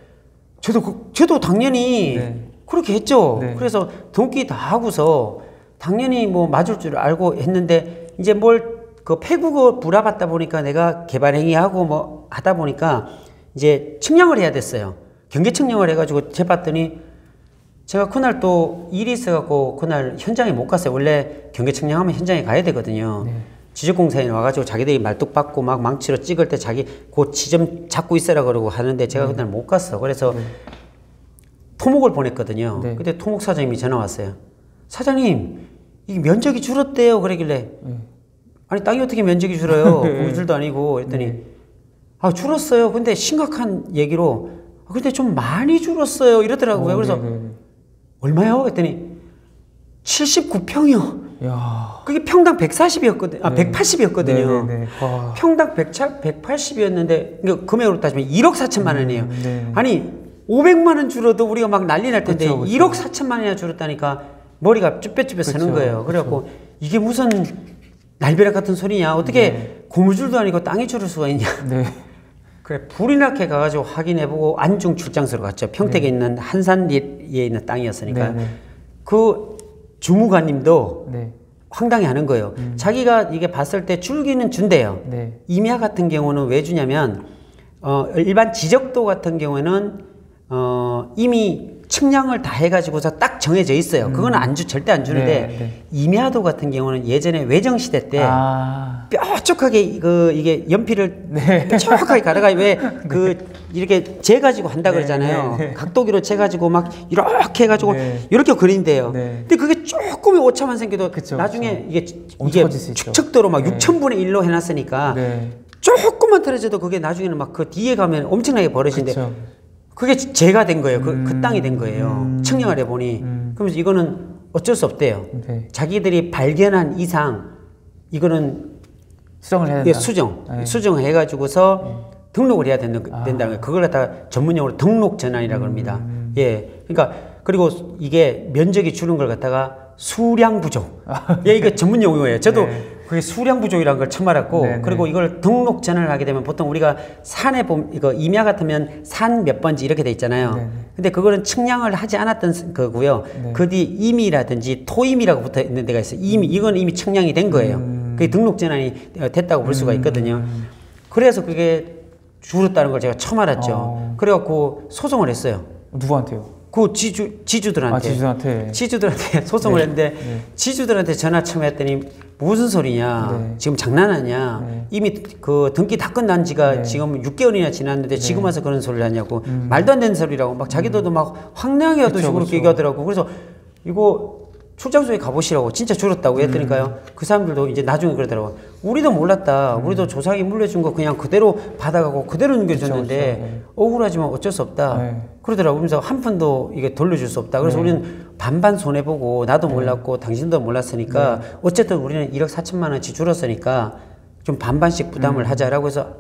저도 그, 저도 당연히 네. 그렇게 했죠 네. 그래서 등기 다 하고서 당연히 뭐 맞을 줄 알고 했는데 이제 뭘 그 폐국어 불화받다 보니까 내가 개발행위하고 뭐 하다 보니까 이제 측량을 해야 됐어요 경계 측량을 해가지고 재봤더니 제가 그날 또 일이 있어갖고 그날 현장에 못 갔어요. 원래 경계 측량하면 현장에 가야 되거든요. 네. 지적공사에 와가지고 자기들이 말뚝 받고 막 망치로 찍을 때 자기 그 지점 잡고 있으라 그러고 하는데 제가 그날 못 갔어. 그래서 토목을 보냈거든요. 네. 그때 토목 사장님이 전화 왔어요. 사장님, 이 면적이 줄었대요. 그러길래 네. 아니 땅이 어떻게 면적이 줄어요? *laughs* 네. 공줄도 아니고 했더니 아 줄었어요. 근데 심각한 얘기로 아, 근데 좀 많이 줄었어요. 이러더라고요. 어, 그래서 네, 네, 네. 얼마요? 했더니 79평이요. 야. 그게 평당 140이었거든. 아, 네. 180이었거든요. 네, 네, 네. 와. 평당 100, 180이었는데 그러니까 금액으로 따지면 1억 4천만 원이에요. 음, 네. 아니 500만 원 줄어도 우리가 막 난리 날 텐데 그쵸, 그쵸. 1억 4천만 원이나 줄었다니까 머리가 쭈뼛쭈뼛 서는 거예요. 그래갖고 이게 무슨 날벼락 같은 소리냐? 어떻게 고무줄도 아니고 땅이 줄을 수가 있냐? 네. *laughs* 그래 불이 나게 가가지고 확인해보고 안중 출장소로 갔죠. 평택에 있는 한산리에 있는 땅이었으니까 네, 네. 그 주무관님도 네. 황당해하는 거예요. 자기가 이게 봤을 때 줄기는 준대요. 네. 임야 같은 경우는 왜 주냐면 어, 일반 지적도 같은 경우에는 어, 이미 측량을 다 해가지고서 딱 정해져 있어요. 그거는 안 주, 절대 안 주는데 네, 네. 임야도 같은 경우는 예전에 외정 시대 때 아. 뾰족하게 그 이게 연필을 네. 뾰족하게 가다가 왜 *laughs* 그 이렇게 재 가지고 한다 네, 그러잖아요. 네, 네. 각도기로 재 가지고 막 이렇게 해가지고 네. 이렇게 그린대요. 네. 근데 그게 조금의 오차만 생겨도 그쵸, 나중에 이게 엄청 이게 있죠. 축척도로 막 네. 6천분의 1로 해놨으니까 네. 조금만 틀어져도 그게 나중에는 막 그 뒤에 가면 엄청나게 벌어진대. 그게 재가 된 거예요. 그, 그 음, 땅이 된 거예요. 음. 측량을 해보니. 음. 그러면서 이거는 어쩔 수 없대요. 네. 자기들이 발견한 이상 이거는 수정을 해야 이게 된다. 수정, 네. 수정해 가지고서 등록을 해야 된다, 아. 된다는 거예요. 그걸 갖다가 전문용어로 등록 전환이라고 합니다. 음. 예. 그러니까, 그리고 이게 면적이 줄은 걸 갖다가 수량 부족. 예, 이거 전문 용어예요. 저도 네. 그게 수량 부족이라는 걸 처음 알았고, 네, 네. 그리고 이걸 등록 전환을 하게 되면 보통 우리가 산에 보면, 이거 임야 같으면 산 몇 번지 이렇게 돼 있잖아요. 네, 네. 근데 그거는 측량을 하지 않았던 거고요. 네. 그뒤 임이라든지 토임이라고 붙어 있는 데가 있어요. 임, 이건 이미 측량이 된 거예요. 음. 그게 등록 전환이 됐다고 볼 수가 있거든요. 그래서 그게 줄었다는 걸 제가 처음 알았죠. 어. 그래갖고 소송을 했어요. 누구한테요? 그 지주 지주들한테. 아, 지주한테. 지주들한테 *laughs* 소송을 네. 했는데 네. 지주들한테 전화 처음 했더니 무슨 소리냐 네. 지금 장난하냐 네. 이미 그 등기 다 끝난 지가 네. 지금 6개월이나 지났는데 지금 와서 그런 소리를 하냐고 말도 안 되는 소리라고 막 자기들도 막 음. 그쵸, 그렇게 그쵸. 얘기하더라고 그래서 이거 출장소에 가보시라고 진짜 줄었다고 했더니까요. 그 사람들도 이제 나중에 그러더라고. 우리도 몰랐다. 우리도 조상이 물려준 거 그냥 그대로 받아가고 그대로 넘겨줬는데 억울하지만 어쩔 수 없다. 네. 그러더라고. 그러면서 한 푼도 이게 돌려줄 수 없다. 그래서 우리는 반반 손해 보고 나도 몰랐고 당신도 몰랐으니까 어쨌든 우리는 1억 4천만 원치 줄었으니까 좀 반반씩 부담을 하자라고 해서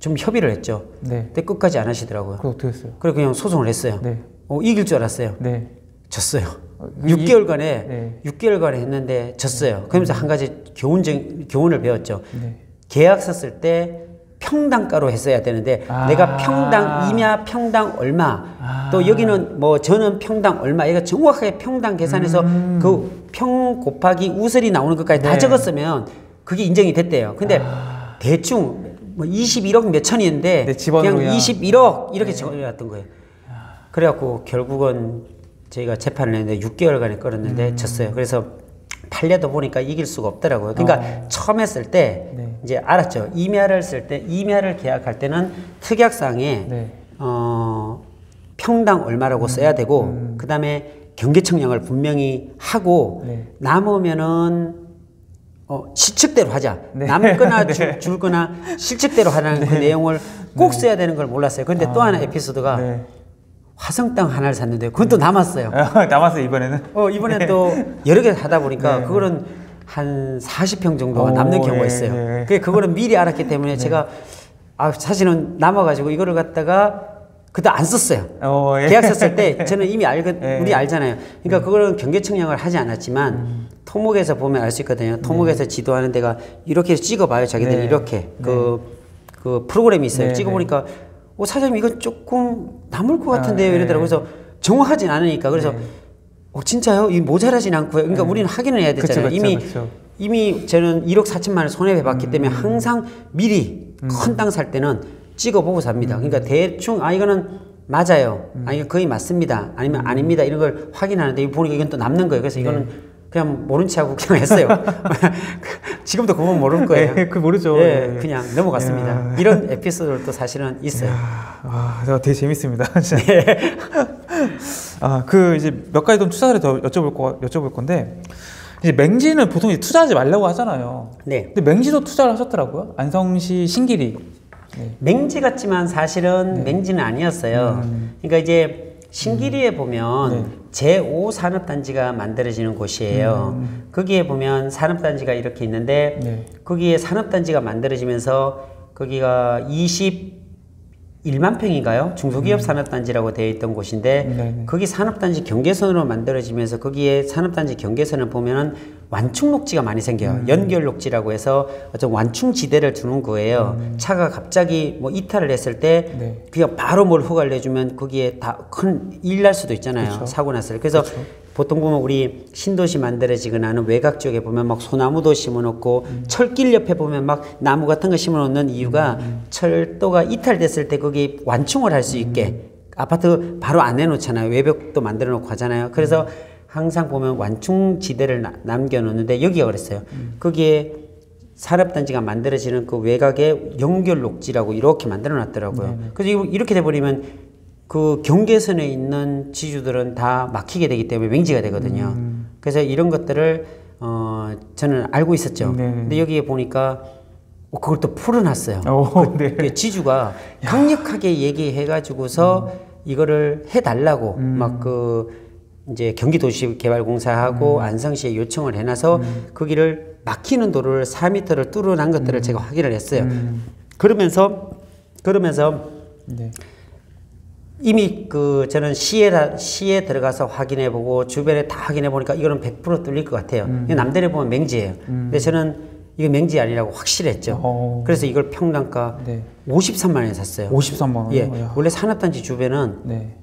좀 협의를 했죠. 네. 근데 끝까지 안 하시더라고요. 그거 어떻게 했어요? 그래 그냥 소송을 했어요. 네. 어, 이길 줄 알았어요. 네. 졌어요. 어, 이- 6개월간에 네. 6개월간에 했는데 졌어요. 그러면서 한 가지 교훈적 교훈을 배웠죠. 네. 계약 썼을 때 평당가로 했어야 되는데 아. 내가 평당 임야 평당 얼마 또 여기는 뭐 저는 평당 얼마 얘가 정확하게 평당 계산해서 그평 곱하기 우설이 나오는 것까지 다 음. 네. 적었으면 그게 인정이 됐대요. 근데 대충 뭐 21억 몇 천이었는데 네, 그냥 21억 이렇게 적어놨던 거예요. 그래갖고 결국은 저희가 재판을 했는데 6개월간에 끌었는데 음. 졌어요. 그래서 판례도 보니까 이길 수가 없더라고요. 그러니까 처음 했을 때 어. 네. 이제 알았죠. 임야를 쓸 때 임야를 계약할 때는 특약상에 네. 어, 평당 얼마라고 써야 되고 그다음에 경계청량을 분명히 하고 네. 남으면은 어, 실측대로 하자. 네. 남거나 *laughs* 네. 줄, 줄거나 실측대로 하라는 그 내용을 꼭 써야 되는 걸 몰랐어요. 그런데 또 하나 에피소드가 네. 화성 땅 하나를 샀는데 그건 또 남았어요. *laughs* 남았어요 이번에는. 어, 이번에 또 여러 개 하다 보니까 네. 그거는 한 40평 정도가 오, 남는 경우가 예, 있어요. 예. 그 그거는 미리 알았기 때문에 네. 제가 아, 사실은 남아가지고 이거를 갖다가 그때 안 썼어요. 어, 예. 계약 썼을 때 *laughs* 저는 이미 알거 예. 우리 알잖아요. 그러니까 그거는 경계 청량을 하지 않았지만 토목에서 보면 알 수 있거든요. 토목에서 지도하는 데가 이렇게 찍어봐요. 자기들이 네. 이렇게 그, 그 프로그램이 있어요. 네, 찍어보니까 어, 사장님 이건 조금 남을 것 같은데요. 아, 네. 이러더라고요. 그래서 정확하진 않으니까 그래서 어, 진짜요? 이 모자라진 않고요. 그러니까 우리는 확인을 해야 되잖아요. 그쵸, 이미 그쵸. 이미 저는 1억 4천만 원 손해 봤기 때문에 음. 항상 미리 큰땅 살 때는 찍어보고 삽니다. 그러니까 대충 아 이거는 맞아요. 아 이거 거의 맞습니다. 아니면 아닙니다. 이런 걸 확인하는데 보니까 이건 또 남는 거예요. 그래서 이거는 그냥 모른 체하고 그냥 했어요. *laughs* 지금도 그건 모를 거예요. 예, 그 모르죠. 예, 예. 그냥 넘어갔습니다. 야. 이런 에피소드도 사실은 있어요. 아, 아, 되게 재밌습니다. *laughs* 네. 아, 그 이제 몇 가지 좀 투자를 더 여쭤볼 거 여쭤볼 건데 이제 맹지는 보통 이제 투자하지 말라고 하잖아요. 네. 근데 맹지도 투자를 하셨더라고요. 안성시 신길이. 네. 맹지 같지만 사실은 맹지는 아니었어요. 그러니까 이제 신기리에 보면 네. 제5 산업단지가 만들어지는 곳이에요. 거기에 보면 산업단지가 이렇게 있는데 네. 거기에 산업단지가 만들어지면서 거기가 21만 평인가요? 중소기업 산업단지라고 되어 있던 곳인데 네, 네. 거기 산업단지 경계선으로 만들어지면서 거기에 산업단지 경계선을 보면은 완충 녹지가 많이 생겨요. 음. 연결 녹지라고 해서 어떤 완충 지대를 두는 거예요. 차가 갑자기 뭐 이탈을 했을 때 음. 네. 그냥 바로 뭘 허가를 내주면 거기에 다 큰 일 날 수도 있잖아요. 그쵸. 사고 났을 때. 그래서 보통 보면 우리 신도시 만들어지거나 하는 외곽 지역에 보면 막 소나무도 심어놓고 음. 철길 옆에 보면 막 나무 같은 거 심어놓는 이유가 음, 철도가 이탈됐을 때 거기 완충을 할 수 있게 음. 아파트 바로 안 해놓잖아요. 외벽도 만들어 놓고 하잖아요. 그래서 음. 항상 보면 완충 지대를 나- 남겨놓는데 여기가 그랬어요. 음. 거기에 산업단지가 만들어지는 그 외곽에 연결 녹지라고 이렇게 만들어 놨더라고요. 그래서 이렇게 돼버리면 그 경계선에 있는 지주들은 다 막히게 되기 때문에 맹지가 되거든요. 그래서 이런 것들을 어 저는 알고 있었죠. 네. 근데 여기에 보니까 어, 그걸 또 풀어놨어요. 오, 네. 그 지주가 강력하게 얘기해가지고서 이거를 해달라고 막그 이제 경기도시개발공사하고 안성시에 요청을 해놔서 거기를 막히는 도로를 4m를 뚫어난 것들을 제가 확인을 했어요. 그러면서 그러면서 네. 이미 그 저는 시에 시에 들어가서 확인해 보고 주변에 다 확인해 보니까 이거는 100% 뚫릴 것 같아요. 이거 남들이 보면 맹지예요. 근데 저는 이거 맹지 아니라고 확실했죠. 어. 그래서 이걸 평당가 네. 53만 원에 샀어요. 53만 원. 예. 원래 산업단지 주변은 네.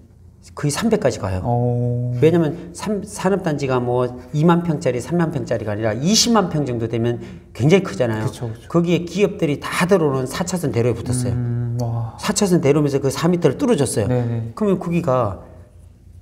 거의 300까지 가요. 어. 왜냐면 삼- 산업단지가 뭐 2만 평짜리, 3만 평짜리가 아니라 20만 평 정도 되면 굉장히 크잖아요. 그쵸, 그쵸. 거기에 기업들이 다 들어오는 4차선 대로에 붙었어요. 음, 와. 4차선 대로면서 그 4m를 뚫어줬어요. 네네. 그러면 거기가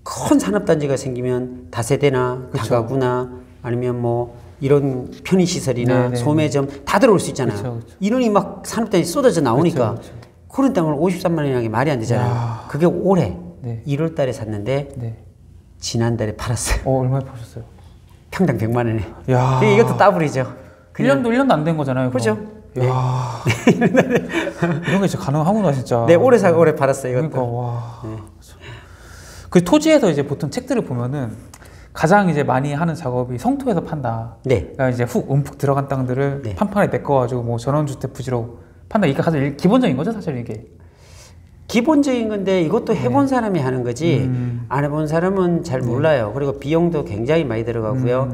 큰 산업단지가 생기면 다세대나 다가구나 아니면 뭐 이런 편의시설이나 네네. 소매점 다 들어올 수 있잖아요. 그쵸, 그쵸. 인원이 막 산업단지 쏟아져 나오니까 그쵸, 그쵸. 그런 땅을 53만 원이라는 게 말이 안 되잖아요. 그게 올해 네. 1월 달에 샀는데 네. 지난달에 팔았어요. 어, 얼마에 파셨어요? 평당 100만 원에. 야. 근데 이것도 더블이죠. 1년도 1년도 안 된 거잖아요. 그죠? 야. *laughs* 이런 게 진짜 가능하구나 진짜. 네, 오래 사 오래 팔았어요. 이것도. 그러니까 와. 그 토지에서 이제 보통 책들을 보면은 가장 이제 많이 하는 작업이 성토에서 판다. 네. 그러니까 이제 훅 움푹 들어간 땅들을 네. 판판에 메꿔가지고 뭐 전원주택 부지로 판다. 이게 가장 일- 기본적인 거죠 사실 이게. 기본적인 건데 이것도 해본 사람이 하는 거지 네. 음. 안 해본 사람은 잘 몰라요. 그리고 비용도 굉장히 많이 들어가고요.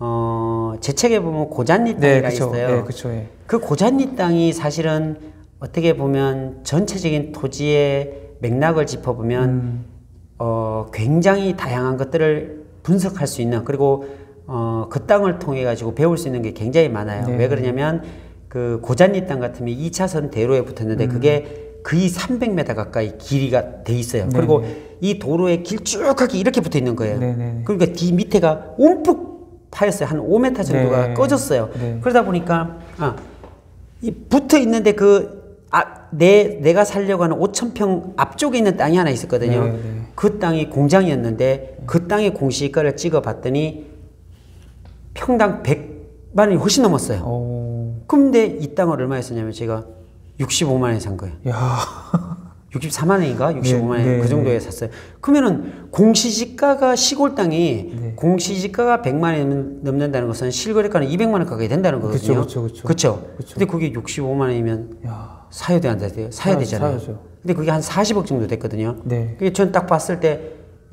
어, 제 책에 보면 고잔리 음. 네, 땅이라 그렇죠. 있어요. 네, 그렇죠. 예. 그 고잔리 땅이 사실은 어떻게 보면 전체적인 토지의 맥락을 짚어보면 음. 어, 굉장히 다양한 것들을 분석할 수 있는 그리고 어, 그 땅을 통해 가지고 배울 수 있는 게 굉장히 많아요. 네. 왜 그러냐면 그 고잔리 땅 같으면 2차선 대로에 붙었는데 그게 거의 300m 가까이 길이가 돼 있어요. 네, 그리고 이 도로에 길쭉하게 이렇게 붙어 있는 거예요. 네, 네. 그러니까 뒤 밑에가 움푹 파였어요. 한 5m 정도가 네. 꺼졌어요. 네. 그러다 보니까 아, 이 붙어 있는데 그 아, 내 내가 살려고 하는 5천 평 앞쪽에 있는 땅이 하나 있었거든요. 네, 네. 그 땅이 공장이었는데 그 땅의 공시가를 찍어 봤더니 평당 100만 원이 훨씬 넘었어요. 오. 근데 이 땅을 얼마에 샀냐면 제가 65만 원에 산 거예요. 야. *laughs* 64만 원인가 65만 원 네, 그 네, 정도에 샀어요. 그러면은 공시지가가 시골 땅이 네. 공시지가가 100만 원 넘는다는 것은 실거래가는 200만 원 가까이 된다는 거거든요. 그쵸. 그쵸? 그쵸. 근데 그게 65만 원이면 야. 사야 돼, 안 사야 돼요? 사야 사야죠, 되잖아요. 사야죠. 근데 그게 한 40억 정도 됐거든요. 네. 그게 저는 딱 봤을 때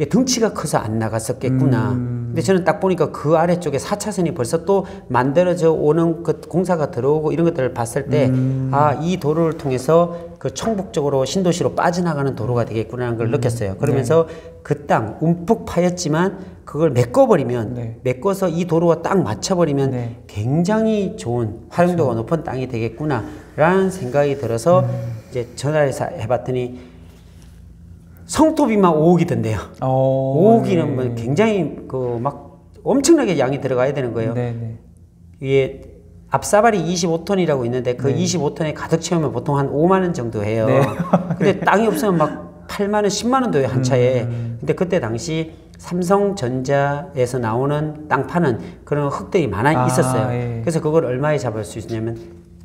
덩치가 커서 안 나갔었겠구나. 음. 근데 저는 딱 보니까 그 아래쪽에 4차선이 벌써 또 만들어져 오는 그 공사가 들어오고 이런 것들을 봤을 때, 음. 아, 이 도로를 통해서 그 청북적으로 신도시로 빠져나가는 도로가 되겠구나라는 음. 걸 느꼈어요. 그러면서 그땅 움푹 파였지만 그걸 메꿔버리면, 네. 메꿔서 이 도로와 딱 맞춰버리면 네. 굉장히 좋은 활용도가 높은 땅이 되겠구나라는 생각이 들어서 음. 이제 전화해서 해봤더니 성토비만 5억이던데요. 어. 5억이면 뭐 굉장히 그 막 엄청나게 양이 들어가야 되는 거예요. 네, 네. 이게 앞사발이 25톤이라고 있는데 그 25톤에 가득 채우면 보통 한 5만 원 정도 해요. 네. *laughs* 근데 땅이 없으면 막 8만 원, 10만 원도 해요, 한 차에. 음. 근데 그때 당시 삼성전자에서 나오는 땅 파는 그런 흙들이 많아 아, 있었어요. 예. 그래서 그걸 얼마에 잡을 수 있냐면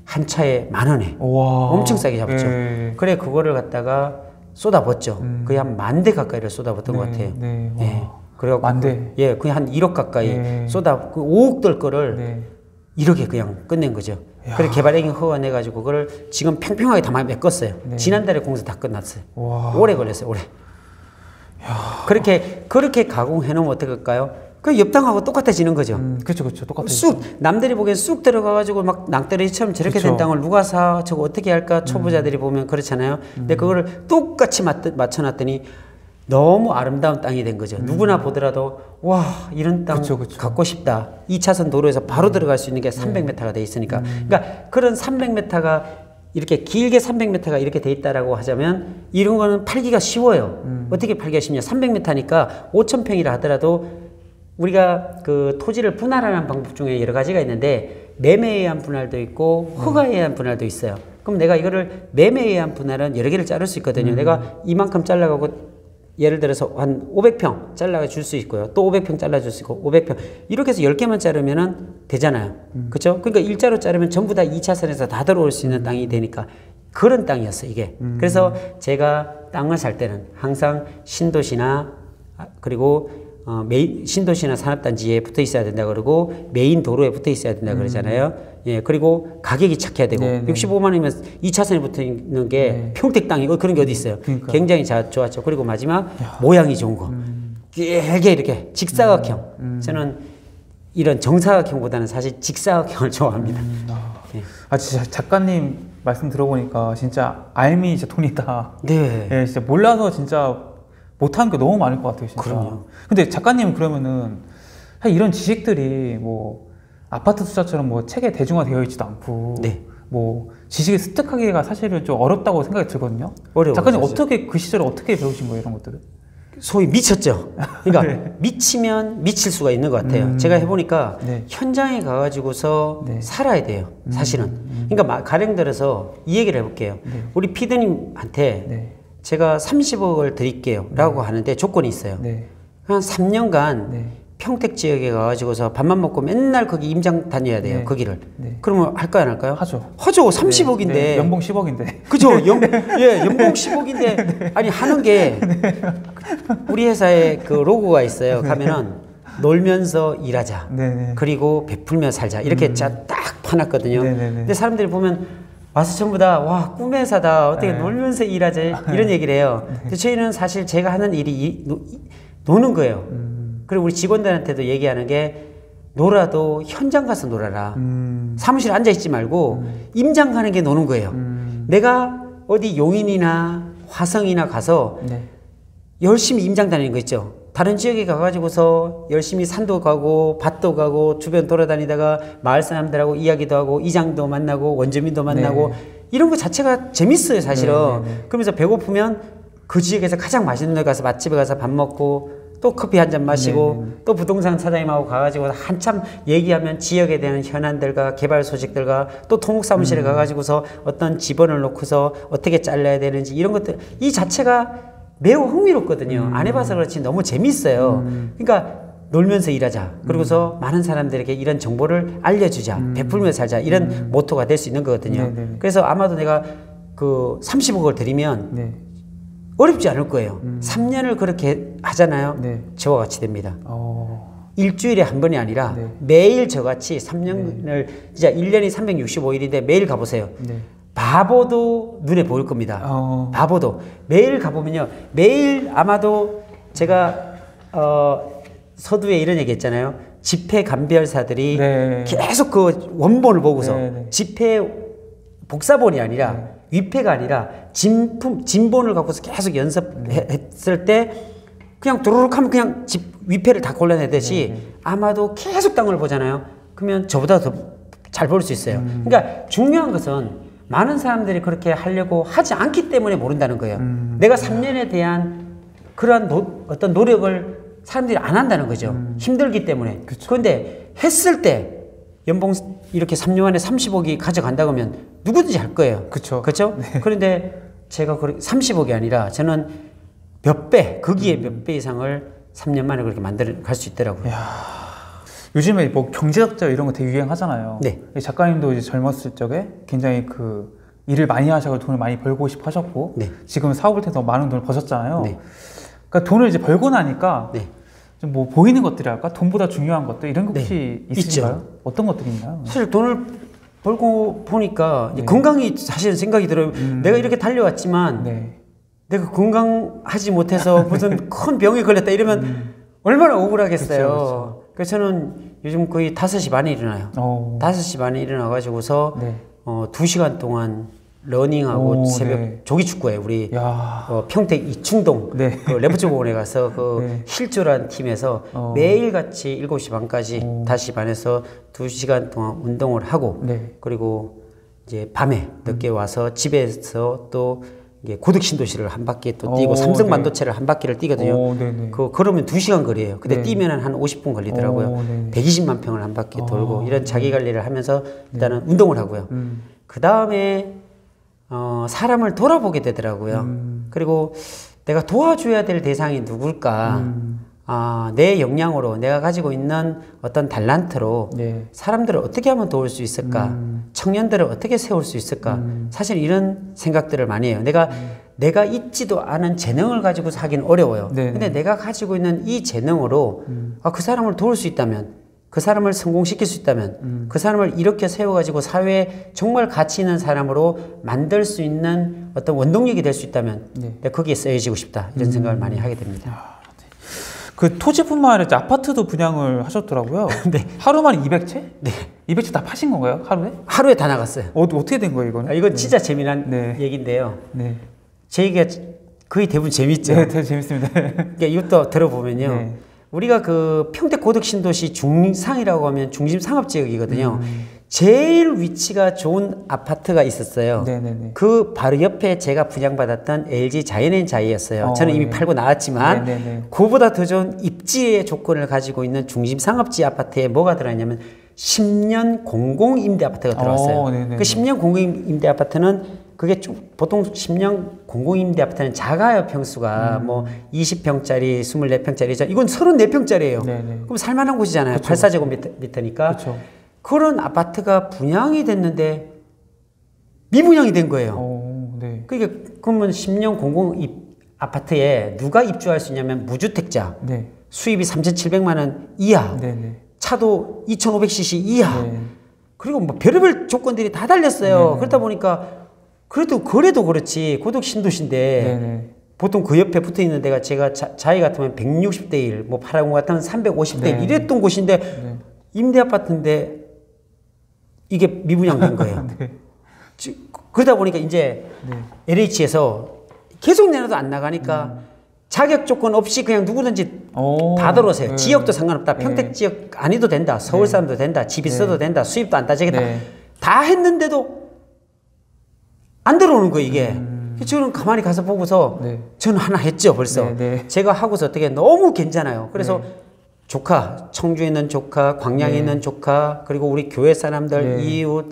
한 차에 만 원에 와. 엄청 싸게 잡았죠. 예. 그래 그거를 갖다가 쏟아붓죠. 거의 한 만 대 가까이를 쏟아붓던 것 네, 같아요. 네. 예. 와. 그래갖고 만 그- 대? 예, 거의 한 1억 가까이 예. 쏟아 그 5억 들 거를 네. 1억에 그냥 끝낸 거죠. 그래 개발행위 허가 내 가지고 그걸 지금 평평하게 다 많이 메꿨어요. 네. 지난달에 공사 다 끝났어요. 와. 오래 걸렸어요. 오래. 그렇게 그렇게 가공해 놓으면 어떨까요? 그 옆땅하고 똑같아지는 거죠. 음, 그렇죠, 그렇죠. 똑같아요. 쑥 남들이 보기엔 쑥 들어가가지고 막 낭떠러지처럼 저렇게 된 그쵸. 땅을 누가 사 저거 어떻게 할까 초보자들이 보면 그렇잖아요. 근데 그거를 똑같이 맞, 맞춰놨더니 너무 아름다운 땅이 된 거죠. 누구나 보더라도 와 이런 땅 그쵸, 그쵸. 갖고 싶다. 2차선 도로에서 바로 들어갈 수 있는 게 300m가 돼 있으니까. 그러니까 그런 300m가 이렇게 길게 300m가 이렇게 돼 있다라고 하자면 이런 거는 팔기가 쉬워요. 어떻게 팔기가 쉽냐? 300m니까 5천 평이라 하더라도 우리가 그 토지를 분할하는 방법 중에 여러 가지가 있는데 매매에 의한 분할도 있고 허가에 의한 분할도 있어요. 그럼 내가 이거를 매매에 의한 분할은 여러 개를 자를 수 있거든요. 내가 이만큼 잘라가고 예를 들어서 한 500평 잘라 줄 수 있고요. 또 500평 잘라 줄 수 있고 500평 이렇게 해서 10개만 자르면은 되잖아요. 그렇죠? 그러니까 일자로 자르면 전부 다 2차선에서 다 들어올 수 있는 땅이 되니까 그런 땅이었어요, 이게. 그래서 제가 땅을 살 때는 항상 신도시나 아, 그리고 어, 메인 신도시나 산업단지에 붙어 있어야 된다 그러고 메인 도로에 붙어 있어야 된다 그러잖아요. 예, 그리고 가격이 착해야 되고 네, 네. 65만 원이면 2차선에 붙어 있는 게 평택 땅이고 그런 게 어디 있어요. 그러니까요. 굉장히 자, 좋았죠. 그리고 마지막 모양이 좋은 거. 길게 이렇게 직사각형. 저는 이런 정사각형보다는 사실 직사각형을 *laughs* 좋아합니다. 예. 아 진짜 작가님 말씀 들어보니까 진짜 알미 진짜 돈이다. 네. 예, 진짜 몰라서 진짜 못하는 게 너무 많을 것 같아요, 진짜. 그럼요. 근데 작가님은 그러면은 이런 지식들이 뭐 아파트 투자처럼 뭐 책에 대중화되어 있지도 않고 네. 뭐 지식을 습득하기가 사실은 좀 어렵다고 생각이 들거든요. 어려워요, 작가님 사실. 어떻게 그 시절에 어떻게 배우신 거예요, 이런 것들을? 소위 미쳤죠. 그러니까 *laughs* 네. 미치면 미칠 수가 있는 것 같아요. 제가 해보니까 네. 현장에 가가지고서 네. 살아야 돼요. 사실은. 그러니까 마- 가령 들어서 이 얘기를 해볼게요. 우리 피드님한테 네. 제가 30억을 드릴게요. 라고 하는데 조건이 있어요. 네. 한 3년간 네. 평택 지역에 가가지고서 밥만 먹고 맨날 거기 임장 다녀야 돼요. 네. 거기를. 네. 그러면 할까요, 안 할까요? 하죠. 하죠. 30억인데. 네, 연봉 10억인데. 그죠? *laughs* 연, 예, 연봉 10억인데 아니 하는 게 우리 회사에 그 로고가 있어요. 가면은 놀면서 일하자. 네, 네. 그리고 베풀며 살자. 이렇게 자딱 파놨거든요. 네, 네, 네. 근데 사람들이 보면 와서 전부 다 와 꿈의 회사다. 어떻게 네. 놀면서 일하지? 이런 *laughs* 얘기를 해요. 근데 저희는 사실 제가 하는 일이 이, 노, 이- 노는 거예요. 음. 그리고 우리 직원들한테도 얘기하는 게 놀아도 현장 가서 놀아라. 음. 사무실에 앉아 있지 말고 임장 가는 게 노는 거예요. 음. 내가 어디 용인이나 화성이나 가서 네. 열심히 임장 다니는 거 있죠. 다른 지역에 가가지고서 열심히 산도 가고 밭도 가고 주변 돌아다니다가 마을 사람들하고 이야기도 하고 이장도 만나고 원주민도 만나고 이런 거 자체가 재밌어요 사실은. 네, 네, 네. 그러면서 배고프면 그 지역에서 가장 맛있는 데 가서 맛집에 가서 밥 먹고 또 커피 한 잔 마시고 네, 네, 또 부동산 사장님하고 가가지고 한참 얘기하면 지역에 대한 현안들과 개발 소식들과 또 토목 사무실에 음. 가가지고서 어떤 지번을 놓고서 어떻게 잘라야 되는지 이런 것들 이 자체가 매우 흥미롭거든요. 음. 안 해봐서 그렇지 너무 재밌어요. 그러니까 놀면서 일하자. 음. 그러고서 많은 사람들에게 이런 정보를 알려주자. 베풀며 살자. 이런 모토가 될 수 있는 거거든요. 음. 네, 네, 네. 그래서 아마도 내가 그 30억을 드리면 네. 어렵지 않을 거예요. 3년을 그렇게 하잖아요. 네. 저와 같이 됩니다. 어. 일주일에 한 번이 아니라 네. 매일 저같이 3년을 진짜 1년이 365일인데 매일 가보세요. 네. 바보도 눈에 보일 겁니다. 어. 바보도 매일 가보면요. 매일 아마도 제가 어, 서두에 이런 얘기 했잖아요. 집회 감별사들이 네. 계속 그 원본을 보고서 네, 네. 집회 복사본이 아니라 위패가 아니라 진품 진본을 갖고서 계속 연습했을 때 그냥 도로록 하면 그냥 집 위패를 다 골라내듯이 아마도 계속 땅을 보잖아요. 그러면 저보다 더 잘 볼 수 있어요. 그러니까 중요한 것은 많은 사람들이 그렇게 하려고 하지 않기 때문에 모른다는 거예요. 내가 3년에 대한 그러한 노- 어떤 노력을 사람들이 안 한다는 거죠. 힘들기 때문에. 그런데 했을 때 연봉 이렇게 3년 안에 30억이 가져간다고 하면 누구든지 할 거예요. 그쵸. 그렇죠? 그런데 제가 그렇게 30억이 아니라 저는 몇 배, 거기에 몇 배 이상을 3년 만에 그렇게 만들어 갈 수 있더라고요. 요즘에 뭐 경제학자 이런 거 되게 유행하잖아요. 네. 작가님도 이제 젊었을 적에 굉장히 그 일을 많이 하셔서 돈을 많이 벌고 싶어 하셨고 네. 지금 사업을 통해서 많은 돈을 버셨잖아요. 네. 그러니까 돈을 이제 벌고 나니까 네. 좀뭐 보이는 것들이랄까 돈보다 중요한 것들 이런 게 네. 혹시 있죠. 있으신가요? 어떤 것들이 있나요? 사실 돈을 벌고 보니까 네. 건강이 사실은 생각이 들어요. 내가 이렇게 달려왔지만 네. 내가 건강하지 못해서 무슨 *laughs* 큰 병에 걸렸다 이러면 얼마나 억울하겠어요. 음. 그쵸, 그래 서 저는 요즘 거의 5시 반에 일어나요. 어. 5시 반에 일어나 가지고서 네. 어, 2시간 동안 러닝하고 오, 새벽 네. 조기 축구에 우리 야. 어, 평택 이충동 네. 그 레포츠 공원에 가서 그 *laughs* 네. 힐조란 팀에서 어. 매일 같이 7시 반까지 오. 5시 반에서 2시간 동안 운동을 하고 네. 그리고 이제 밤에 늦게 와서 집에서 또 고득 신도시를 한 바퀴 또 뛰고 오, 삼성 네. 반도체를 한 바퀴를 뛰거든요. 오, 네네. 그 걸으면 2시간 거리예요. 근데 네. 뛰면은 한 50분 걸리더라고요. 오, 네네. 120만 평을 한 바퀴 돌고 아, 이런 자기 관리를 하면서 일단은 운동을 하고요. 음. 그 다음에 어, 사람을 돌아보게 되더라고요. 음. 그리고 내가 도와줘야 될 대상이 누굴까? 음. 아, 내 역량으로 내가 가지고 있는 어떤 달란트로 네. 사람들을 어떻게 하면 도울 수 있을까? 음. 청년들을 어떻게 세울 수 있을까? 사실 이런 생각들을 많이 해요. 내가 내가 있지도 않은 재능을 가지고 사기는 어려워요. 음. 네네. 음. 근데 내가 가지고 있는 이 재능으로 아, 그 사람을 도울 수 있다면 그 사람을 성공시킬 수 있다면 음. 그 사람을 이렇게 세워가지고 사회에 정말 가치 있는 사람으로 만들 수 있는 어떤 원동력이 될 수 있다면 네. 내가 거기에 쓰여지고 싶다 이런 음. 생각을 많이 하게 됩니다. 그 토지뿐만 아니라 아파트도 분양을 하셨더라고요. *laughs* 네. 하루만에 200채? 네. 200채 다 파신 건가요? 하루에? 하루에 다 나갔어요. 어, 어떻게 된 거예요, 이거는? 아, 이건 진짜 재미난 네. 얘기인데요. 네. 제 얘기가 거의 대부분 재밌죠. 네, 되게 재밌습니다. *laughs* 그러니까 이것도 들어보면요. 네. 우리가 그 평택 고덕 신도시 중상이라고 하면 중심 상업 지역이거든요. 음. 제일 위치가 좋은 아파트가 있었어요. 네네네. 그 바로 옆에 제가 분양받았던 LG 자이언앤자이였어요. 어, 저는 이미 네. 팔고 나왔지만 네네네. 그보다 더 좋은 입지의 조건을 가지고 있는 중심 상업지 아파트에 뭐가 들어있냐면 10년 공공 임대 아파트가 들어왔어요. 어. 그 10년 공공 임대 아파트는 그게 좀 보통 10년 공공 임대 아파트는 작아요 평수가 음. 뭐 20평짜리, 24평짜리 이건 34평짜리예요. 네네. 그럼 살만한 곳이잖아요. 84제곱미터니까 그렇죠. 그런 아파트가 분양이 됐는데 미분양이 된 거예요. 오, 네. 그러니까 그러면 10년 공공 입 아파트에 누가 입주할 수 있냐면 무주택자 네. 수입이 3,700만 원 이하, 네, 네. 차도 2,500cc 이하. 네. 그리고 뭐 별의별 조건들이 다 달렸어요. 그러다 보니까 그래도 그래도 그렇지 고독 신도시인데 네, 네. 보통 그 옆에 붙어 있는 데가 제가 자, 자이 같으면 160대 1, 뭐 파라곤 같으면 350대 1 네. 이랬던 곳인데 네. 임대 아파트인데 이게 미분양된 *laughs* 거예요. 네. 지- 그러다 보니까 이제 네. LH에서 계속 내놔도 안 나가니까 자격 조건 없이 그냥 누구든지 오, 다 들어오세요. 네. 지역도 상관없다. 네. 평택 지역 아니도 된다. 서울 사람도 된다. 집 있어도 된다. 수입도 안 따지겠다. 네. 다 했는데도 안 들어오는 거예요, 이게. 음. 저는 가만히 가서 보고서 네. 저는 하나 했죠, 벌써. 네, 네. 제가 하고서 어떻게 너무 괜찮아요. 그래서 조카, 청주에 있는 조카, 광양에 네. 있는 조카, 그리고 우리 교회 사람들, 네. 이웃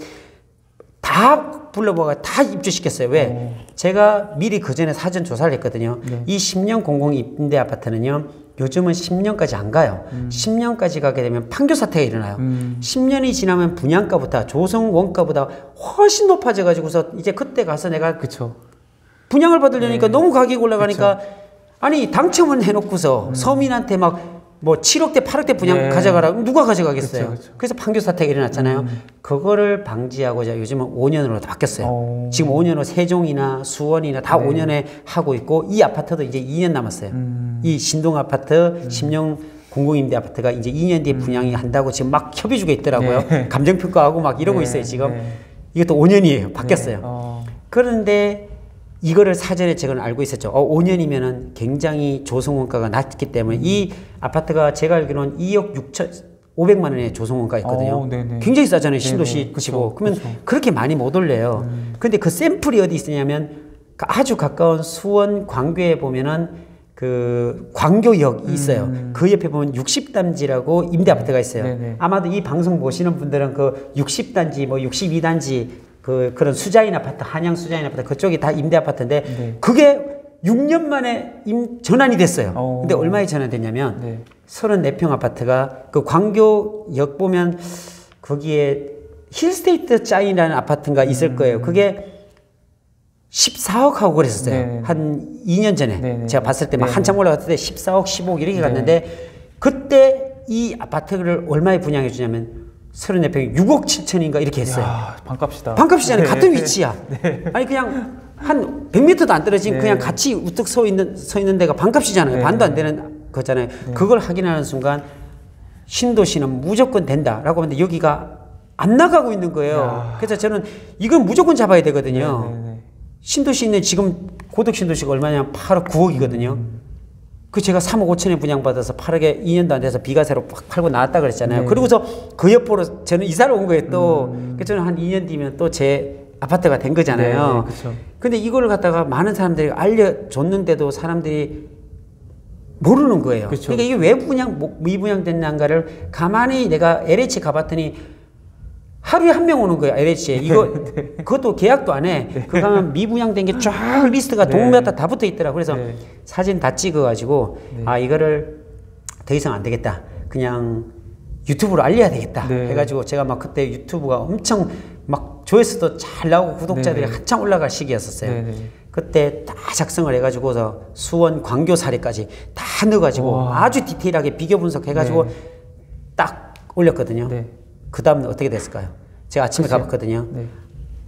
다 불러보고 다 입주시켰어요. 왜? 제가 미리 그 전에 사전 조사를 했거든요. 네. 이 10년 공공 임대 아파트는요. 요즘은 10년까지 안 가요. 10년까지 가게 되면 판교 사태가 일어나요. 음. 10년이 지나면 분양가보다 조성 원가보다 훨씬 높아져 가지고서 이제 그때 가서 내가 그쵸. 분양을 받으려니까 네. 너무 가격이 올라가니까 아니 당첨은 해놓고서 음. 서민한테 막 뭐 7억대 8억대 분양 네. 가져가라 누가 가져가겠어요 그쵸, 그쵸. 그래서 판교 사태가 일어났잖아요 그거를 방지하고자 요즘은 5년으로 바뀌었어요 오. 지금 5년으로 세종이나 수원이나 다 네. 5년에 하고 있고 이 아파트도 이제 2년 남았어요 음. 이 신동 아파트 10년 공공임대 아파트가 이제 2년 뒤에 분양이 한다고 지금 막 협의 중에 있더라고요 네. 감정평가하고 막 이러고 네, 있어요 지금 네. 이것도 5년이에요 바뀌었어요 네. 어. 그런데 이거를 사전에 저는 알고 있었죠. 어, 5년이면은 굉장히 조성원가가 낮기 때문에 이 아파트가 제가 알기로는 2억 6천 500만 원의 조성원가 있거든요. 어, 네네. 굉장히 싸잖아요. 신도시 치고. 그러면 그쵸. 그렇게 많이 못 올려요. 근데 그 샘플이 어디 있으냐면 그 아주 가까운 수원 광교에 보면은 그 광교역이 있어요. 그 옆에 보면 60단지라고 임대 아파트가 있어요. 네네. 아마도 이 방송 보시는 분들은 그 60단지 뭐 62단지 그 그런 수자인 아파트 한양 수자인 아파트 그쪽이 다 임대 아파트인데 네. 그게 6년 만에 임 전환이 됐어요. 오. 근데 얼마에 전환됐냐면 네. 34평 아파트가 그 광교역 보면 거기에 힐스테이트 짜인이라는 아파트가 있을 거예요. 그게 14억 하고 그랬었어요. 음. 네. 한 2년 전에 네, 네. 제가 봤을 때막 네. 한참 올라갔을 때 14억, 15억 이렇게 네. 갔는데 그때 이 아파트를 얼마에 분양해 주냐면 34평이 6억 7천인가 이렇게 했어요. 야, 반값이다. 반값이잖아요. 네. 같은 위치야. 아니 그냥 한 100m도 안 떨어진 네. 그냥 같이 우뚝 서 있는 서 있는 데가 반값이잖아요. 네. 반도 안 되는 거잖아요. 그걸 확인하는 순간 신도시는 무조건 된다라고 하는데 여기가 안 나가고 있는 거예요. 야. 그래서 저는 이건 무조건 잡아야 되거든요. 네, 네, 네. 신도시 있는 지금 고덕 신도시가 얼마냐면 8억 9억이거든요. 그 제가 3억 5천에 분양받아서 8억에 2년도 안 돼서 비과세로 팍 팔고 나왔다 그랬잖아요. 네. 그리고서 그 옆으로 저는 이사를 온 거예요 또. 그래서 저는 한 2년 뒤면 또 제 아파트가 된 거잖아요. 네, 네. 근데 이걸 갖다가 많은 사람들이 알려줬는데도 사람들이 모르는 거예요. 그쵸. 그러니까 이게 왜 분양, 뭐- 미분양됐는가를 가만히 내가 LH 가봤더니 하루에 한 명 오는 거야 LH에 이거 그것도 계약도 안 해. 그거 가면 미분양된 게 쫙 *laughs* 리스트가 네. 동메타 다 붙어 있더라. 그래서 네. 사진 다 찍어가지고 네. 아 이거를 더 이상 안 되겠다. 그냥 유튜브로 알려야 되겠다. 네. 해가지고 제가 막 그때 유튜브가 엄청 막 조회수도 잘 나오고 구독자들이 네. 한창 올라갈 시기였었어요. 네, 네. 그때 다 작성을 해가지고서 수원 광교 사례까지 다 넣어가지고 와. 아주 디테일하게 비교 분석해가지고 네. 딱 올렸거든요. 네. 그 다음은 어떻게 됐을까요? 제가 아침에 글쎄요. 가봤거든요. 네.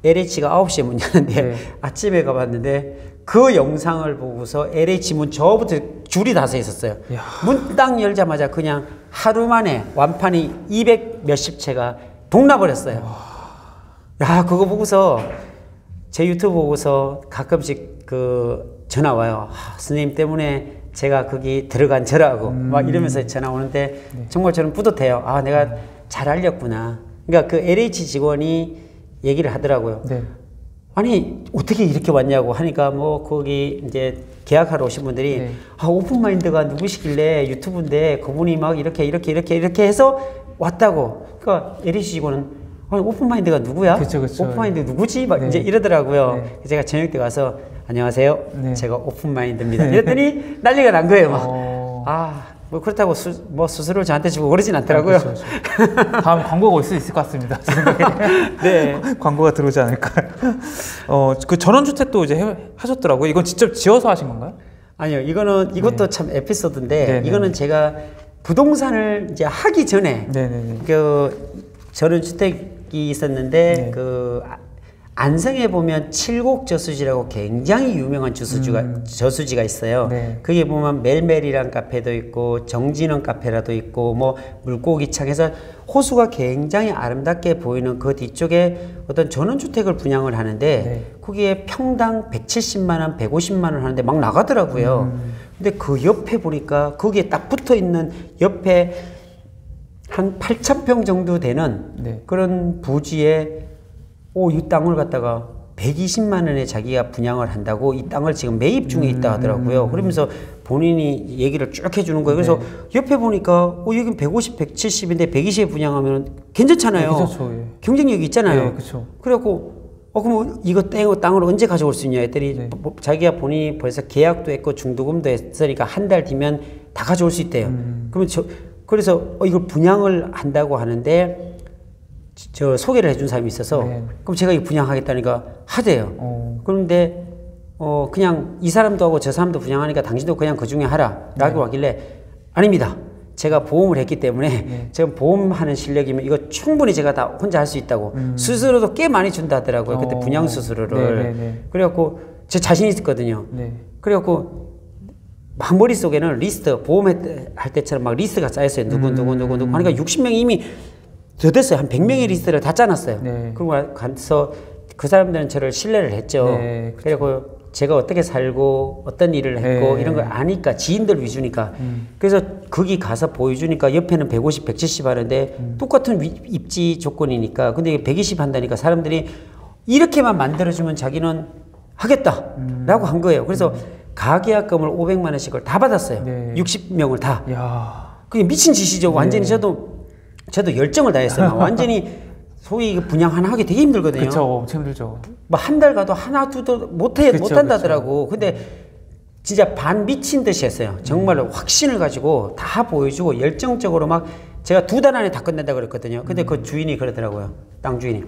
LH가 9시에 문 여는데 네. *laughs* 아침에 가봤는데 그 영상을 보고서 LH 문 저부터 줄이 다 서 있었어요. 문 딱 열자마자 그냥 하루 만에 완판이 200 몇십 채가 동나버렸어요. 야, 그거 보고서 제 유튜브 보고서 가끔씩 그 전화 와요. 아, 선생님 때문에 제가 거기 들어간 저라고 막 이러면서 전화 오는데 정말 저는 뿌듯해요. 아, 내가 잘 알렸구나. 그러니까 그 LH 직원이 얘기를 하더라고요. 네. 아니 어떻게 이렇게 왔냐고 하니까 뭐 거기 이제 계약하러 오신 분들이 네. 아 오픈마인드가 누구시길래 유튜브인데 그분이 막 이렇게 이렇게 이렇게 이렇게 해서 왔다고 그러니까 LH 직원은 아니, 오픈마인드가 누구야? 그쵸, 그쵸. 오픈마인드 누구지? 막 네. 이제 이러더라고요. 네. 제가 저녁 때 가서 안녕하세요. 네. 제가 오픈마인드입니다. 이랬더니 난리가 난 거예요. 막. 어. 아, 뭐 그렇다고 수, 뭐 수수료를 저한테 주고 그러진 않더라고요. 그렇죠, 그렇죠. 다음 광고가 올 수 있을 것 같습니다. *laughs* 네. 광고가 들어오지 않을까. 어, 그 전원주택도 이제 해, 하셨더라고요. 이건 직접 지어서 하신 건가요? 아니요, 이거는 이것도 참 에피소드인데 네, 네. 이거는 제가 부동산을 이제 하기 전에 네네네. 그 저는 주택이 있었는데 네. 그 아- 안성에 보면 칠곡 저수지라고 굉장히 유명한 저수지가 저수지가 있어요. 음. 네. 거기 보면 멜멜이란 카페도 있고 정진원 카페라도 있고 뭐 물고기창에서 호수가 굉장히 아름답게 보이는 그 뒤쪽에 어떤 전원주택을 분양을 하는데 네. 거기에 평당 170만 원, 150만 원 하는데 막 나가더라고요. 음. 근데 그 옆에 보니까 거기에 딱 붙어 있는 옆에 한 8천 평 정도 되는 네. 그런 부지에 오, 이 땅을 갖다가 120만 원에 자기가 분양을 한다고 이 땅을 지금 매입 중에 있다 음. 하더라고요. 그러면서 본인이 얘기를 쭉 해주는 거예요. 그래서 네. 옆에 보니까 어, 여긴 150, 170인데 120에 분양하면 괜찮잖아요. 네, 괜찮죠, 예. 경쟁력이 있잖아요. 네, 그쵸. 그래갖고 어 그럼 이거 땡 땅을 언제 가져올 수 있냐 했더니 네. 뭐, 자기가 본인이 벌써 계약도 했고 중도금도 했으니까 한 달 뒤면 다 가져올 수 있대요. 음. 그러면 저 그래서 어 이걸 분양을 한다고 하는데 저- 저 소개를 해준 사람이 있어서 네. 그럼 제가 이 분양하겠다니까 하대요. 어. 그런데 어 그냥 이 사람도 하고 저 사람도 분양하니까 당신도 그냥 그 중에 하라라고 네. 하길래 아닙니다. 제가 보험을 했기 때문에 네. *laughs* 지금 보험하는 실력이면 이거 충분히 제가 다 혼자 할 수 있다고 수수료도 꽤 많이 준다 하더라고요. 그때 음. 어. 분양 수수료를 네, 네, 네. 그래갖고 제 자신 있었거든요. 네. 그래갖고 막 머릿속에는 리스트 보험할 때처럼 막 리스트가 쌓였어요. 누구 누구 누구 누구 하니까 60명이 이미 더 됐어요. 한 100명의 리스트를 다 짜놨어요. 네. 그리고 가서 그 사람들은 저를 신뢰를 했죠. 네, 그리고 제가 어떻게 살고 어떤 일을 했고 네. 이런 걸 아니까 지인들 위주니까 그래서 거기 가서 보여주니까 옆에는 150, 170 하는데 똑같은 위- 입지 조건이니까 근데 이게 120 한다니까 사람들이 이렇게만 만들어주면 자기는 하겠다라고 한 거예요. 그래서 가계약금을 500만 원씩을 다 받았어요. 네. 60명을 다. 야. 그게 미친 짓이죠. 완전히 저도 저도 열정을 다했어요. 막 *laughs* 완전히 소위 그 분양 하나 하기 되게 힘들거든요. 그쵸, 엄청 힘들죠. 뭐 한 달 가도 하나 두도 못해 그쵸, 못한다더라고. 근데 진짜 반 미친 듯이 했어요. 정말로 확신을 가지고 다 보여주고 열정적으로 막 제가 두 달 안에 다 끝낸다 그랬거든요. 근데 그 주인이 그러더라고요. 땅 주인이.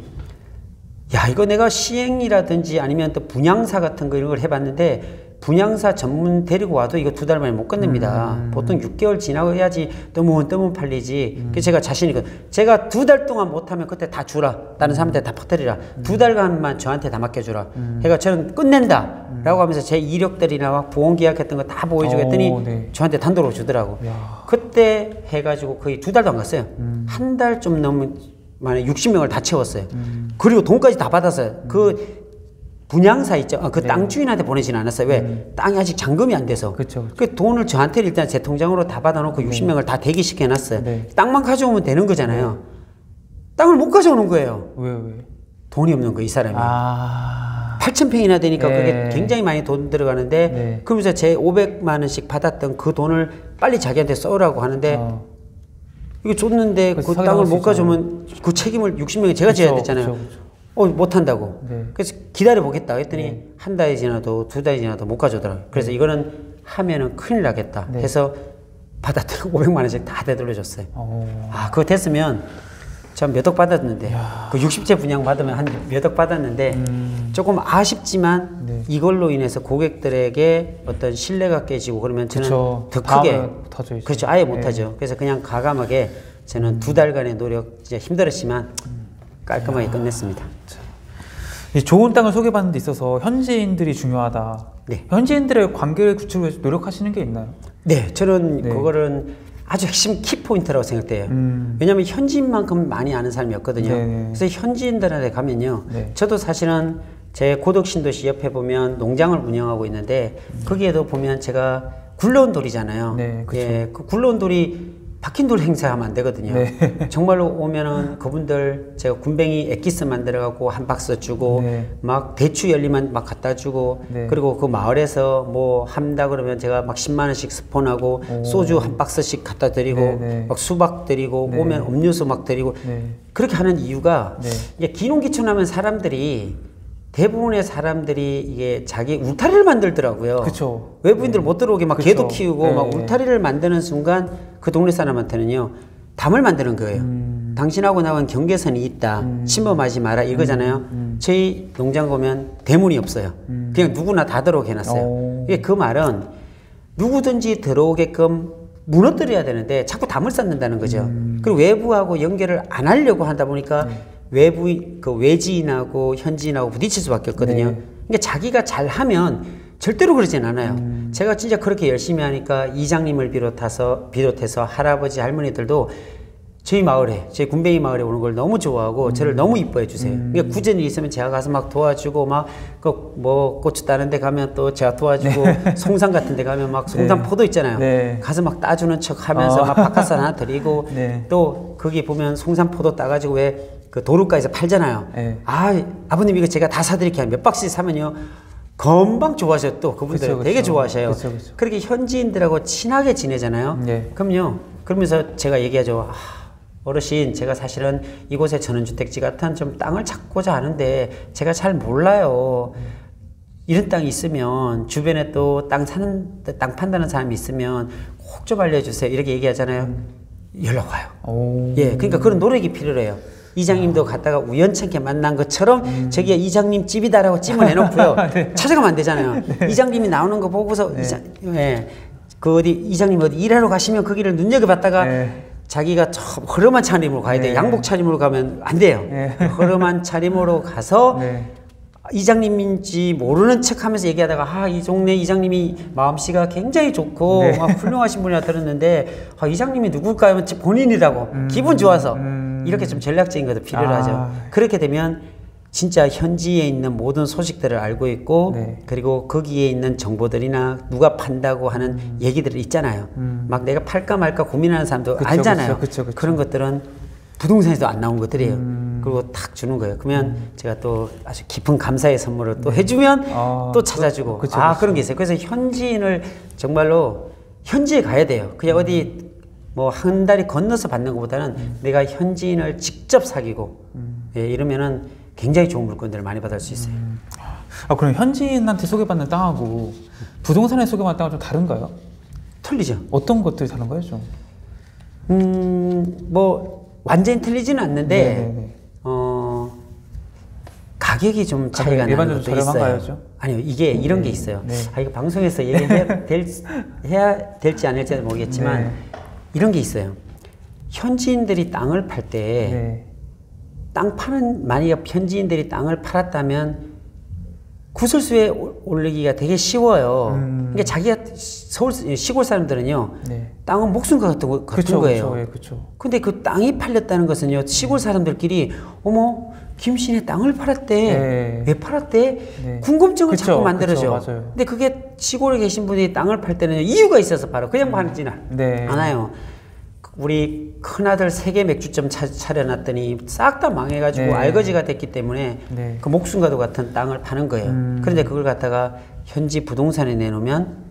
야 이거 내가 시행이라든지 아니면 또 분양사 같은 거 이런 걸 해봤는데 분양사 전문 데리고 와도 이거 두 달 만에 못 끝냅니다. 보통 6개월 지나야지 떠문 팔리지. 그래서 제가 자신 있거 제가 두 달 동안 못하면 그때 다 주라. 다른 사람한테 다 퍼뜨리라. 두 달간만 저한테 다 맡겨주라. 그러니까 저는 끝낸다 라고 하면서 제 이력들이나 막 보험 계약했던 거 다 보여주고 했더니 오, 네. 저한테 단독으로 주더라고. 야. 그때 해가지고 거의 두 달도 안 갔어요. 한 달 좀 넘은 만에 60명을 다 채웠어요. 그리고 돈까지 다 받았어요. 그 분양사 있죠. 어, 그땅 주인한테 보내지는 않았어요. 왜? 땅이 아직 잔금이 안 돼서. 그쵸, 그 돈을 저한테 일단 제 통장으로 다 받아놓고 60명을 다 대기시켜 놨어요. 네. 땅만 가져오면 되는 거잖아요. 땅을 못 가져오는 거예요. 왜, 왜? 돈이 없는 거, 이 사람이. 아. 8천 평이나 되니까 네. 그게 굉장히 많이 돈 들어가는데 네. 그러면서 제 500만 원씩 받았던 그 돈을 빨리 자기한테 써오라고 하는데 어. 이거 줬는데 그 사기 땅을 못 가져오면 그 책임을 60명이 제가 져야 그쵸, 되잖아요. 어, 못 한다고. 네. 그래서 기다려 보겠다 했더니 한 달이 지나도 두 달이 지나도 못 가져오더라고요. 그래서 이거는 하면은 큰일 나겠다 네. 해서 받았던 500만 *laughs* 원씩 다 되돌려 줬어요. 어. 아, 그거 됐으면 전몇억 받았는데 그 60채 분양 받으면 한 몇 억 받았는데 조금 아쉽지만 음. 네. 이걸로 인해서 고객들에게 어떤 신뢰가 깨지고 그러면 저는 그쵸. 더 크게. 그렇죠 아예 네. 못하죠 그래서 그냥 가감하게 저는 두 달간의 노력 진짜 힘들었지만 깔끔하게 끝냈습니다 이 좋은 땅을 소개받는 데 있어서 현지인들이 중요하다. 네. 현지인들의 관계를 구축을 위해서 노력하시는 게 있나요? 네 저는 네. 그거는 아주 핵심 키포인트라고 생각돼요 음. 왜냐하면 현지인만큼 많이 아는 사람이 없거든요. 네네. 그래서 현지인들한테 가면요. 네. 저도 사실은 제 고덕 신도시 옆에 보면 농장을 운영하고 있는데 거기에도 보면 제가 굴러온 돌이잖아요. 네, 그쵸. 예, 그 굴러온 돌이 박힌 돌 행사하면 안 되거든요. 네. *laughs* 정말로 오면은 그분들 제가 군뱅이 엑기스 만들어갖고 한 박스 주고 네. 막 대추 열리만 막 갖다 주고 네. 그리고 그 마을에서 뭐 한다 그러면 제가 막 10만 원씩 스폰하고 오. 소주 한 박스씩 갖다 드리고 네, 네. 막 수박 드리고 네. 오면 음료수 막 드리고 네. 그렇게 하는 이유가 네. 이게 기농기촌하면 사람들이 대부분의 사람들이 이게 자기 울타리를 만들더라고요. 그쵸. 외부인들 못 들어오게 막 그쵸. 개도 키우고 막 네. 울타리를 만드는 순간 그 동네 사람한테는요 담을 만드는 거예요. 음. 당신하고 나온 경계선이 있다. 침범하지 마라 이거잖아요. 음. 저희 농장 보면 대문이 없어요. 그냥 누구나 다 들어오게 해놨어요. 오. 이게 그 말은 누구든지 들어오게끔 무너뜨려야 되는데 자꾸 담을 쌓는다는 거죠. 음. 그리고 외부하고 연결을 안 하려고 하다 보니까 네. 외부 그 외지인하고 현지인하고 부딪힐 수밖에 없거든요. 네. 그러니까 자기가 잘하면 절대로 그러진 않아요. 음. 제가 진짜 그렇게 열심히 하니까 이장님을 비롯해서 비롯해서 할아버지 할머니들도 저희 마을에 저희 군뱅이 마을에 오는 걸 너무 좋아하고 음. 저를 너무 이뻐해 주세요. 그러니까 구전 일 있으면 제가 가서 막 도와주고 막그뭐 고추 따는 데 가면 또 제가 도와주고 *laughs* 송산 같은 데 가면 막 송산 네. 포도 있잖아요. 네. 가서 막 따주는 척 하면서 어. 막 바카스 하나 드리고 *laughs* 네. 또 거기 보면 송산 포도 따 가지고 왜 그 도로가에서 팔잖아요. 네. 아 아버님 이거 제가 다 사드릴게요. 몇 박스 사면요. 금방 좋아하셔 또 그분들 그쵸, 그쵸. 되게 좋아하셔요. 그쵸, 그쵸. 그렇게 현지인들하고 친하게 지내잖아요. 네. 그럼요. 그러면서 제가 얘기하죠. 아, 어르신, 제가 사실은 이곳에 전원주택지 같은 좀 땅을 찾고자 하는데 제가 잘 몰라요. 이런 땅이 있으면 주변에 또 땅 사는 땅 판다는 사람이 있으면 꼭 좀 알려주세요. 이렇게 얘기하잖아요. 연락 와요. 오. 예, 그러니까 그런 노력이 필요해요. 이장님도 갔다가 우연찮게 만난 것처럼 저기가 이장님 집이다라고 찜을 해놓고요. *laughs* 찾아가면 안 되잖아요. *laughs* 이장님이 나오는 거 보고서 이장, 예, 그 어디 이장님 어디 일하러 가시면 그 길을 눈여겨봤다가 네. 자기가 저 허름한 차림으로 가야 돼. 네. 양복 차림으로 가면 안 돼요. 네. 허름한 차림으로 가서 네. 이장님인지 모르는 척 하면서 얘기하다가 아 이 동네 이장님이 마음씨가 굉장히 좋고 네. 막 훌륭하신 분이라 들었는데 아 이장님이 누굴까요? 하면 본인이라고 기분 좋아서 음. 이렇게 좀 전략적인 것도 필요하죠. 아. 그렇게 되면 진짜 현지에 있는 모든 소식들을 알고 있고 네. 그리고 거기에 있는 정보들이나 누가 판다고 하는 음. 얘기들이 있잖아요. 막 내가 팔까 말까 고민하는 사람도 그쵸, 알잖아요. 그쵸, 그쵸, 그쵸. 런 것들은 부동산에서 안 나온 것들이에요. 음. 그리고 탁 주는 거예요. 그러면 제가 또 아주 깊은 감사의 선물을 또 해주면 아, 또 찾아주고 그쵸, 아 그쵸. 그런 게 있어요. 그래서 현지인을 정말로 현지에 가야 돼요. 그냥 어디 뭐 한 달이 건너서 받는 것보다는 내가 현지인을 직접 사귀고 예, 이러면은 굉장히 좋은 물건들을 많이 받을 수 있어요. 아 그럼 현지인한테 소개받는 땅하고 부동산에 소개받는 땅은 좀 다른가요? 틀리죠. 어떤 것들이 다른가요, 좀? 음, 뭐 완전히 틀리지는 않는데 네네네. 어 가격이 좀 차이가 나는 일반적으로 것도 있어요. 좀? 아니요, 이게 이런 게 있어요. 네. 아 이거 방송에서 얘기해야 *laughs* 될, 해야 될지 모르겠지만 네. 이런 게 있어요. 현지인들이 땅을 팔때 네. 땅 파는 만약 현지인들이 땅을 팔았다면 구설수에 올- 올리기가 되게 쉬워요. 음. 그러니까 자기가 서울 시골 사람들은요. 네. 땅은 목숨과 같은, 거- 같은 그쵸, 거예요. 그쵸, 예, 그쵸. 근데 그 땅이 팔렸다는 것은요 시골 사람들끼리 어머 김씨네 땅을 팔았대 네. 왜 팔았대 네. 궁금증을 그쵸, 자꾸 만들어줘 그쵸. 근데 그게 시골에 계신 분이 땅을 팔 때는 이유가 있어서 팔아 그냥 팔지는 네. 않아요 우리 큰아들 세계 맥주점 차, 차려놨더니 싹 다 망해가지고 네. 알거지가 됐기 때문에 네. 그 목숨과도 같은 땅을 파는 거예요 음. 그런데 그걸 갖다가 현지 부동산에 내놓으면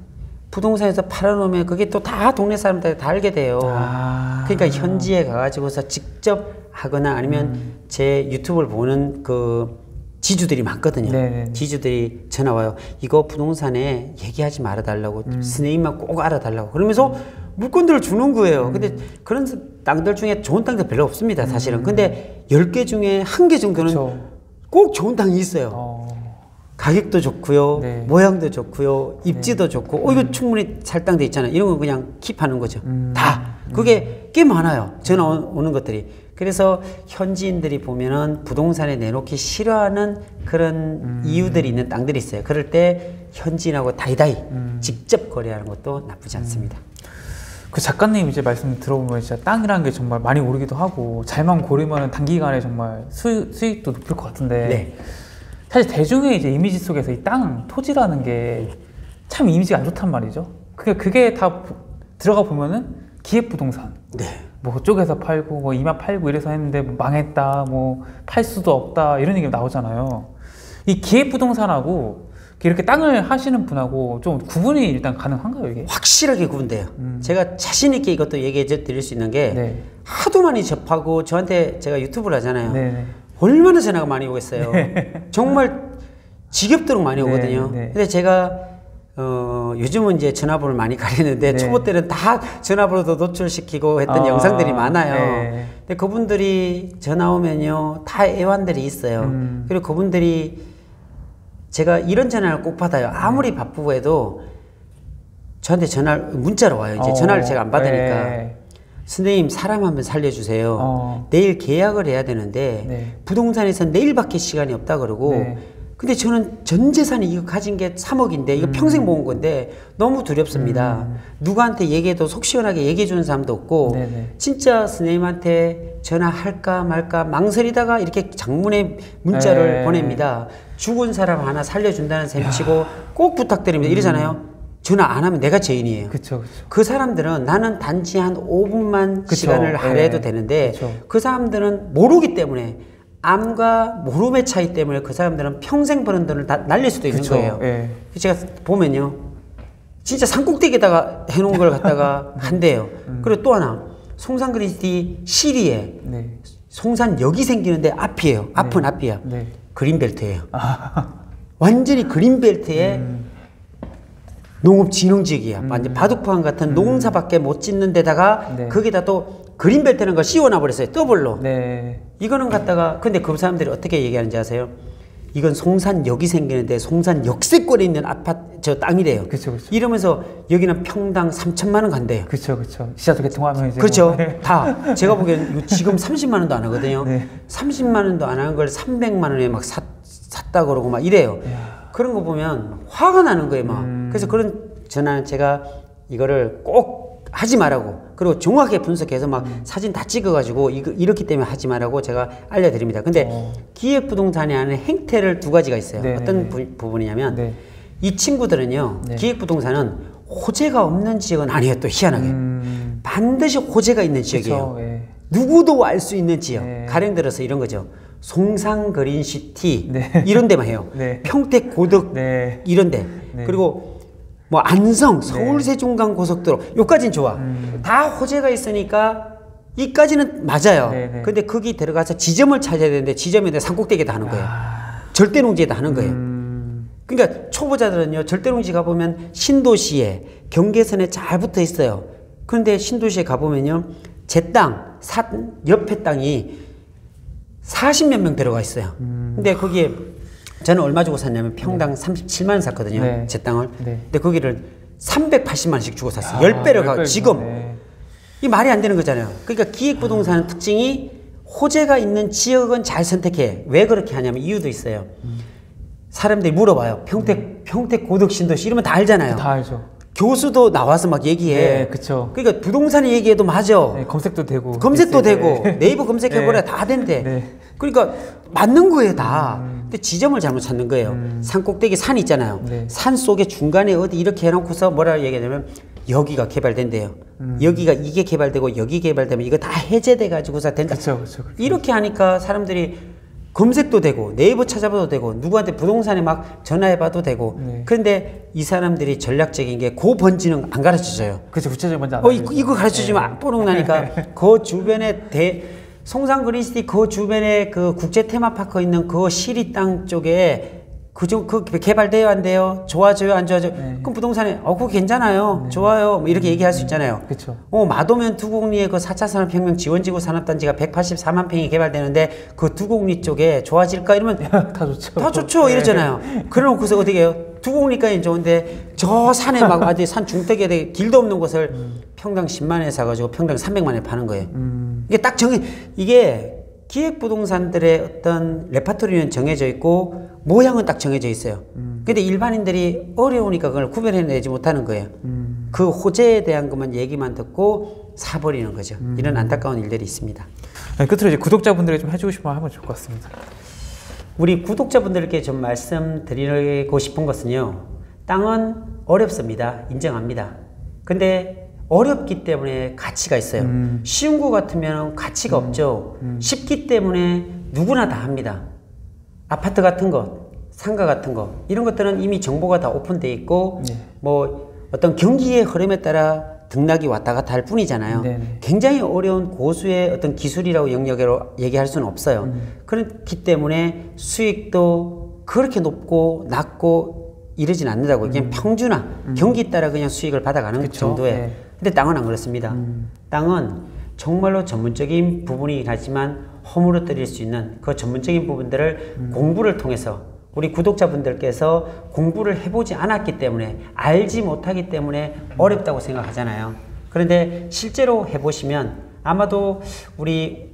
부동산에서 팔아놓으면 그게 또 다 동네 사람들 다 알게 돼요 아. 그러니까 현지에 가가지고서 직접 하거나 아니면 음. 제 유튜브를 보는 그 지주들이 많거든요. 네네. 지주들이 전화 와요. 이거 부동산에 얘기하지 말아달라고 음. 스네임만 꼭 알아달라고. 그러면서 물건들을 주는 거예요. 음. 근데 그런 땅들 중에 좋은 땅들 별로 없습니다. 사실은. 근데 10개 중에 한 개 정도는 그쵸. 꼭 좋은 땅이 있어요. 어. 가격도 좋고요, 네. 모양도 좋고요, 입지도 좋고, 어 이거 충분히 살 땅돼 있잖아. 이런 거 그냥 킵하는 거죠. 음. 다 그게 꽤 많아요. 전화 오- 오는 것들이. 그래서 현지인들이 보면은 부동산에 내놓기 싫어하는 그런 음. 이유들이 있는 땅들이 있어요. 그럴 때 현지인하고 다이다이 음. 직접 거래하는 것도 나쁘지 않습니다. 그 작가님 이제 말씀 들어보면 진짜 땅이라는 게 정말 많이 오르기도 하고 잘만 고르면 단기간에 정말 수익, 수익도 높을 것 같은데 네. 사실 대중의 이제 이미지 속에서 이 땅, 토지라는 게 참 이미지가 안 좋단 말이죠. 그게 그게 다 보- 들어가 보면은 기획부동산 네. 뭐 그쪽에서 팔고 뭐 이만 팔고 이래서 했는데 뭐 망했다 뭐 팔 수도 없다 이런 얘기가 나오잖아요. 이 기획부동산하고 이렇게 땅을 하시는 분하고 좀 구분이 일단 가능한가요 이게? 확실하게 구분돼요. 제가 자신 있게 이것도 얘기해 드릴 수 있는 게 네. 하도 많이 접하고 저한테 제가 유튜브를 하잖아요. 네. 얼마나 전화가 많이 오겠어요. 정말 지겹도록 많이 네, 오거든요. 네. 근데 제가 어, 요즘은 이제 전화번호를 많이 가리는데 네. 초보 때는 다 전화번호도 노출시키고 했던 아, 영상들이 많아요. 네. 근데 그분들이 전화 오면요 다 애완들이 있어요. 음. 그리고 그분들이 제가 이런 전화를 꼭 받아요. 아무리 바쁘고 해도 저한테 전화를 문자로 와요. 이제 어, 전화를 제가 안 받으니까 네. 선생님 사람 한번 살려주세요. 어. 내일 계약을 해야 되는데 네. 부동산에서 내일밖에 시간이 없다 그러고 네. 근데 저는 전 재산이 이거 가진 게 3억인데 음. 이거 평생 모은 건데 너무 두렵습니다. 누구한테 얘기해도 속 시원하게 얘기해 주는 사람도 없고 네네. 진짜 선생님한테 전화할까 말까 망설이다가 이렇게 장문의 문자를 네. 보냅니다. 죽은 사람 하나 살려준다는 셈 치고 꼭 부탁드립니다. 이러잖아요. 전화 안 하면 내가 죄인이에요. 그쵸 그쵸. 그 사람들은 나는 단지 한 5분만 그쵸. 시간을 할애해도 예. 되는데 그쵸. 그 사람들은 모르기 때문에 앎과 모름의 차이 때문에 그 사람들은 평생 버는 돈을 다 날릴 수도 있는 그쵸. 거예요. 예. 제가 보면요. 진짜 산꼭대기에다가 해놓은 걸 갖다가 *laughs* 한대요. 그리고 또 하나 송산그린시티 시리에 네. 송산역이 생기는데 앞이에요. 앞은 앞이야. 네. 그린벨트예요. *laughs* 완전히 그린벨트에 음. 농업진흥지역이야. 완전 바둑판 같은 농사밖에 못 짓는 데다가 음. 네. 거기다 또 그린벨트라는 걸 씌워놔 버렸어요. 더블로. 네. 이거는 갖다가 근데 그 사람들이 어떻게 얘기하는지 아세요? 이건 송산역이 생기는데 송산 역세권에 있는 아파트 저 땅이래요. 그쵸 그쵸. 이러면서 여기는 평당 3천만 원 간대요. 그쵸 그쵸. 지하철 개통하면 이제 그렇죠. 뭐- 네. *laughs* 다 제가 보기에는 요- 지금 30만 원도 안 하거든요. *laughs* 네. 30만 원도 안 하는 걸 300만 원에 막 샀, 샀다 그러고 막 이래요. 이야. 그런 거 보면 화가 나는 거예요, 막. 음. 그래서 그런 전화는 제가 이거를 꼭 하지 말라고 그리고 정확하게 분석해서 막 음. 사진 다 찍어가지고 이거 이렇기 때문에 하지 말라고 제가 알려드립니다. 근데 어. 기획부동산에 하는 행태를 두 가지가 있어요. 네, 어떤 네, 부, 부분이냐면 네. 이 친구들은요 네. 기획부동산은 호재가 없는 지역은 아니에요. 또 희한하게 음. 반드시 호재가 있는 지역이에요. 그쵸. 예. 누구도 알 수 있는 지역. 네. 가령 들어서 이런 거죠. 송상 그린시티 네. 이런 데만 해요. 네. 평택 고덕 네. 이런 데. 네. 그리고 뭐 안성, 서울 세종강 고속도로 요까진 좋아. 음. 다 호재가 있으니까 이까지는 맞아요. 네, 네. 근데 거기 들어가서 지점을 찾아야 되는데 지점에다 산꼭대기다 하는 거예요. 절대 농지에다 하는 거예요. 음. 그러니까 초보자들은요 절대농지 가보면 신도시에 경계선에 잘 붙어 있어요. 그런데 신도시에 가보면요 제 땅, 산 옆에 땅이 40몇 명 들어가 있어요. 근데 거기에 저는 얼마 주고 샀냐면 평당 37만 원 샀거든요. 네. 제 땅을. 네. 근데 거기를 380만 원씩 주고 샀어요. 아, 10배를 가열 지금. 네. 이 말이 안 되는 거잖아요. 그러니까 기획부동산의 특징이 호재가 있는 지역은 잘 선택해. 왜 그렇게 하냐면 이유도 있어요. 사람들이 물어봐요. 평택, 평택 고덕 신도시 이러면 다 알잖아요. 다 알죠. 교수도 나와서 막 얘기해. 네, 그쵸. 그러니까 부동산 얘기해도 맞아. 네, 검색도 되고. 검색도 네. 되고 네이버 검색해보라 네. 다 된대. 네. 그러니까 맞는 거예요 다. 근데 지점을 잘못 찾는 거예요. 산 꼭대기 산 있잖아요. 네. 산 속에 중간에 어디 이렇게 해놓고서 뭐라 얘기하냐면 여기가 개발된대요. 음. 여기가 이게 개발되고 여기 개발되면 이거 다 해제돼 가지고서 된다. 그쵸, 그쵸. 그쵸. 이렇게 하니까 사람들이 검색도 되고 네이버 찾아봐도 되고 누구한테 부동산에 막 전화해봐도 되고. 네. 그런데 이 사람들이 전략적인 게그 번지는 안 가르쳐줘요. 그쵸, 구체적인 먼저 어, 이거, 이거 가르쳐주면 안 뽀록 나니까 *laughs* 그 주변에 대 송산 그린시티 그 주변에 그 국제 테마파크 있는 그 시리 땅 쪽에 그좀 그 개발돼요 안 돼요 좋아져요 안 좋아져요 네. 그럼 부동산에 어 그거 괜찮아요 좋아요 뭐 이렇게 얘기할 수 있잖아요 그쵸. 어 마도면 두곡리의 그 4차 산업혁명 지원지구 산업단지가 184만 평이 개발되는데 그 두곡리 쪽에 좋아질까 이러면 *laughs* 다 좋죠. 다 좋죠 네. 이러잖아요. 그래놓고서 어떻게 해요? 두곡리까지 좋은데 저 산에 막 *laughs* 아주 산 중턱에 길도 없는 곳을 평당 10만 원에 사가지고 평당 300만 원에 파는 거예요. 음. 이게 딱 정해 이게 기획부동산들의 어떤 레파토리는 정해져 있고 모양은 딱 정해져 있어요. 근데 일반인들이 어려우니까 그걸 구별해내지 못하는 거예요. 음. 그 호재에 대한 것만 얘기만 듣고 사버리는 거죠. 이런 안타까운 일들이 있습니다. 네, 끝으로 이제 구독자분들에게 좀 해주고 싶은 말 하면 좋을 것 같습니다. 우리 구독자분들께 좀 말씀드리고 싶은 것은요. 땅은 어렵습니다. 인정합니다. 근데 어렵기 때문에 가치가 있어요. 음. 쉬운 거 같으면 가치가 없죠. 쉽기 때문에 누구나 다 합니다. 아파트 같은 것, 상가 같은 것 이런 것들은 이미 정보가 다 오픈돼 있고 네. 뭐 어떤 경기의 흐름에 따라 등락이 왔다 갔다 할 뿐이잖아요. 네네. 굉장히 어려운 고수의 어떤 기술이라고 영역으로 얘기할 수는 없어요. 음. 그렇기 때문에 수익도 그렇게 높고 낮고 이러진 않는다고 그냥 평준화 경기 따라 그냥 수익을 받아가는 음. 그쵸. 정도에 네. 음. 근데 땅은 안 그렇습니다. 땅은 정말로 전문적인 부분이긴 하지만 허물어뜨릴 수 있는 그 전문적인 부분들을 음. 공부를 통해서 우리 구독자분들께서 공부를 해보지 않았기 때문에 알지 못하기 때문에 어렵다고 생각하잖아요. 그런데 실제로 해보시면 아마도 우리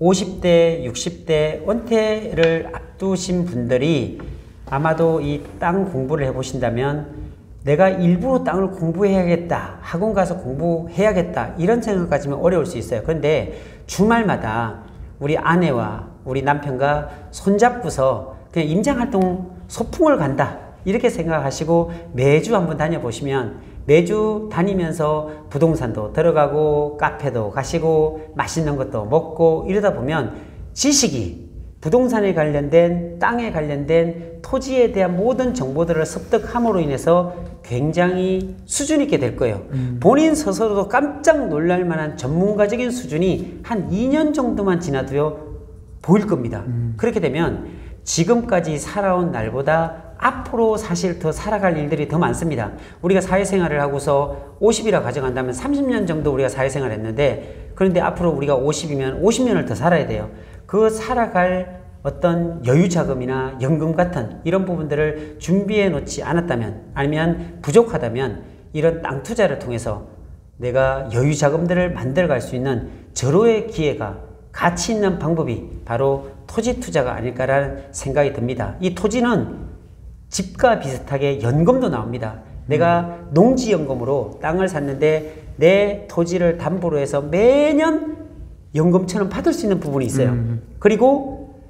50대, 60대 은퇴를 앞두신 분들이 아마도 이 땅 공부를 해보신다면 내가 일부러 땅을 공부해야겠다, 학원 가서 공부해야겠다, 이런 생각 가지면 어려울 수 있어요. 그런데 주말마다 우리 아내와 우리 남편과 손잡고서 그냥 임장활동 소풍을 간다, 이렇게 생각하시고 매주 한번 다녀보시면 매주 다니면서 부동산도 들어가고 카페도 가시고 맛있는 것도 먹고 이러다 보면 지식이 부동산에 관련된 땅에 관련된 토지에 대한 모든 정보들을 습득함으로 인해서 굉장히 수준 있게 될 거예요. 본인 스스로도 깜짝 놀랄 만한 전문가적인 수준이 한 2년 정도만 지나도요 보일 겁니다. 그렇게 되면 지금까지 살아온 날보다 앞으로 사실 더 살아갈 일들이 더 많습니다. 우리가 사회생활을 하고서 50이라 가정한다면 30년 정도 우리가 사회생활을 했는데 그런데 앞으로 우리가 50이면 50년을 더 살아야 돼요. 그 살아갈 어떤 여유 자금이나 연금 같은 이런 부분들을 준비해 놓지 않았다면 아니면 부족하다면 이런 땅 투자를 통해서 내가 여유 자금들을 만들어 갈 수 있는 절호의 기회가 가치 있는 방법이 바로 토지 투자가 아닐까라는 생각이 듭니다. 이 토지는 집과 비슷하게 연금도 나옵니다. 내가 농지연금으로 땅을 샀는데 내 토지를 담보로 해서 매년 연금처럼 받을 수 있는 부분이 있어요. 그리고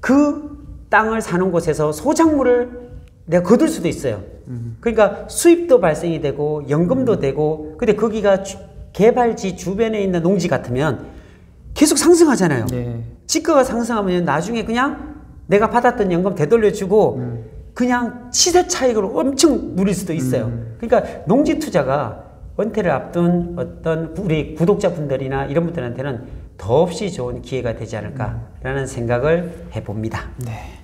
그 땅을 사는 곳에서 소작물을 내가 거둘 수도 있어요. 그러니까 수입도 발생이 되고 연금도 되고 근데 거기가 주- 개발지 주변에 있는 농지 같으면 계속 상승하잖아요. 네. 지가가 상승하면 나중에 그냥 내가 받았던 연금 되돌려주고 그냥 시세 차익으로 엄청 누릴 수도 있어요. 그러니까 농지 투자가 은퇴를 앞둔 어떤 우리 구독자분들이나 이런 분들한테는 더없이 좋은 기회가 되지 않을까라는 생각을 해봅니다. 네.